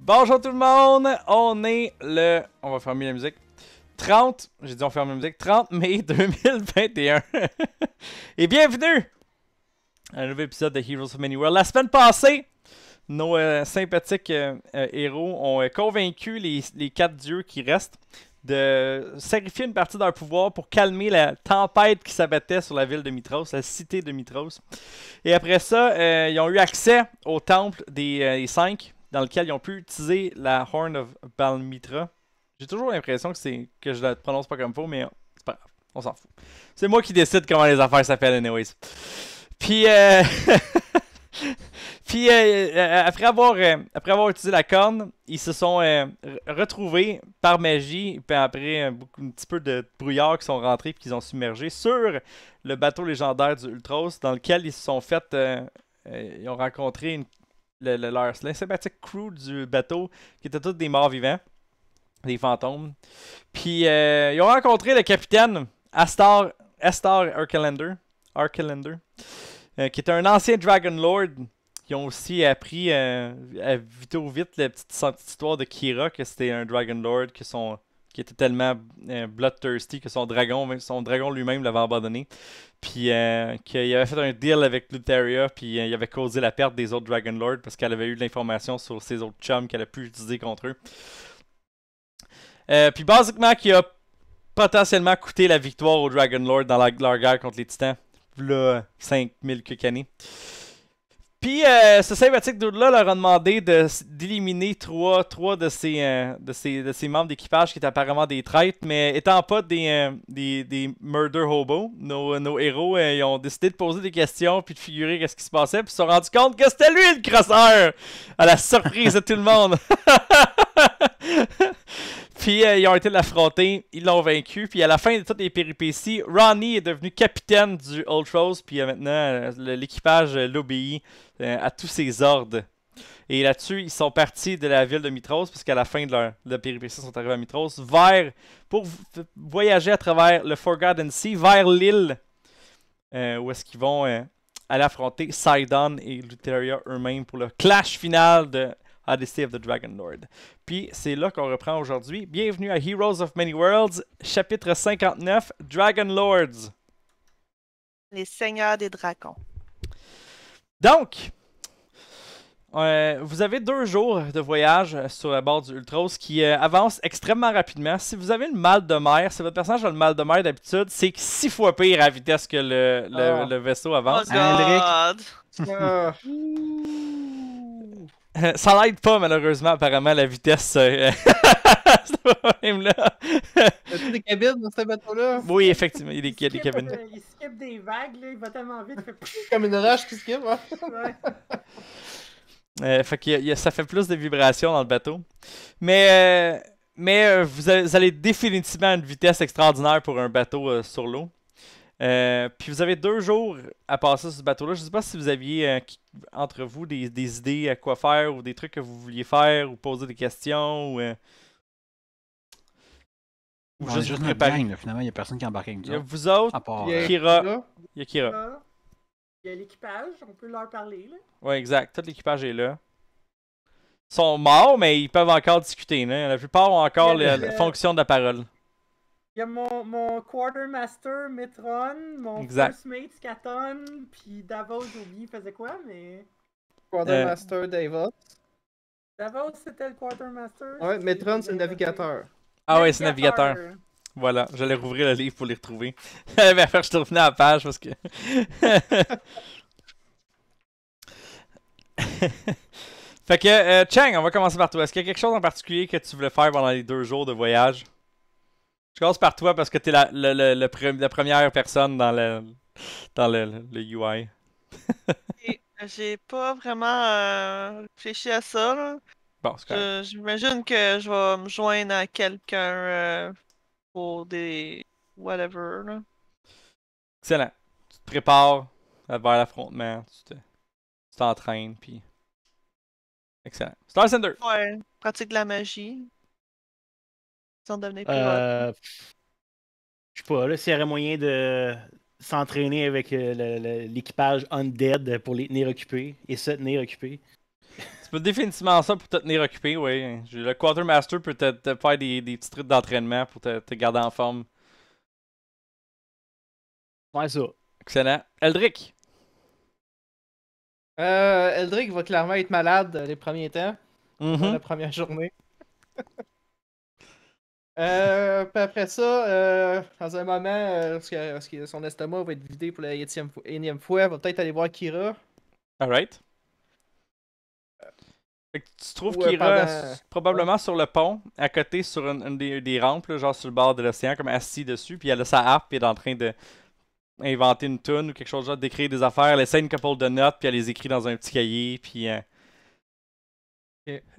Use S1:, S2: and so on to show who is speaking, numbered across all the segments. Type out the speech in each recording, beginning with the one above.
S1: Bonjour tout le monde, on est le... On va fermer la musique. 30, j'ai dit on ferme la musique, 30 mai 2021. Et bienvenue à un nouvel épisode de Heroes of Many Worlds. La semaine passée, nos euh, sympathiques euh, euh, héros ont convaincu les, les quatre dieux qui restent de sacrifier une partie de leur pouvoir pour calmer la tempête qui s'abattait sur la ville de Mitros, la cité de Mitros. Et après ça, ils ont eu accès au temple des, euh, des cinq, dans lequel ils ont pu utiliser la Horn of Balmitra. J'ai toujours l'impression que c'est que je la prononce pas comme faut, mais c'est pas grave, on s'en fout. C'est moi qui décide comment les affaires s'appellent, anyways. Puis, euh, Puis euh, euh, après, avoir, après avoir utilisé la corne, ils se sont re- retrouvés par magie, puis après un petit peu de brouillard qui sont rentrés puis qu'ils ont submergé sur le bateau légendaire du Ultros, dans lequel ils se sont fait, ils ont rencontré une, le, le- leur sympathique crew du bateau, qui étaient tous des morts vivants, des fantômes. Puis euh, ils ont rencontré le capitaine Astar, Astar Arkelander, Arkelander euh, qui était un ancien Dragon Lord. Qui ont aussi appris euh, à vite ou vite la petite histoire de Kira, que c'était un Dragon Lord que son, qui était tellement euh, bloodthirsty que son dragon, son dragon lui-même l'avait abandonné. Puis euh, qu'il avait fait un deal avec Lutheria, puis euh, il avait causé la perte des autres Dragon Lords parce qu'elle avait eu de l'information sur ses autres chums qu'elle a pu utiliser contre eux. Euh, puis basiquement, qui a potentiellement coûté la victoire aux Dragon Lord dans la, leur guerre contre les Titans. Là, 5000 quelques années. Puis, euh, ce sympathique dude-là leur a demandé d'éliminer trois, trois de, ses, euh, de, ses, de ses membres d'équipage qui étaient apparemment des traîtres, mais étant pas des, euh, des, des murder hobos, nos, nos héros euh, ils ont décidé de poser des questions puis de figurer qu'est-ce qui se passait, puis se sont rendus compte que c'était lui le crosseur! À la surprise de tout le monde! Puis euh, ils ont été l'affronter, ils l'ont vaincu. Puis à la fin de toutes les péripéties, Ronnie est devenu capitaine du Ultros. Puis euh, maintenant, l'équipage euh, l'obéit euh, à tous ses ordres. Et là-dessus, ils sont partis de la ville de Mitros, parce qu'à la fin de leur de péripéties, ils sont arrivés à Mitros, vers, pour voyager à travers le Forgotten Sea, vers l'île, où est-ce qu'ils vont aller affronter Sidon et Lutheria eux-mêmes pour le clash final de Odyssey of the Dragon Lord. Puis c'est là qu'on reprend aujourd'hui. Bienvenue à Heroes of Many Worlds, chapitre 59, Dragon Lords.
S2: Les seigneurs des dragons.
S1: Donc, euh, vous avez deux jours de voyage sur la bord du Ultros qui euh, avance extrêmement rapidement. Si vous avez le mal de mer, si votre personnage a le mal de mer d'habitude, c'est six fois pire à la vitesse que le, le-
S3: Ah.
S1: le vaisseau
S2: Oh
S1: avance.
S3: Hendrik.
S2: god!
S3: Ah.
S1: Ça l'aide pas malheureusement apparemment la vitesse. euh, ce problème-là.
S3: T'as-tu des cabines dans ce bateau-là?
S1: oui, effectivement, il y a des, il y a des
S4: skip,
S1: cabines.
S4: euh, il skip des vagues, là, il va tellement vite. il fait
S3: Comme une roche qui skip, hein?
S4: Ouais.
S1: Euh, fait qu'il y a- il y a- ça fait plus de vibrations dans le bateau. Mais, euh, mais euh, vous, avez- vous allez définitivement à une vitesse extraordinaire pour un bateau euh, sur l'eau. Euh, puis vous avez deux jours à passer sur ce bateau-là. Je sais pas si vous aviez euh, entre vous des, des idées à quoi faire ou des trucs que vous vouliez faire ou poser des questions ou, euh, ou juste
S5: juste
S1: vous
S5: notre
S1: préparer.
S5: gang, là. Finalement, il n'y a personne qui embarque avec
S1: Il y a
S5: autres.
S1: vous autres,
S5: À part.
S3: Il y a-
S5: euh,
S1: Kira. il y a Kira.
S4: Il y a l'équipage, on peut leur parler. Là.
S1: Ouais, exact. Tout l'équipage est là. Ils sont morts, mais ils peuvent encore discuter. là. La plupart ont encore la fonction de la parole.
S4: Il y a mon, mon quartermaster Metron, mon
S1: Exact.
S4: first mate Scaton, puis Davos, j'ai oublié, il faisait quoi, mais.
S3: Quartermaster Dava.
S4: Davos, c'était le quartermaster.
S3: Ouais, Metron, c'est le navigateur.
S1: Ah ouais, c'est navigateur. Voilà, j'allais rouvrir le livre pour les retrouver. Mais faire, je suis revenu à la page parce que. fait que, euh, Chang, on va commencer par toi. Est-ce qu'il y a quelque chose en particulier que tu voulais faire pendant les deux jours de voyage? Je commence par toi parce que t'es la, pre- la première personne dans le, dans le, UI.
S2: J'ai pas vraiment euh, réfléchi à ça. là.
S1: Bon, c'est
S2: J'imagine que je vais me joindre à quelqu'un euh, pour des whatever. Là.
S1: Excellent. Tu te prépares vers l'affrontement, tu te- tu t'entraînes, puis. Excellent. Star Cinder.
S2: Ouais, pratique de la magie. Plus hot.
S6: Euh, je sais pas, là, s'il y aurait moyen de s'entraîner avec euh, l'équipage Undead pour les tenir occupés et se tenir occupés.
S1: Tu peux définitivement ça pour te tenir occupé, oui. Le Quartermaster peut te, te faire des, des petits trucs d'entraînement pour te, te garder en forme.
S6: Ouais, ça.
S1: Excellent. Eldrick.
S3: Euh, Eldrick va clairement être malade les premiers temps,
S1: Mhm.
S3: la première journée. euh, puis après ça, euh, dans un moment, euh, parce que, parce que son estomac va être vidé pour la énième, fo- énième fois, il va peut-être aller voir Kira.
S1: Alright. Fait que tu trouves
S3: Ou, euh, pendant-
S1: reste probablement sur le pont, à côté sur une, une des, des rampes, là, genre sur le bord de l'océan, comme assis dessus, puis elle a sa harpe, puis elle est en train de inventer une tune ou quelque chose, genre d'écrire des affaires. Elle essaie une couple de notes, puis elle les écrit dans un petit cahier, puis euh,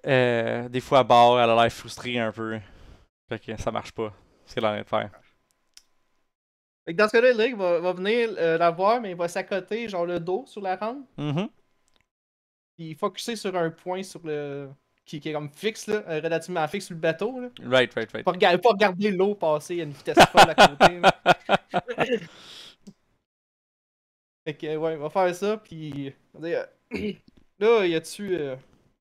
S1: euh, des fois à bord, elle a l'air frustrée un peu. Fait que ça marche pas, ce qu'elle a de faire.
S3: Fait que dans ce cas-là, Eldrick va, va venir euh, la voir, mais il va s'accoter, genre le dos sur la rampe,
S1: Mhm.
S3: puis focuser sur un point sur le. Qui, qui est comme fixe, là, euh, relativement fixe sur le bateau. Là.
S1: Right, right, right.
S3: Pas, regarder, pas regarder l'eau passer à une vitesse folle à côté. fait que, ouais, on va faire ça, puis. Là, y a-tu. euh,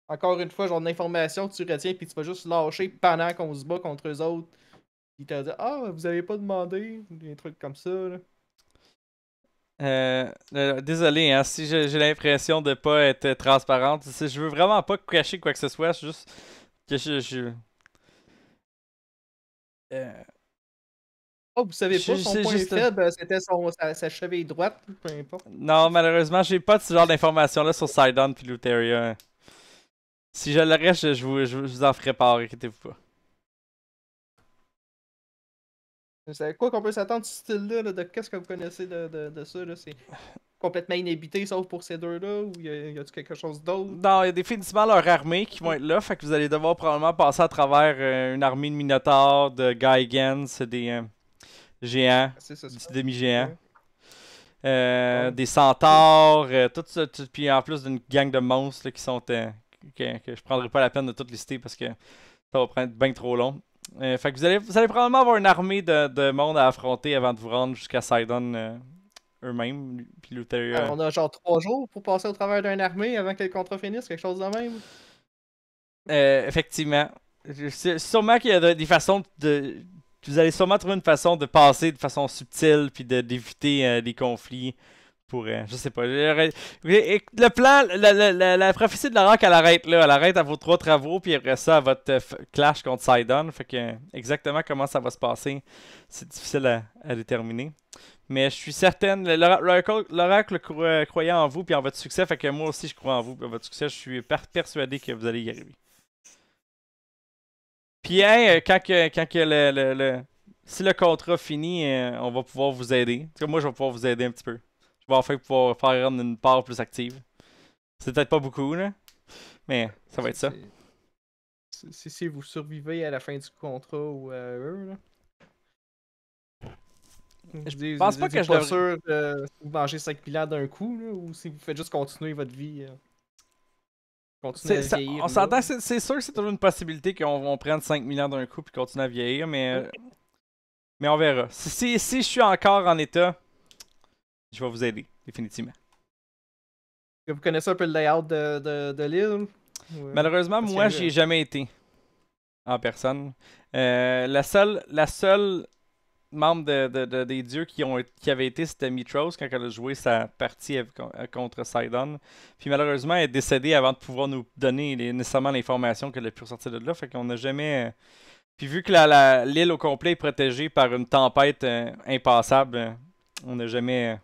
S3: encore une fois, genre d'informations que tu retiens, puis tu vas juste lâcher pendant qu'on se bat contre eux autres. Puis t'as dit, ah, vous avez pas demandé, des trucs comme ça, là.
S1: Euh, euh, désolé, hein, si j'ai l'impression de pas être transparente, je veux vraiment pas cacher quoi que ce soit, c'est juste que je. je... Euh,
S3: Oh, vous savez pas, son point
S1: juste-
S3: faible, euh, c'était sa, sa cheville droite, peu importe.
S1: non, malheureusement, j'ai pas de ce genre d'informations-là sur Sidon puis Luteria. Si je l'aurais, je, je vous, je vous en ferai part, inquiétez-vous pas.
S3: C'est quoi qu'on peut s'attendre de ce style-là, là, de qu'est-ce que vous connaissez de, de, de ça, là? C'est complètement inhabité, sauf pour ces deux-là, ou y a- y a-tu quelque chose d'autre?
S1: Non, il y a définitivement leur armée qui vont être là, fait que vous allez devoir probablement passer à travers euh, une armée de Minotaurs, de Gaigans, des euh, géants.
S3: Ça,
S1: Des demi-géants. Euh. Des centaures, tout ça. tout- puis en plus d'une gang de monstres là, qui sont. Euh, que, que je prendrai pas la peine de toutes lister parce que ça va prendre bien trop long. Euh, fait que vous allez, vous allez probablement avoir une armée de, de monde à affronter avant de vous rendre jusqu'à Sidon euh, eux-mêmes. Puis Lutheria.
S3: Alors, on a genre trois jours pour passer au travers d'une armée avant que le contrat finisse, quelque chose de même?
S1: Euh, effectivement. Sûrement qu'il y a de- des façons de. Vous allez sûrement trouver une façon de passer de façon subtile puis de- d'éviter euh, les conflits pour. euh, je sais pas. Le plan, la, prophétie de la rock, elle arrête là. Elle arrête à vos trois travaux puis après ça, à votre clash contre Sidon. Fait que exactement comment ça va se passer, c'est difficile à, déterminer. Mais je suis certaine, l'ora- l'oracle l'oracle cro- croyait en vous puis en votre succès, fait que moi aussi je crois en vous puis en votre succès. Je suis per- persuadé que vous allez y arriver. Puis euh, quand, que, quand que le, le- le- si le contrat finit, euh, on va pouvoir vous aider. En tout cas, moi, je vais pouvoir vous aider un petit peu. Vais enfin pouvoir faire une part plus active. C'est peut-être pas beaucoup, là. Mais ça va être ça.
S3: Si, si vous survivez à la fin du contrat ou à eux, là.
S1: Je pense pas que je devrais-
S3: sûr euh, si vous mangez 5000 ans d'un coup, là, ou si vous faites juste continuer votre vie. euh, continuer à
S1: ça-
S3: vieillir.
S1: on s'entend, c'est sûr que c'est toujours une possibilité qu'on on prenne 5000 ans d'un coup puis continue à vieillir, mais, euh, mais on verra. Si, si, si je suis encore en état, je vais vous aider, définitivement.
S3: Vous connaissez un peu le layout de, de, de l'île?
S1: Malheureusement,
S3: parce
S1: moi,
S3: que-
S1: j'y ai jamais été en personne. Euh, la seule, la seule membre de, de- de- des dieux qui, ont, qui avait été, c'était Mitros quand elle a joué sa partie euh, contre Sidon. Puis malheureusement, elle est décédée avant de pouvoir nous donner les- nécessairement l'information qu'elle a pu ressortir de là. Fait qu'on n'a jamais. euh, Puis vu que l'île au complet est protégée par une tempête euh, impassable, on n'a jamais.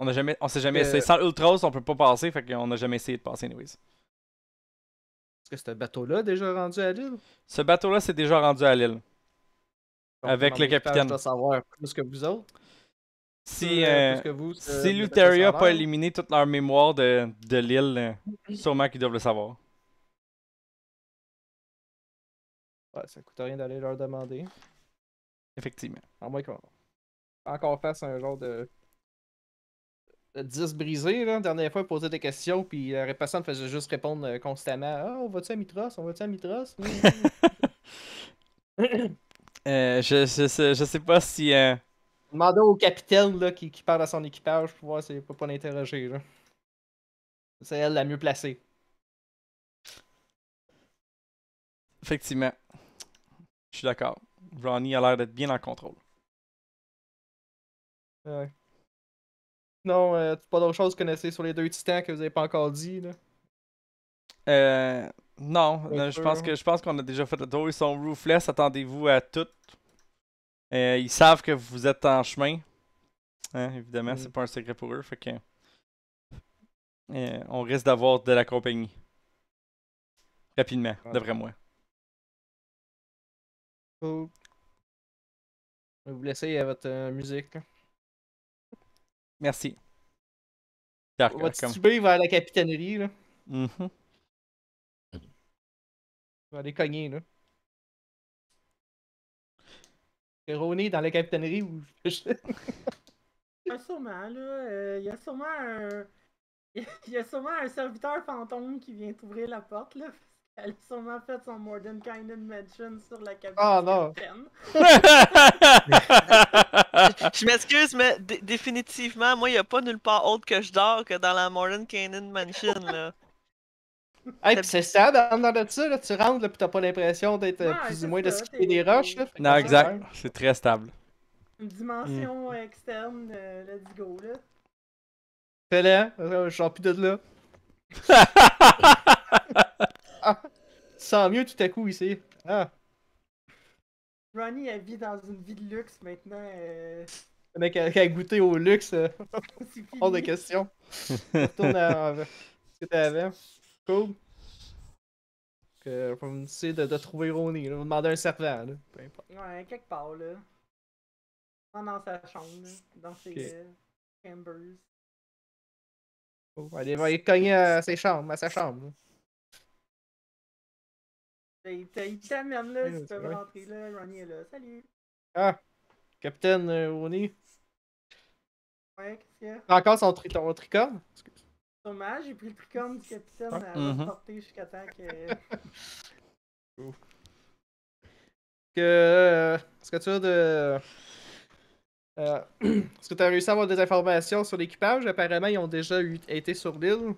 S1: Euh, on n'a jamais. On s'est jamais
S3: Euh,
S1: essayé. Sans Ultros, on peut pas passer. Fait qu'on n'a jamais essayé de passer, anyways.
S3: Est-ce que ce bateau-là déjà rendu à l'île?
S1: Ce bateau-là s'est déjà rendu à l'île. Avec le capitaine.
S3: savoir plus que vous autres.
S1: Si,
S3: Euh,
S1: euh,
S3: plus que vous,
S1: si
S3: euh,
S1: Lutheria n'a
S3: de
S1: pas éliminé toute leur mémoire de, de l'île, euh, sûrement qu'ils doivent le savoir.
S3: Ouais, ça coûte rien d'aller leur demander.
S1: Effectivement.
S3: À moins qu'on encore fasse un genre de. De 10 brisé, là. Dernière fois, poser des questions, puis la personne faisait juste répondre euh, constamment Ah, on va-tu à Mitros? On va-tu à Mitros?
S1: Euh, je, je, sais- je sais pas si. euh,
S3: Demandez au capitaine là, qui, qui parle à son équipage pour voir s'il peut pas l'interroger. C'est elle la mieux placée.
S1: Effectivement. Je suis d'accord. Ronnie a l'air d'être bien en contrôle.
S3: Ouais. Non, euh, pas d'autre chose que connaissez sur les deux titans que vous avez pas encore dit, là?
S1: Euh, non, je pense
S3: sûr.
S1: que je pense qu'on a déjà fait le tour. Ils sont roofless. Attendez-vous à tout. Euh, ils savent que vous êtes en chemin. Hein, évidemment,
S3: Mm.
S1: c'est pas un secret pour eux. Fait que euh, on risque d'avoir de la compagnie rapidement,
S3: Ah.
S1: d'après moi.
S3: Cool. Je vais vous laisser à votre euh, musique. là.
S1: Merci. Dark,
S3: On va tituber vers la capitainerie, là?
S1: Mhm.
S3: On va aller cogner, là. Est dans la capitainerie ou.
S4: Ouais, sûrement, là. euh, Il y a sûrement un. Il y a sûrement un serviteur fantôme qui vient t'ouvrir la porte, là. Qu'elle a sûrement fait son Mordenkainen mention sur la cabine
S3: Ah,
S4: du
S3: non.
S2: Je m'excuse, mais dé- définitivement, moi, il a pas nulle part autre que je dors que dans la Modern Canaan Mansion, là.
S3: hey, pis c'est ça, dans, dans de ça, là, tu rentres, là, pis t'as pas l'impression d'être euh,
S4: Ouais,
S3: plus
S4: c'est
S3: ou moins de skipper des roches, là.
S1: Non, exact. C'est très stable.
S4: Une dimension externe, euh, let's go, là.
S3: Fais-le, euh, je sors plus de là. Tu sens mieux tout à coup ici. Ah,
S4: Ronnie, elle vit dans une vie de luxe maintenant. Euh...
S3: le mec a, qui a goûté au luxe, euh, hors de question. Retourne à ce que t'avais avant. Cool. Que, faut me essayer de, de trouver Ronnie, là. On va demander un servant, là. Peu importe.
S4: Ouais, quelque part, là. Dans sa chambre, là. Dans ses euh, chambers.
S3: On va aller, on va aller cogner à ses chambres, à sa chambre. là.
S4: Il t'a- il t'amène, là.
S3: Ouais,
S4: Tu peux rentrer, là. Ronnie est là. Salut.
S3: Ah, capitaine euh, Ronnie.
S4: Ouais, qu'est-ce qu'il y a?
S3: T'as encore son tri ton tricorne? Excuse.
S4: Dommage, j'ai pris le tricorne du capitaine à le porter jusqu'à temps que.
S3: Que, euh, Est-ce que tu as de. Euh, Est-ce que tu as réussi à avoir des informations sur l'équipage? Apparemment, ils ont déjà eu, été sur l'île.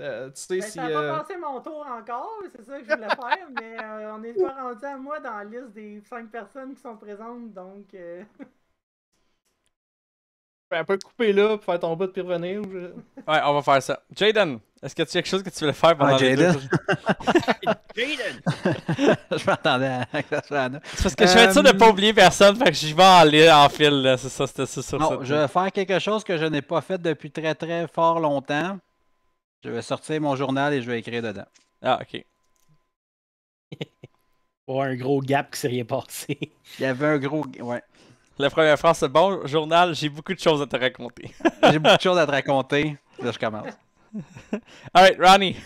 S3: Euh, Tu sais
S4: Ben,
S3: si.
S4: ça a
S3: euh,
S4: pas passé mon tour encore, c'est ça que je voulais faire, mais euh, on n'est pas rendu à moi dans la liste des 5 personnes qui sont présentes, donc. euh,
S3: un peu couper là pour faire ton bout puis revenir. ou je-
S1: Ouais, on va faire ça. Jaden, est-ce que tu as quelque chose que tu voulais faire pendant
S5: Ah, Jaden?
S1: prochaines-
S5: je m'attendais à à ça. là.
S1: C'est parce que je fais ça de
S3: Euh,
S1: pas oublier personne, fait que j'y vais en, en fil, là. C'est ça, c'était ça sur
S5: Non, je vais faire quelque chose que je n'ai pas fait depuis très très fort longtemps. Je vais sortir mon journal et je vais écrire dedans.
S1: Ah, ok.
S6: Pas un gros gap qui s'est rien passé.
S5: Il y avait un gros. Ouais.
S1: La première phrase, c'est bon, journal, j'ai beaucoup de choses à te raconter.
S5: J'ai beaucoup de choses à te raconter. Là, je commence.
S1: Alright, Ronnie.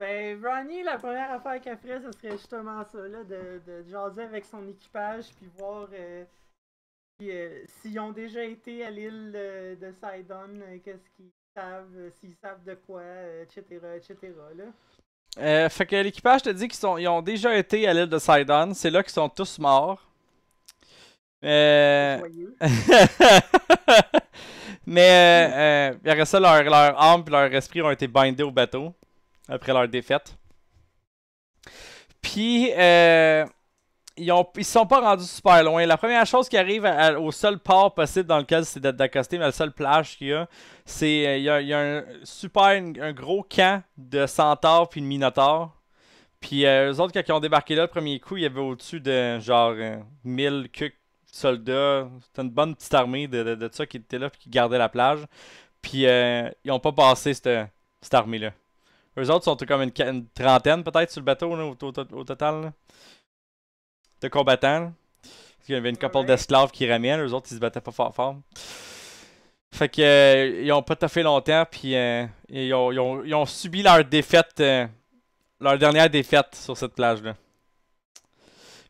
S4: Ben, Ronnie, la première affaire qu'elle ferait, ce serait justement ça, là, de, de jaser avec son équipage, puis voir euh, puis, euh, s'ils ont déjà été à l'île euh, de Sidon, euh, qu'est-ce qu'ils savent, euh, s'ils savent de quoi, euh, etc., etc., là.
S1: Euh, fait que l'équipage te dit qu'ils sont, ils ont déjà été à l'île de Sidon. C'est là qu'ils sont tous morts. Euh... Mais euh, euh, il reste ça, leur, leur âme et leur esprit ont été bindés au bateau après leur défaite. Puis, euh, ils se sont pas rendus super loin. La première chose qui arrive au seul port possible dans lequel c'est d'accosté, mais la seule plage qu'il y a, c'est euh, il y a, un super un gros camp de centaures puis de minotaures. Puis euh, eux autres, quand ils ont débarqué là le premier coup, il y avait au-dessus de genre euh, 1000 cucs soldats. C'était une bonne petite armée de, de, ça qui était là puis qui gardait la plage. Puis euh, ils ont pas passé cette, cette armée-là. Eux autres sont comme une, trentaine peut-être sur le bateau au, total. De combattants. là. Parce qu'il y avait une couple d'esclaves qui ramènent, eux autres ils se battaient pas fort fort. Fait que euh, ils ont pas taffé longtemps puis euh, ils, ont, ils ont- ils ont subi leur défaite euh, leur dernière défaite sur cette plage-là.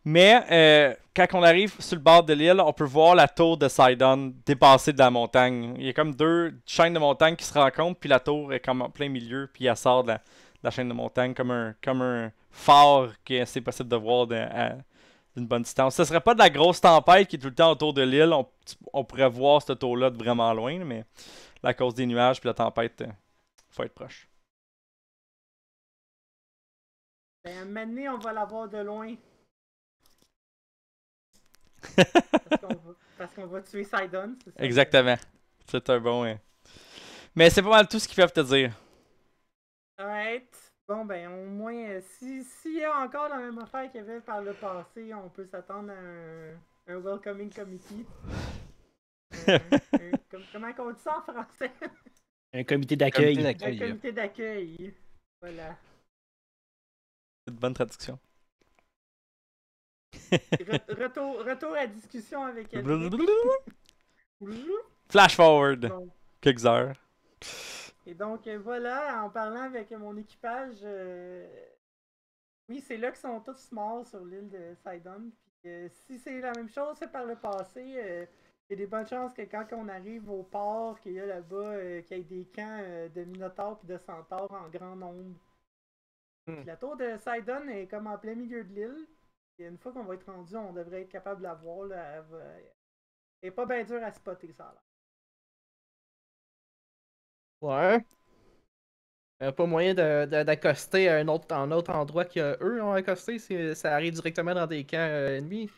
S1: Mais euh, quand on arrive sur le bord de l'île, on peut voir la tour de Sidon dépasser de la montagne. Il y a comme deux chaînes de montagne qui se rencontrent, puis la tour est comme en plein milieu, puis elle sort de la, de la chaîne de montagne comme un, comme un phare que c'est possible de voir de- à- d'une bonne distance. Ce serait pas de la grosse tempête qui est tout le temps autour de l'île. On, on pourrait voir cette tour-là de vraiment loin, mais à cause des nuages puis la tempête, euh, faut être proche.
S4: Ben, maintenant, on va la voir de loin. parce qu'on va, tuer Sidon, c'est ça?
S1: Exactement. C'est un bon. Mais c'est pas mal tout ce qu'ils peuvent te dire.
S4: Alright. Bon, ben, au moins, euh, si- s'il y a encore la même affaire qu'il y avait par le passé, on peut s'attendre à un, un Welcoming Committee. Un- un- com- comment on dit ça en français?
S6: Un comité d'accueil.
S4: Un comité d'accueil. Voilà.
S1: C'est une bonne traduction.
S4: Re- retour, retour à discussion avec elle.
S1: Flash forward.
S4: Bon.
S1: Quelques heures.
S4: Et donc euh, voilà, en parlant avec mon équipage, euh, oui, c'est là qu'ils sont tous morts sur l'île de Sidon. Puis, euh, si c'est la même chose, c'est par le passé. il y a des bonnes chances que quand on arrive au port qu'il y a là-bas, euh, qu'il y ait des camps euh, de Minotaures et de Centaures en grand nombre. Puis La tour de Sidon est comme en plein milieu de l'île. Et une fois qu'on va être rendu, on devrait être capable de la voir. Là, elle, va- elle est pas bien dure à spotter, ça. a
S3: Ouais. Y a pas moyen d'accoster à un autre, un autre endroit qu'eux ont accosté si ça arrive directement dans des camps euh, ennemis.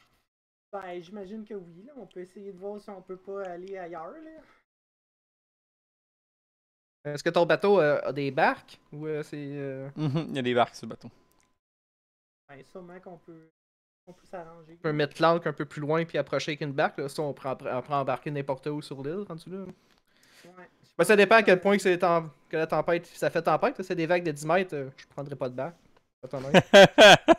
S4: Ben, j'imagine que oui. Là. On peut essayer de voir si on peut pas aller ailleurs. Là.
S3: Est-ce que ton bateau euh, a des barques? Ou euh, c'est. euh,
S1: Mhm, Il y a des barques sur le bateau.
S4: Ben, sûrement qu'on peut, on peut s'arranger.
S3: on peut mettre l'ancre un peu plus loin puis approcher avec une barque? Là, ça, on prend, on prend embarquer n'importe où sur l'île, rendu là.
S4: Ouais.
S3: Ben, ça dépend à quel point que, tem- que la tempête. Ça fait tempête, là, c'est des vagues de 10 mètres, euh, je prendrais pas de avis.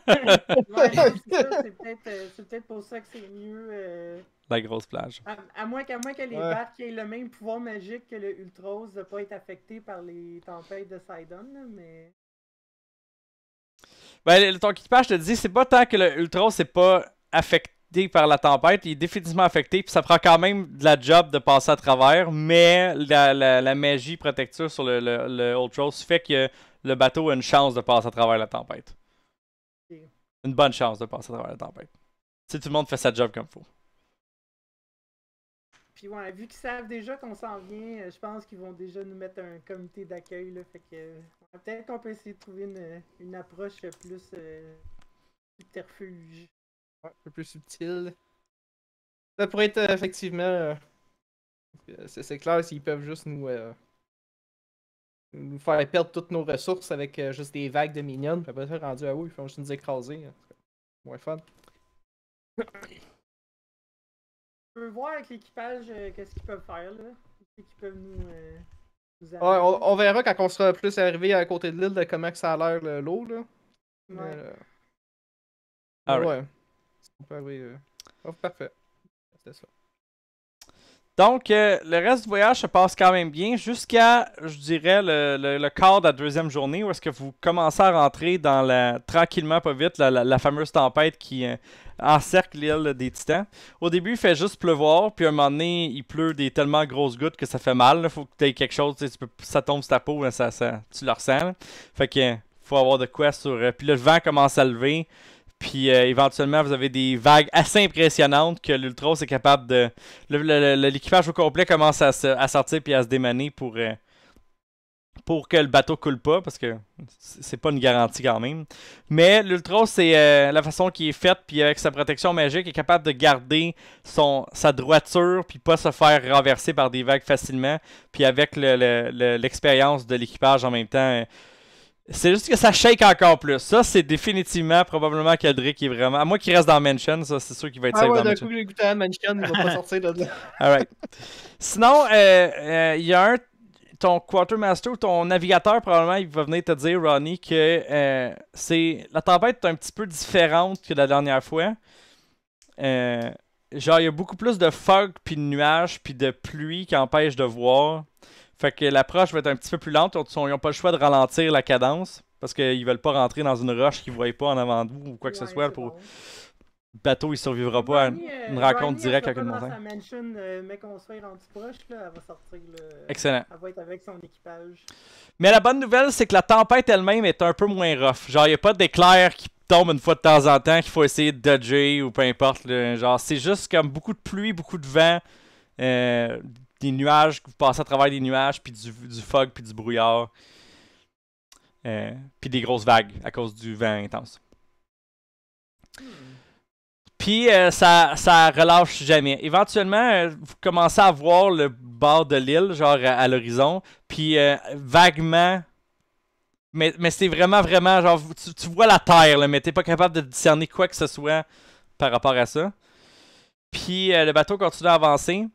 S4: Ouais, c'est peut-être euh, c'est peut-être pour ça que c'est mieux. euh,
S1: La grosse plage.
S4: à, à moins qu'à moins que les
S3: Ouais.
S4: barques aient le même pouvoir magique que le Ultros de pas être affecté par les tempêtes de Sidon, là, mais.
S1: Ben, le- ton équipage te dit, c'est pas tant que le Ultra c'est pas affecté par la tempête, il est définitivement affecté, puis ça prend quand même de la job de passer à travers, mais la, la, la magie protecture sur le, le, le Ultros fait que le bateau a une chance de passer à travers la tempête. Une bonne chance de passer à travers la tempête. Si tout le monde fait sa job comme faut.
S4: Puis ouais, vu qu'ils savent déjà qu'on s'en vient, euh, je pense qu'ils vont déjà nous mettre un comité d'accueil. là, Fait que peut-être qu'on peut essayer de trouver une, une approche plus euh, subterfuge.
S3: Ouais, un peu plus subtil. Ça pourrait être euh, effectivement. euh, euh, c'est c'est clair s'ils peuvent juste nous. euh, nous faire perdre toutes nos ressources avec euh, juste des vagues de mignonnes. Puis après ça, rendu à où ils font juste nous écraser. hein. C'est Moins fun.
S4: On peut voir avec l'équipage euh, qu'est-ce qu'ils peuvent faire là. Qu'est-ce qu'ils peuvent nous, euh, nous
S3: Ouais, on, on verra quand on sera plus arrivé à côté de l'île de comment que ça a l'air le- l'eau. là. Mais, euh, ouais. Euh, oh, parfait. Ça.
S1: Donc, euh, le reste du voyage se passe quand même bien jusqu'à, je dirais, le, le, le quart de la deuxième journée où est-ce que vous commencez à rentrer dans la, tranquillement, pas vite, la, la- fameuse tempête qui euh, encercle l'île des Titans. Au début, il fait juste pleuvoir, puis à un moment donné, il pleut des tellement grosses gouttes que ça fait mal. Il faut que tu aies quelque chose, tu peux- ça tombe sur ta peau, là, ça, ça, tu le ressens. Fait que faut avoir de quoi sur... puis le vent commence à lever. Puis euh, éventuellement, vous avez des vagues assez impressionnantes que l'Ultros est capable de. L'équipage au complet commence à, se- à sortir puis à se démaner pour, euh, pour que le bateau coule pas, parce que c'est pas une garantie quand même. Mais l'Ultros, c'est euh, la façon qui est faite, puis avec sa protection magique, est capable de garder son, sa droiture, puis pas se faire renverser par des vagues facilement. Puis avec le- le- l'expérience de l'équipage en même temps. Euh, c'est juste que ça shake encore plus. Ça, c'est définitivement, probablement qu'Eldrick est vraiment. À moins qu'il reste dans Mansion, ça, c'est sûr qu'il va être
S3: Ah
S1: safe
S3: ouais,
S1: dans Mansion.
S3: coup, j'ai goûté à Mansion, il va pas sortir de là.
S1: Alright. Sinon, euh, euh, il y a un. Ton quartermaster ou ton navigateur, probablement, il va venir te dire, Ronnie, que euh, c'est la tempête est un petit peu différente que la dernière fois. Euh, genre, il y a beaucoup plus de fog, puis de nuages, puis de pluie qui empêche de voir. Fait que l'approche va être un petit peu plus lente. Ils n'ont pas le choix de ralentir la cadence. Parce qu'ils veulent pas rentrer dans une roche qu'ils ne voient pas en avant de vous ou quoi que ce soit. Pour...
S4: bon.
S1: Le bateau, il survivra pas à une,
S4: euh,
S1: une rencontre
S4: Ronnie,
S1: directe avec une montagne.
S4: mansion, euh, mais qu'on soit rendu proche, là, elle va sortir. Là,
S1: Excellent.
S4: Elle va être avec son équipage.
S1: Mais la bonne nouvelle, c'est que la tempête elle-même est un peu moins rough. Genre, il n'y a pas d'éclairs qui tombent une fois de temps en temps qu'il faut essayer de dodger ou peu importe. là. Genre, c'est juste comme beaucoup de pluie, beaucoup de vent, euh, des nuages, vous passez à travers des nuages, puis du, du fog, puis du brouillard. Euh, puis des grosses vagues à cause du vent intense. Puis euh, ça, ça relâche jamais. Éventuellement, euh, vous commencez à voir le bord de l'île, genre à, l'horizon. Puis vaguement. Mais, c'est vraiment, vraiment. Genre, tu, vois la terre, là, mais t'es pas capable de discerner quoi que ce soit par rapport à ça. Puis le bateau continue à avancer.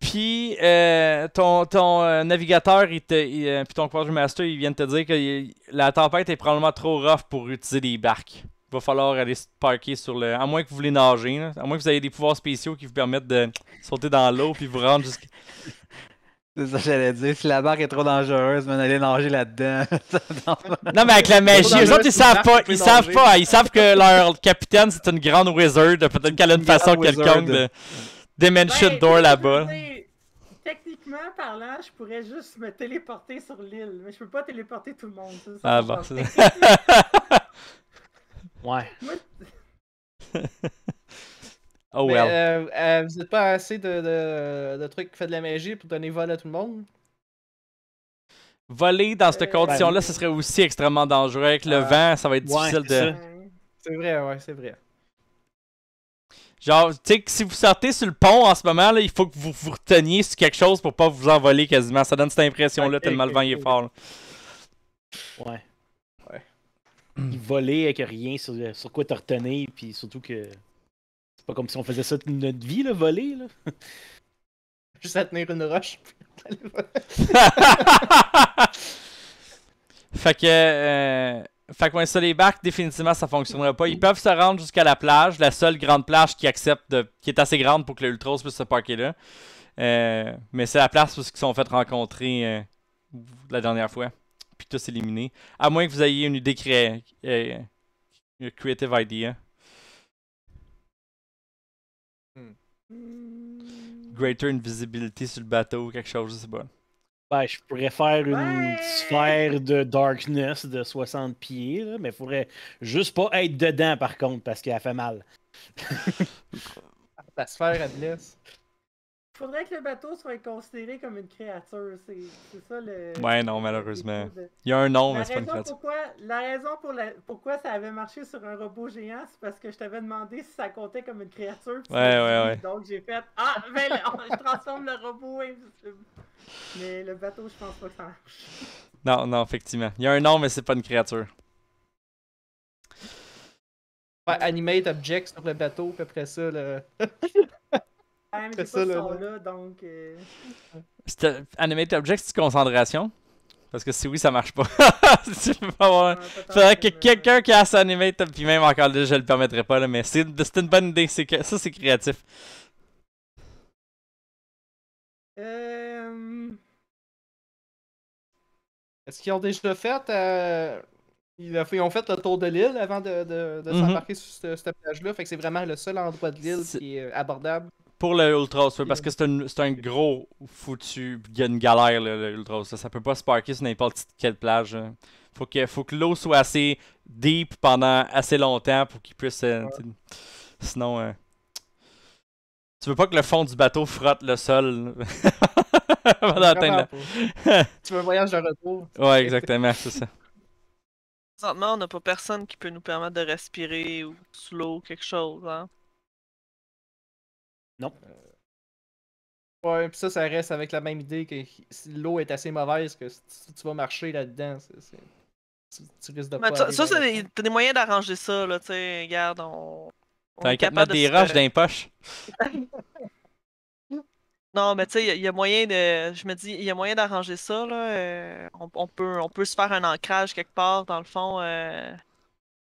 S1: Puis euh, ton, ton euh, navigateur il te, il, euh, puis ton quartermaster ils viennent te dire que il- la tempête est probablement trop rough pour utiliser des barques. Il va falloir aller se parker sur le. À moins que vous voulez nager, là. à moins que vous ayez des pouvoirs spéciaux qui vous permettent de sauter dans l'eau puis vous rendre jusqu'à.
S5: C'est ça que j'allais dire. Si la barque est trop dangereuse, on aller nager là-dedans.
S1: Non mais avec la magie, eux autres ils savent pas, ils savent pas, ils savent que leur capitaine c'est une grande wizard, peut-être qu'elle a une façon quelconque de Dimension
S4: Ben,
S1: Door là-bas.
S4: Techniquement parlant, je pourrais juste me téléporter sur l'île, mais je peux pas téléporter tout le monde. ça,
S1: Ah bon, c'est ça.
S6: Ouais.
S1: Oh
S3: Mais,
S1: well.
S3: euh, euh, vous êtes pas assez de, de, de trucs qui fait de la magie pour donner vol à tout le monde?
S1: Voler dans cette
S4: euh,
S1: condition-là, ce serait aussi extrêmement dangereux. Avec le
S3: Ah.
S1: vent, ça va être
S6: Ouais,
S1: difficile de.
S3: C'est vrai, ouais, c'est vrai.
S1: Genre, tu sais, que si vous sortez sur le pont en ce moment, là, il faut que vous vous reteniez sur quelque chose pour pas vous envoler quasiment. Ça donne cette impression-là
S3: Ok,
S1: tellement le vent est fort. là.
S6: Ouais.
S3: Ouais.
S6: Volait avec rien sur, sur quoi te retenir, puis surtout que c'est pas comme si on faisait ça toute notre vie, là, voler. Là.
S3: Juste à tenir une roche.
S1: fait que. Euh... Fait que ouais, ça, les barques, définitivement, ça fonctionnera pas. Ils peuvent se rendre jusqu'à la plage, la seule grande plage qui accepte de... qui est assez grande pour que le Ultros puisse se parker là. Euh, Mais c'est la place où ils se sont fait rencontrer euh, la dernière fois. Puis tous éliminés. À moins que vous ayez une idée cré... euh, une creative idea.
S4: Hmm.
S1: Greater invisibility sur le bateau ou quelque chose, sais pas.
S6: Ben, je pourrais faire une
S4: Ouais.
S6: sphère de darkness de 60 pieds, là, mais faudrait juste pas être dedans par contre, parce qu'elle fait mal.
S3: La sphère, elle blesse.
S4: Faudrait que le bateau soit considéré comme une créature, c'est c'est ça le.
S1: Ouais, non, malheureusement.
S4: de-
S1: Il y a un nom,
S4: La
S1: mais c'est pas une
S4: raison,
S1: créature.
S4: pourquoi, la raison pour la- pourquoi ça avait marché sur un robot géant, c'est parce que je t'avais demandé si ça comptait comme une créature.
S1: Ouais, ouais, ouais.
S4: Donc j'ai fait Ah, ben là, je transforme le robot invisible. Mais le bateau, je pense pas que ça marche.
S1: Non, non, effectivement. Il y a un nom, mais c'est pas une créature.
S3: Ouais, animate object sur le bateau, puis après ça, le...
S4: Mais
S3: C'est
S4: j'ai
S3: ça,
S4: pas
S3: là, là.
S4: donc. euh,
S1: Animate Object, c'est concentration. Parce que si oui, ça marche pas. Tu peux pas avoir-
S4: ouais, peut-être
S1: Faudrait que quelqu'un qui a ça animate, puis même encore là, je le permettrai pas, là, mais c'est c'est une bonne idée. c'est que- Ça, c'est créatif.
S4: Euh...
S3: Est-ce qu'ils ont déjà fait... euh, Ils a- ils ont fait le tour de l'île avant de, de, de
S1: Mhm.
S3: s'embarquer sur cette, cette plage-là, fait que c'est vraiment le seul endroit de l'île
S1: C'est-
S3: qui est abordable.
S1: Pour le Ultros, ouais, parce que c'est un, c'est un gros foutu. Il y a une galère, là, le Ultros. Ça, ça peut pas se parker sur n'importe quelle plage. là. Faut que, faut que l'eau soit assez deep pendant assez longtemps pour qu'il puisse. euh, Sinon. euh, Tu veux pas que le fond du bateau frotte le sol avant d'atteindre
S3: tu veux un voyage de retour?
S1: Ouais, exactement, c'est ça.
S2: Présentement, on n'a pas personne qui peut nous permettre de respirer ou sous l'eau, quelque chose. Hein?
S3: Ouais, puis ça, ça reste avec la même idée que si l'eau est assez mauvaise que si tu vas marcher là-dedans, tu, tu risques de
S2: Mais
S3: pas.
S2: ça, c'est t'as des moyens d'arranger ça, là, tu sais. Regarde, on. on
S1: T'as
S2: est capable de
S1: des roches dans les poches.
S2: Non, mais tu sais, il y a- il y, a moyen de. Je me dis, il y a moyen d'arranger ça, là. euh, on, on peut, on peut se faire un ancrage quelque part, dans le fond, euh,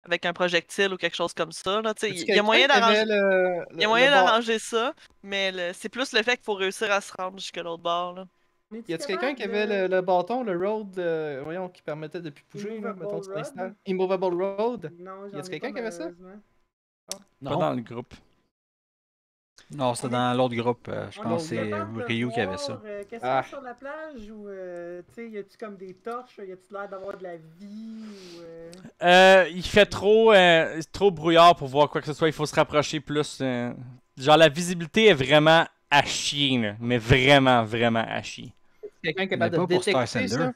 S2: avec un projectile ou quelque chose comme ça, là. Tu sais,
S3: Est-ce
S2: il y a moyen d'arranger.
S3: avait le-
S2: Il y a moyen d'arranger ça, mais le- c'est plus le fait qu'il faut réussir à se rendre jusqu'à l'autre bord, là.
S3: Y a-t-il quelqu'un qui avait le, le bâton, le road, euh, voyons, qui permettait de plus bouger, là,
S4: Immovable
S3: mettons,
S4: road?
S3: t'installes? Immovable road?
S4: Non,
S3: Y a-t-il quelqu'un qui avait ça?
S4: malheureusement.
S1: Pas dans le groupe.
S5: Non, c'était dans l'autre groupe. euh, je pense que c'est Ryu qui avait ça.
S4: euh, Qu'est-ce qu'il y
S3: Ah.
S4: a sur la plage ou euh, tu sais, y a-tu comme des torches, y a-tu l'air d'avoir de la vie ou euh...
S1: Euh, il fait trop, euh, trop brouillard pour voir quoi que ce soit. Il faut se rapprocher plus. euh, Genre, la visibilité est vraiment à chier, là. Mais vraiment, vraiment à chier.
S3: Quelqu'un qui est
S5: Mais
S3: capable de
S5: pas pour Star
S3: détecter
S5: Sender.
S3: ça?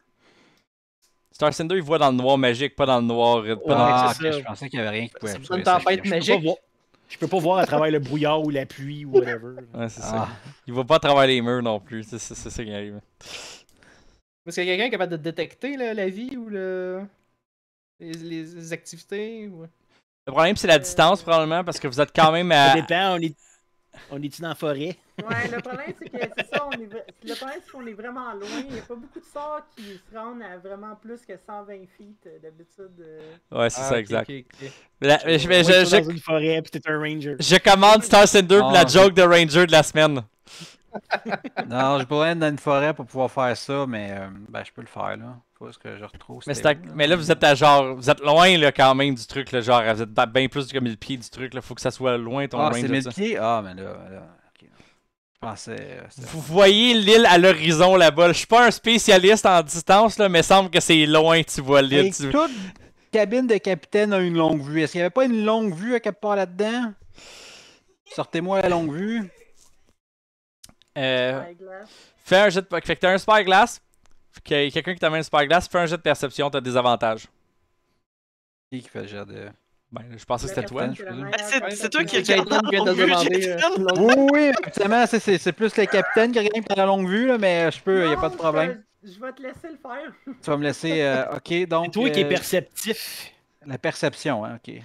S1: Star Cinder, il voit dans le noir magique, pas dans le noir. Pas
S3: Ouais,
S1: dans...
S5: Ah,
S3: c'est
S5: ok,
S3: ça.
S5: je pensais qu'il y avait rien qui pouvait
S3: C'est une tempête magique.
S6: Je peux pas voir- Je peux pas voir à travers le brouillard ou la pluie ou whatever.
S1: Ouais, c'est
S5: Ah.
S1: ça. Il voit pas à travers les murs non plus. C'est c'est- c'est ça qui arrive.
S3: Est-ce qu'il y a quelqu'un capable de détecter là, la vie ou le... les, les- les activités ou...
S1: Le problème, c'est la distance, probablement, parce que vous êtes quand même
S6: Ça
S1: à.
S6: dépend, on est, on est-tu dans la forêt?
S4: Ouais, le problème, c'est que c'est ça, on est, le problème, c'est qu'on est vraiment loin. Il n'y a pas beaucoup de sorts qui se rendent à vraiment plus que 120 feet euh, d'habitude. euh.
S1: Ouais, c'est
S3: Ah,
S1: ça,
S3: ok,
S1: exact.
S3: ok, ok.
S1: La- je, je-
S6: Moi,
S1: je- je
S6: dans une forêt, puis t'es un ranger.
S1: je commande Star Cinder pour la
S5: Ah.
S1: joke de Ranger de la semaine.
S5: Non, je pourrais être dans une forêt pour pouvoir faire ça, mais euh, ben, je peux le faire là. Faut que je retrouve.
S1: Mais, à- mais là, vous êtes à genre. Vous êtes loin, là, quand même, du truc, là, genre. Vous êtes bien plus que 1000 pieds du truc, là. Faut que ça soit loin, ton
S5: Ah,
S1: range.
S5: c'est
S1: de
S5: 1000
S1: ça.
S5: pieds? Ah, mais là, là, euh,
S1: Vous voyez l'île à l'horizon là-bas. Je suis pas un spécialiste en distance, là, mais semble que c'est loin, tu vois l'île. Tu-
S5: toute cabine de capitaine a une longue vue. Est-ce qu'il n'y avait pas une longue vue à quelque part là-dedans? Sortez-moi la longue vue.
S1: Euh, fais un jet de. Fait que t'as un spyglass. Quelqu'un qui t'amène un spyglass, fais un jet de perception, t'as des avantages.
S5: Qui qui fait le jet de.
S1: Ben, je pensais que c'était toi.
S2: Ben, c'est- toi qui
S3: l'autre-
S5: Oui, oui, effectivement, c'est- plus le capitaine qui regarde dans la longue vue, là, mais je peux, il n'y a pas de problème.
S4: Je, vais te laisser le faire.
S5: Tu vas me laisser. euh, ok, donc.
S6: C'est toi qui es
S5: euh,
S6: perceptif.
S5: La perception, hein, ok.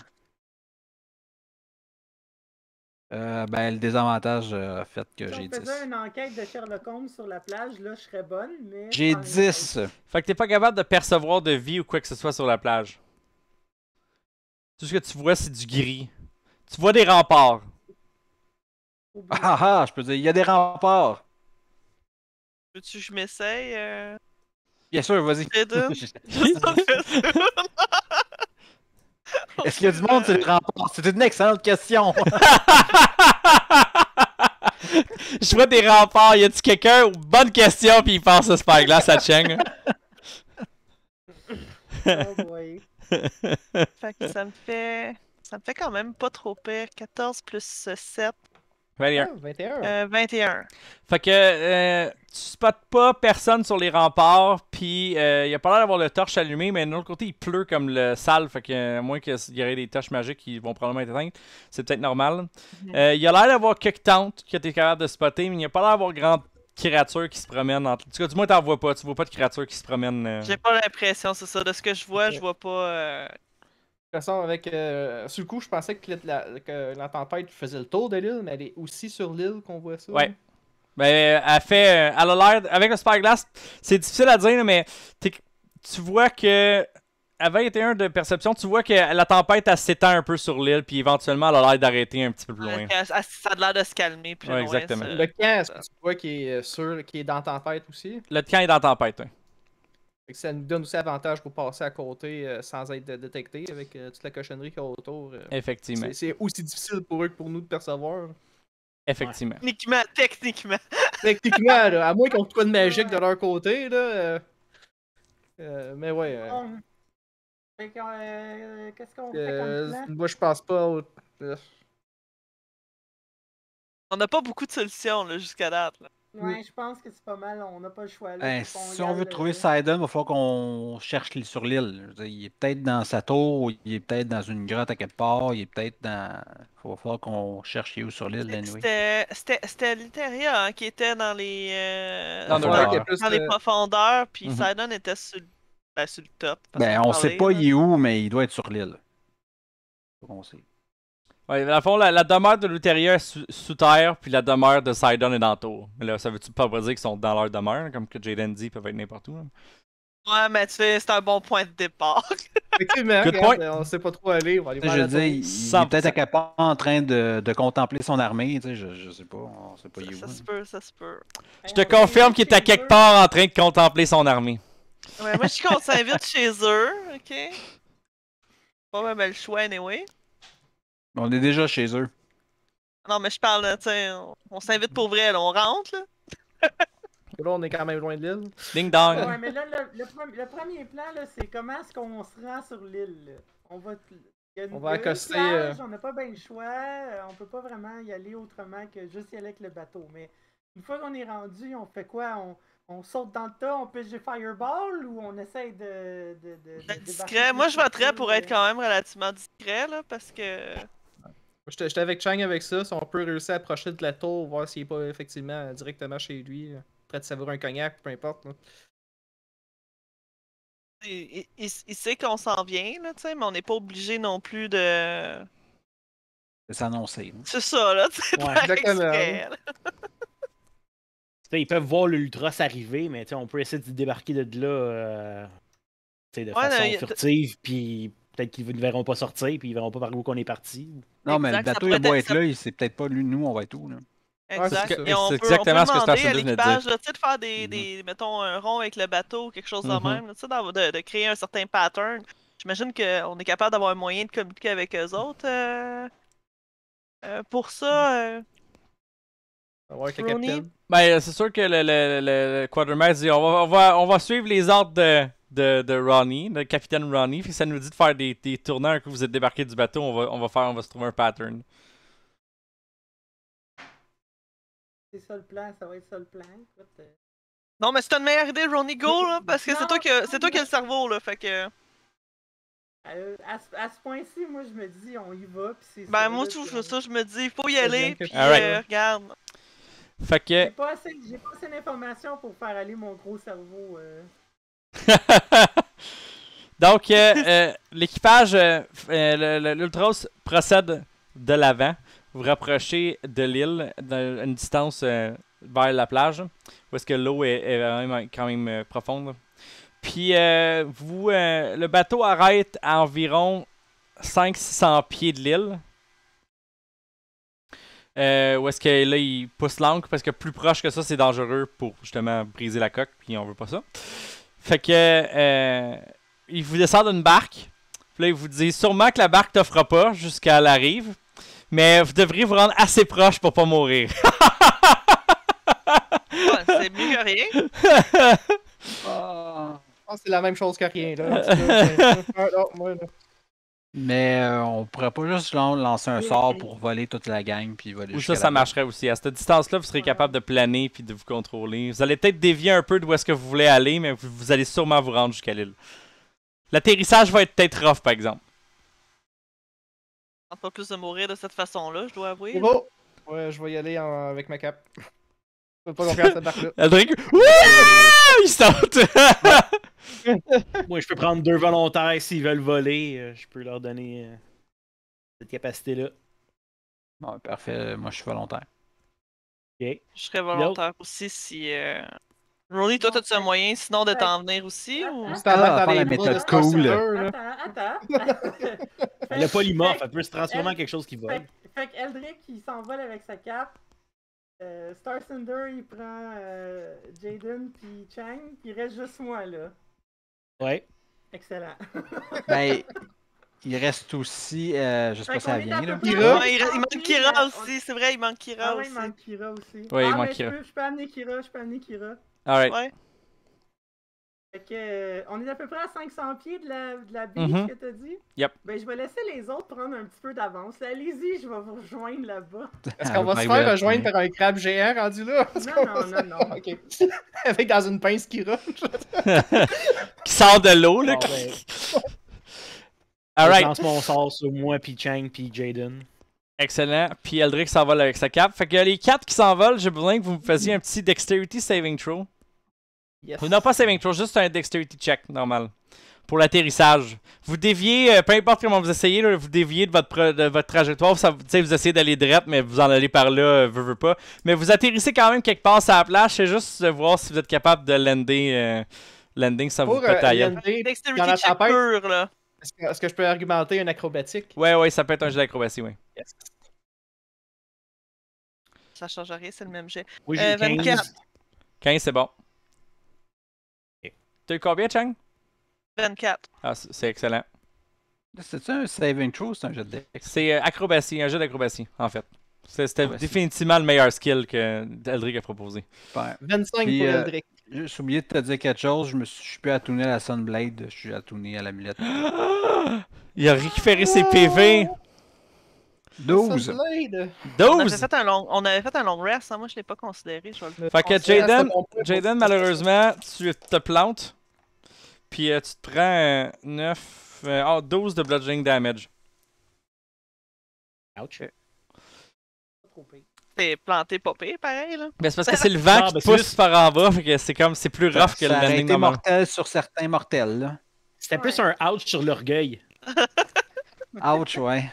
S5: Euh, ben, le désavantage euh, a fait que
S4: Si
S5: j'ai
S4: on faisait
S5: 10.
S4: une enquête de Sherlock Holmes sur la plage, là, je serais bonne, mais...
S5: J'ai
S4: j'en ai
S5: 10.
S1: Fait que t'es pas capable de percevoir de vie ou quoi que ce soit sur la plage. Tout ce que tu vois, c'est du gris. Tu vois des remparts.
S5: Ah ah, je peux dire, il y a des remparts.
S2: Veux-tu que je m'essaye? Euh...
S5: Bien sûr, vas-y. Est-ce qu'il y a du monde sur les remparts? C'est une excellente question.
S1: Je vois des remparts. Y a-tu quelqu'un? Bonne question, puis il passe le spyglass à Cheng.
S4: Oh boy.
S2: Fait que ça me fait. Ça me fait quand même pas trop pire. 14 plus 7,
S1: 21.
S3: Ah, 21.
S2: euh, 21.
S1: Fait que euh, tu spots pas personne sur les remparts, puis euh, il a pas l'air d'avoir le torche allumé, mais de l'autre côté il pleut comme le sale, fait que euh, à moins qu'il y ait des torches magiques qui vont probablement être éteintes, c'est peut-être normal. Euh, il a l'air d'avoir quelques tentes que t'es capable de spotter, mais il a pas l'air d'avoir grande créature qui se promène. En... En tout cas, du moins t'en vois pas, tu vois pas de créature qui se promène. euh.
S2: J'ai pas l'impression, c'est ça. De ce que je vois, je vois pas. euh,
S3: De toute façon, avec. euh, sur le coup, je pensais que la, que la tempête faisait le tour de l'île, mais elle est aussi sur l'île qu'on voit ça.
S1: Ouais. Ben, elle fait. Elle a l'air. Avec le spyglass, c'est difficile à dire, mais t'es- tu vois que. À 21 de perception, tu vois que la tempête s'étend un peu sur l'île, puis éventuellement elle a l'air d'arrêter un petit peu plus loin.
S2: Ça ça a l'air de se calmer plus
S1: Ouais,
S2: loin.
S1: exactement.
S2: ça.
S3: Le camp, est-ce que tu vois qui est euh, sûr, qui est dans la tempête aussi?
S1: Le camp est dans la tempête. ouais.
S3: Fait que ça nous donne aussi avantage pour passer à côté euh, sans être détecté avec euh, toute la cochonnerie qu'il y a autour. euh.
S1: Effectivement.
S3: C'est aussi difficile pour eux que pour nous de percevoir.
S1: Effectivement.
S2: Techniquement, techniquement.
S3: Techniquement, là, à moins qu'on trouve de magique de leur côté, là. euh, euh, mais ouais. Euh.
S4: Fait euh, qu'est-ce qu'on fait
S3: euh,
S4: comme plan?
S3: moi, je pense pas. au- euh,
S2: On n'a pas beaucoup de solutions là, jusqu'à date. là.
S4: Ouais, je pense que c'est pas mal, on n'a pas le choix là.
S5: Ben, si on veut
S4: le-
S5: trouver Sidon, il va falloir qu'on cherche sur l'île. Il est peut-être dans sa tour, il est peut-être dans une grotte à quelque part, il est peut-être dans. Il va falloir qu'on cherche où sur l'île, anyway.
S2: C'était- C'était c'était Litteria hein, qui était dans les, euh,
S1: Dans
S2: dans,
S1: le
S2: dans les
S3: de-
S2: profondeurs, puis
S1: Mhm.
S2: Sidon était sur, le- ben, sur le top.
S5: Ben, on sait pas
S2: là.
S5: il est où, mais il doit être sur l'île. Ça qu'on sait.
S1: Ouais, dans le fond, la, la demeure de Luteria est sous, sous terre, puis la demeure de Sidon est dans tour. Mais là, ça veut-tu pas dire qu'ils sont dans leur demeure, comme que Jaden dit, ils peuvent être n'importe où. là?
S2: Ouais, mais tu sais, c'est un bon point de départ.
S3: Effectivement,
S1: Good
S3: regarde,
S1: point.
S3: on sait pas trop aller. On va aller
S5: je veux dire, il, est peut-être à quelque part en train de, de contempler son armée, tu sais, je, je sais pas, on sait pas il est où.
S2: ça se peut, ça se peut.
S1: Je te
S4: on
S1: confirme qu'il est à quelque part en train de contempler son armée.
S2: Ouais, moi, je suis qu'on s'invite chez eux, ok? Pas même le choix, anyway.
S5: On est déjà chez eux.
S2: Non, mais je parle, tu sais, on, on s'invite pour vrai, là, on rentre, là.
S3: Là, on est quand même loin de l'île.
S1: Ding dong.
S4: Ouais, mais là, le, le pre- le premier plan, là, c'est comment est-ce qu'on se rend sur l'île. là? On va. t- il y a une-
S3: On va accoster,
S4: plage,
S3: euh,
S4: On n'a pas bien le choix. euh, On peut pas vraiment y aller autrement que juste y aller avec le bateau. Mais une fois qu'on est rendu, on fait quoi? On, on saute dans le tas, on pêche des fireball ou on essaye de. de, de, de
S2: D'être
S4: débarquer
S2: discret. Moi, je voterais pour être
S4: euh,
S2: quand même relativement discret, là, parce que.
S3: J'étais avec Chang avec ça. Si on peut réussir à approcher de la tour, voir s'il est pas effectivement directement chez lui, euh, prêt de savourer un cognac, peu importe. là.
S2: Il, il- il- il sait qu'on s'en vient, là, tu sais, mais on n'est pas obligé non plus de.
S5: de s'annoncer. hein.
S2: C'est ça, là, tu
S6: Ouais,
S3: exactement.
S6: ils peuvent voir l'Ultras arriver, mais on peut essayer de débarquer de là euh, de
S2: Ouais,
S6: façon
S2: non, y a-
S6: furtive, puis peut-être qu'ils ne verront pas sortir, puis ils verront pas par où qu'on est parti.
S5: Non, mais le bateau, il a
S2: pourrait
S5: beau
S2: être-
S5: là, sait peut-être pas lui, nous, on va être où. Là.
S2: Exact.
S3: c'est ça.
S2: Et on
S1: C'est
S2: peut,
S1: exactement
S2: on peut
S1: ce que
S2: demander
S1: Star
S2: à
S1: de
S2: l'équipage, sais, de faire des,
S5: Mhm.
S2: des, mettons, un rond avec le bateau, quelque chose de
S1: Mhm.
S2: même, là, de, de créer un certain pattern. J'imagine qu'on est capable d'avoir un moyen de communiquer avec eux autres. euh, euh, pour ça, euh,
S3: On va voir avec le
S2: Rooney?
S3: capitaine.
S1: Ben, c'est sûr que le, le, le, dit on va, on, va, on va suivre les ordres de, de, de Ronnie, le capitaine Ronnie. Puis ça nous dit de faire des, des tournants que vous êtes débarqué du bateau. On va, on va faire, on va se trouver un pattern.
S4: C'est ça le plan, ça va être ça le plan. Écoute, euh,
S2: Non, mais c'est une meilleure idée, Ronnie Go, là, parce que c'est toi, qui c'est toi qui as le cerveau, là, fait que...
S4: euh, à, ce- à ce point-ci, moi je me dis on y va. Puis c'est
S2: Ben,
S4: ça,
S2: moi, tout, ça, je me dis, il faut y aller,
S1: Alright.
S2: euh, regarde.
S1: Fait que.
S4: J'ai pas assez, d'informations pour faire aller mon gros cerveau. euh.
S1: Donc, euh, euh, l'équipage, euh, l'Ultros procède de l'avant. Vous rapprochez de l'île, d'une une distance vers la plage, où est-ce que l'eau est, est quand même, profonde. Puis, euh, vous, le bateau arrête à environ 500-600 pieds de l'île. Euh, où est-ce que là, il pousse l'ancre, parce que plus proche que ça, c'est dangereux pour justement briser la coque, puis on veut pas ça. Fait que, euh, il vous descend d'une barque. Puis là, il vous dit sûrement que la barque t'offre pas jusqu'à la rive. Mais vous devriez vous rendre assez proche pour pas mourir.
S2: Ouais, c'est mieux que rien.
S3: Je pense que c'est la même chose que rien. Là.
S5: Mais euh, on pourrait pas juste lan- lancer un sort pour voler toute la gang puis voler
S1: Ou
S5: jusqu'à
S1: ça, ça marcherait aussi. À cette distance-là, vous serez capable de planer puis de vous contrôler. Vous allez peut-être dévier un peu d'où est-ce que vous voulez aller, mais vous, vous allez sûrement vous rendre jusqu'à l'île. L'atterrissage va être peut-être rough, par exemple.
S2: tente pas plus de mourir de cette façon-là, je dois avouer.
S3: C'est beau. Ouais, je vais y aller en- avec ma cape. Je peux pas confiance à cette barque-là.
S1: il saute!
S6: Moi, je peux prendre deux volontaires s'ils veulent voler. euh, je peux leur donner euh, cette capacité-là.
S5: Bon, parfait, moi je suis volontaire.
S6: Ok.
S2: Je serais volontaire aussi si. Euh... Ronnie, toi, as-tu un moyen sinon de t'en venir aussi ou...
S3: C'est
S5: Ah, la méthode cool.
S4: Attends, attends.
S6: Le polymorphe,
S4: Fait-
S6: elle peut se transformer en quelque chose qui
S4: Fait,
S6: vole.
S4: fait qu'Eldrick, il s'envole avec sa cape. Euh, Star Cinder, il prend euh, Jaden puis Chang, puis il reste juste moi là.
S6: Ouais.
S4: Excellent.
S5: Ben, il reste aussi. euh, je sais pas si ça vient là.
S3: Kira?
S2: Ouais, il, il
S4: 100
S2: manque Kira aussi, c'est vrai, il manque Kira
S4: Ah ouais,
S2: aussi.
S4: il manque Kira aussi.
S1: Oui, il
S4: ah,
S1: manque Kira.
S4: Je peux, je peux amener Kira, je peux amener Kira.
S1: Alright.
S2: Ouais.
S4: Fait que, euh, on est à peu près à 500 pieds de la, de la beach
S1: Mhm.
S4: que t'as dit?
S1: Yep.
S4: Ben, je vais laisser les autres prendre un petit peu d'avance. Allez-y, je vais vous rejoindre là-bas.
S3: Est-ce qu'on va se faire rejoindre par un crabe géant rendu là? Est-ce
S4: Non,
S3: qu'on
S4: non,
S3: va se-
S4: non, non.
S3: Ok. Avec dans une pince qui roche.
S1: Qui sort de l'eau, là.
S6: Bon, ben, Je
S1: Alright.
S6: lance mon sort sur moi, puis Chang, puis Jaden.
S1: Excellent. Puis Eldrick s'envole avec sa cape. Fait que les quatre qui s'envolent, j'ai besoin que vous me fassiez un petit Dexterity Saving Throw.
S3: Yes.
S1: Non, pas Saving Throw, juste un Dexterity Check normal. Pour l'atterrissage. Vous déviez, euh, peu importe comment vous essayez, là, vous déviez de votre, de votre trajectoire. Ça, vous essayez d'aller droite, mais vous en allez par là, euh, veux, veux pas. Mais vous atterrissez quand même quelque part sur la plage. C'est juste de voir si vous êtes capable de lander. euh, landing sans vous
S3: Pour euh,
S1: gueule.
S3: lander, dans
S2: Dexterity check pur, là.
S3: est-ce que, je peux argumenter un acrobatique?
S1: Ouais, ouais, ça peut être un jeu d'acrobatie, oui.
S3: Yes.
S2: Ça change rien, c'est le même jet.
S6: Oui,
S2: Euh,
S6: j'ai 15.
S2: 24.
S1: 15, c'est bon. T'as eu combien, Chang?
S2: 24.
S1: Ah, c'est c'est excellent.
S5: C'est-tu un saving throw ou c'est un jet de dex?
S1: C'est euh, acrobatie, un jeu d'acrobatie, en fait. C'est- C'était définitivement le meilleur skill que Eldrick a proposé.
S5: Super.
S3: 25
S5: Puis,
S3: pour
S5: euh,
S3: Eldrick.
S5: J'ai oublié de te dire quelque chose. Je me suis, je suis plus attuné à la Sunblade. Je suis attuné à l'amulette.
S1: Il a récupéré ses PV.
S5: 12.
S3: Sunblade.
S2: On avait
S1: 12!
S2: fait un long, on avait fait un long rest, hein, moi je l'ai pas considéré. Je vais le-
S1: Fait que Jaden, Jaden, malheureusement, tu te plantes. Puis euh, tu te prends 9, 12 de bludgeoning damage.
S6: Ouch.
S2: T'es planté pas pire, pareil, là.
S1: Ben, c'est parce que c'est le vent
S6: Ah,
S1: qui
S6: ben,
S1: pousse
S6: juste-
S1: par en bas, fait que c'est comme, c'est plus rough que le landing normal.
S5: mortel sur certains mortels. Là.
S6: C'était plus un ouch sur l'orgueil.
S5: Ouch, ouais.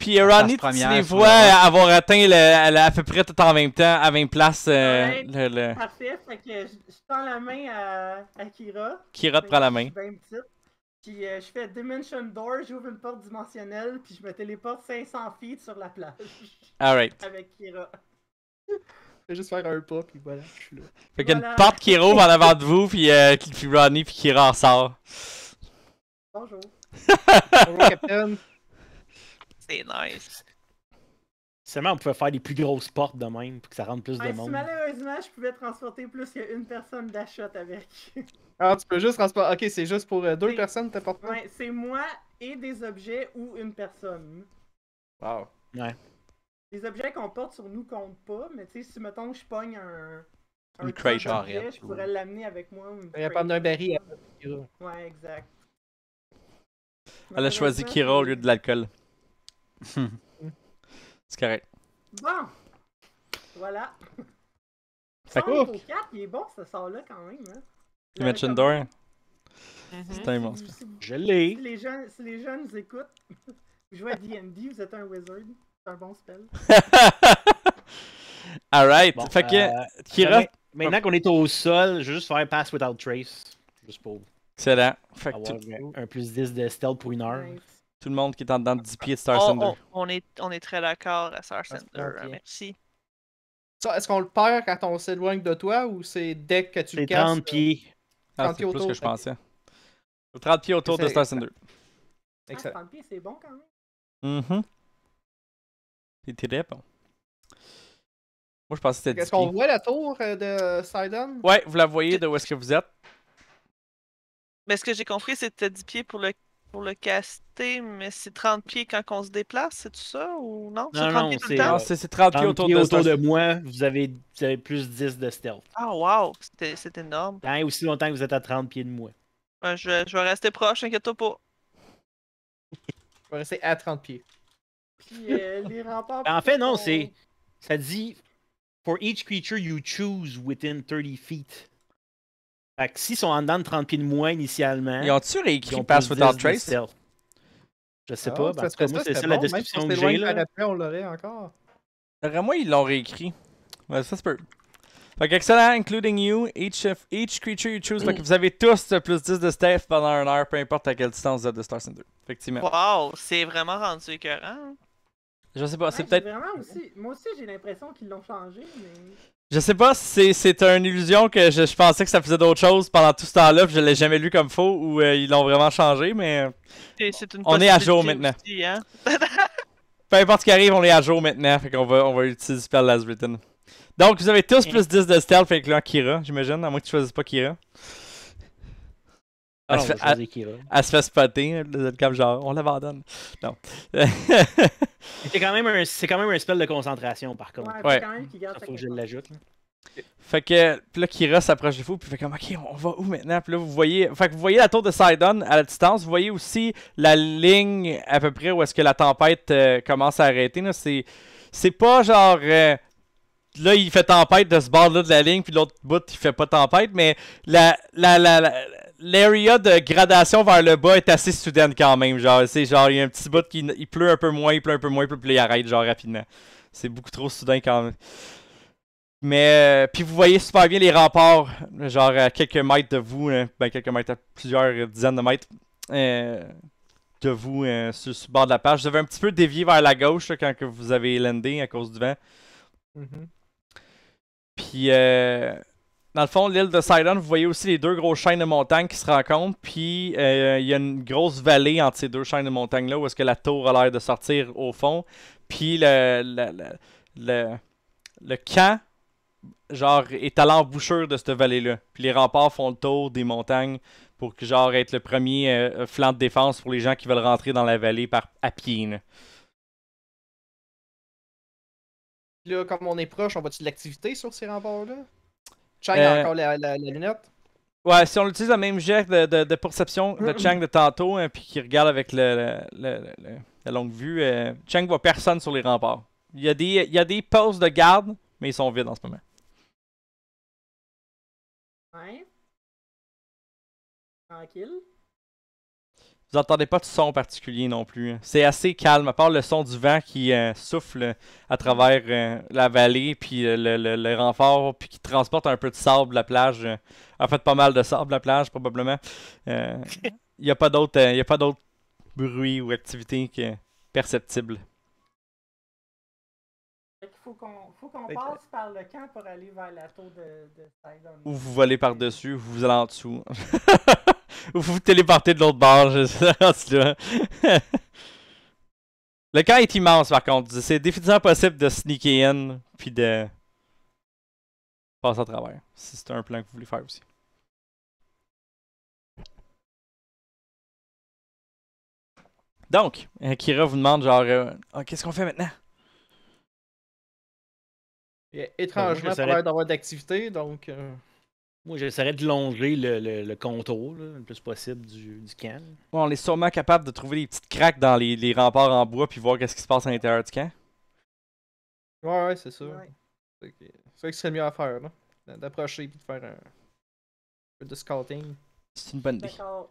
S1: Puis Ronnie, tu
S5: première
S1: les vois avoir atteint le, le- à peu près tout en même temps, à même place. euh,
S4: Ouais.
S1: le, le-
S4: Parfait, fait que je, je tends la main à, à Kira.
S1: Kira te prend la main.
S4: Je suis bien petite. Puis euh, je fais Dimension Door, j'ouvre une porte dimensionnelle, puis je me téléporte 500 feet sur la plage
S1: Alright.
S4: avec Kira.
S3: Je vais juste faire un pas, puis voilà, je suis là.
S1: Fait qu'il y a une
S4: Voilà.
S1: porte qui rouvre en avant de vous, puis, euh, puis Ronnie, puis Kira en sort.
S4: Bonjour.
S3: Bonjour, Captain.
S2: C'est nice.
S6: Seulement, on pouvait faire des plus grosses portes de même pour que ça rentre plus de
S4: Ouais, si
S6: monde.
S4: malheureusement je pouvais transporter plus qu'une personne d'achat avec.
S3: Ah, tu peux juste transporter. Ok, c'est juste pour euh, deux personnes, t'es pas
S4: ouais, c'est moi et des objets ou une personne.
S3: Wow.
S4: Les objets qu'on porte sur nous comptent pas, mais tu sais, si mettons je pogne un. un
S1: Une crate,
S5: genre, ouais.
S4: je pourrais l'amener avec moi. une
S3: Il y a pas d'un baril.
S4: Ouais, exact.
S1: Elle a choisi Kira au lieu de l'alcool. C'est correct.
S4: Bon! Voilà.
S3: Que-
S4: au 4, il est bon ce sort-là quand même. Hein?
S1: Dimension Door,
S2: Mhm.
S1: c'est un
S4: Si- si-
S6: Je
S4: Si
S6: l'ai.
S4: les jeunes, si les jeunes nous écoutent, vous jouez à D&D, vous êtes un wizard. C'est un bon spell.
S1: Alright.
S6: Bon,
S1: fait que
S6: euh,
S1: Kira,
S6: Maintenant- qu'on est au sol, je vais juste faire Pass Without Trace. Juste pour
S1: excellent. Fait que
S6: avoir
S1: tout,
S6: un plus 10 de stealth pour une heure.
S4: Nice.
S1: Tout le monde qui est en dedans de 10 pieds de Star
S2: On,
S1: Cinder.
S2: on- on est, on est très d'accord à Star Center.
S3: ok.
S2: hein, Merci.
S3: Ça, est-ce qu'on le perd quand on s'éloigne de toi ou c'est dès que tu le casses?
S6: 30 pieds.
S1: Ah,
S3: 30
S1: c'est plus
S3: autour,
S1: que je pensais. 30 pieds autour de
S3: C'est-
S1: Star Cinder.
S4: Ah,
S3: Excellent.
S4: 30 pieds, c'est bon quand même.
S1: Mhm. C'est très bon. Moi, je pensais que c'était 10
S3: Est-ce qu'on
S1: pieds.
S3: voit la tour euh, de Sidon?
S1: Ouais, vous la voyez de où est-ce que vous êtes.
S2: Mais ce que j'ai compris, c'était 10 pieds pour le, pour le caster, mais c'est 30 pieds quand on se déplace, c'est tout ça ou non? C'est
S6: Non,
S2: 30
S6: non,
S2: pieds
S6: c'est,
S2: le temps?
S1: Non, c'est c'est 30 pieds
S6: 30
S1: autour
S6: pieds
S1: de
S6: autour de moi, vous avez, vous avez plus 10 de stealth.
S2: Ah, wow! C'était c'est énorme.
S6: Aussi longtemps que vous êtes à 30 pieds de moi.
S2: Ouais, je, vais- je vais rester proche, inquiète-toi pas.
S3: Je vais rester à 30 pieds.
S4: Puis euh, les remparts.
S6: En fait, non, c'est. Ça dit For each creature you choose within 30 feet. Fait que s'ils sont en dedans de 30 pieds de moi initialement.
S1: Ils ont-tu
S6: ils
S1: réécrit
S6: ont
S1: Pass Without
S6: 10 de
S1: Trace?
S6: Je sais
S3: Ah,
S6: pas.
S3: ça
S6: en tout
S3: serait
S6: cas, moi, c'est ça la
S3: bon,
S6: description
S3: si on
S6: que j'ai là.
S3: après, on l'aurait encore.
S1: D'après moi, ils l'ont réécrit. Ouais, ça se peut. Fait que excellent, including you. Each, each creature you choose. Fait que vous avez tous plus 10 de staff pendant une heure, peu importe à quelle distance vous êtes de Star Cinder. Effectivement.
S2: Wow! C'est vraiment rendu écœurant.
S1: Je sais pas, c'est peut-être.
S4: Moi aussi, j'ai l'impression qu'ils l'ont changé, mais.
S1: Je sais pas si c'est- une illusion que je, je pensais que ça faisait d'autres choses pendant tout ce temps-là, je l'ai jamais lu comme faux, ou euh, ils l'ont vraiment changé, mais euh,
S2: une
S1: On est à jour maintenant.
S2: aussi, hein?
S1: peu importe ce qui arrive, on est à jour maintenant, fait qu'on va, on va utiliser Spell Last Written. Donc, vous avez tous plus 10 de stealth, incluant Kira, j'imagine, à moins que tu choisisses pas Kira.
S6: Ah,
S1: Elle se fait-. Elle se fait spotter, comme genre, on l'abandonne. Non.
S6: C'est quand, même un- c'est quand même un spell de concentration, par contre.
S4: Ouais,
S1: Ouais.
S4: faut quand même qu'ils gardent
S6: Il
S4: sa
S6: faut que je l'ajoute. là.
S1: Fait que puis là, Kira s'approche de vous, puis fait comme, ok, on va où maintenant? Puis là, vous voyez, fait que vous voyez la tour de Sidon à la distance, vous voyez aussi la ligne à peu près où est-ce que la tempête euh, commence à arrêter. là. C'est, c'est pas genre, euh, là, il fait tempête de ce bord-là de la ligne, puis de l'autre bout, il fait pas tempête, mais la, la, la, la- l'area de gradation vers le bas est assez soudaine quand même. Genre, c'est genre, il y a un petit bout qui il pleut un peu moins, il pleut un peu moins, puis il arrête genre rapidement. C'est beaucoup trop soudain quand même. Mais, euh, puis vous voyez super bien les remparts, genre à quelques mètres de vous, hein, ben quelques mètres, à plusieurs dizaines de mètres euh, de vous euh, sur, sur le bord de la page. Vous avez un petit peu dévié vers la gauche là, quand que vous avez landé à cause du vent.
S3: Mhm.
S1: Puis, euh, dans le fond, l'île de Sidon, vous voyez aussi les deux grosses chaînes de montagnes qui se rencontrent. Puis, euh, il y a une grosse vallée entre ces deux chaînes de montagnes-là où est-ce que la tour a l'air de sortir au fond. Puis, le, le, le, le, le camp, genre, est à l'embouchure de cette vallée-là. Puis, les remparts font le tour des montagnes pour genre, être le premier euh, flanc de défense pour les gens qui veulent rentrer dans la vallée par, à pied. là.
S3: là, comme on est proche, on va-tu de l'activité sur ces remparts-là? Chang
S1: Euh,
S3: a encore la, la- la lunette.
S1: Ouais, si on utilise le même jet de, de- de perception de Chang de tantôt, hein, puis qu'il regarde avec le, le- le- le- la longue vue, euh, Chang voit personne sur les remparts. Il y, a des, il y a des postes de garde, mais ils sont vides en ce moment.
S4: Ouais. Tranquille.
S1: Vous entendez pas de son particulier non plus. hein. C'est assez calme, à part le son du vent qui euh, souffle à travers euh, la vallée, puis euh, le, le, le renfort, puis qui transporte un peu de sable de la plage. euh, en fait, pas mal de sable de la plage, probablement. Euh, Il n'y a pas d'autres euh, il y a pas d'autres bruits ou activités que perceptibles.
S4: Fait qu'il faut qu'on passe par le camp pour aller vers la tour de, de Sidon.
S1: Ou vous volez par-dessus, ou vous allez en dessous. ou vous vous téléportez de l'autre bord, je sais pas, rendu là. Le camp est immense par contre. C'est définitivement possible de sneaker in, puis de passer à travers. Si c'est un plan que vous voulez faire aussi. Donc, euh, Kira vous demande genre, euh, Ah, qu'est-ce qu'on fait maintenant?
S3: Et étrangement, ça a
S6: saurais-
S3: l'air d'avoir d'activité, donc. euh,
S6: Moi, j'essaierais de longer le, le, le contour là, le plus possible du, du camp.
S1: Bon, on est sûrement capable de trouver des petites craques dans les, les remparts en bois, puis voir qu'est-ce qui se passe à l'intérieur du camp.
S3: Ouais, ouais, c'est ça.
S4: Ouais.
S3: C'est que- c'est ça que serait mieux à faire, là. D'approcher et de faire un peu de scouting.
S1: C'est une bonne idée.
S4: D'accord.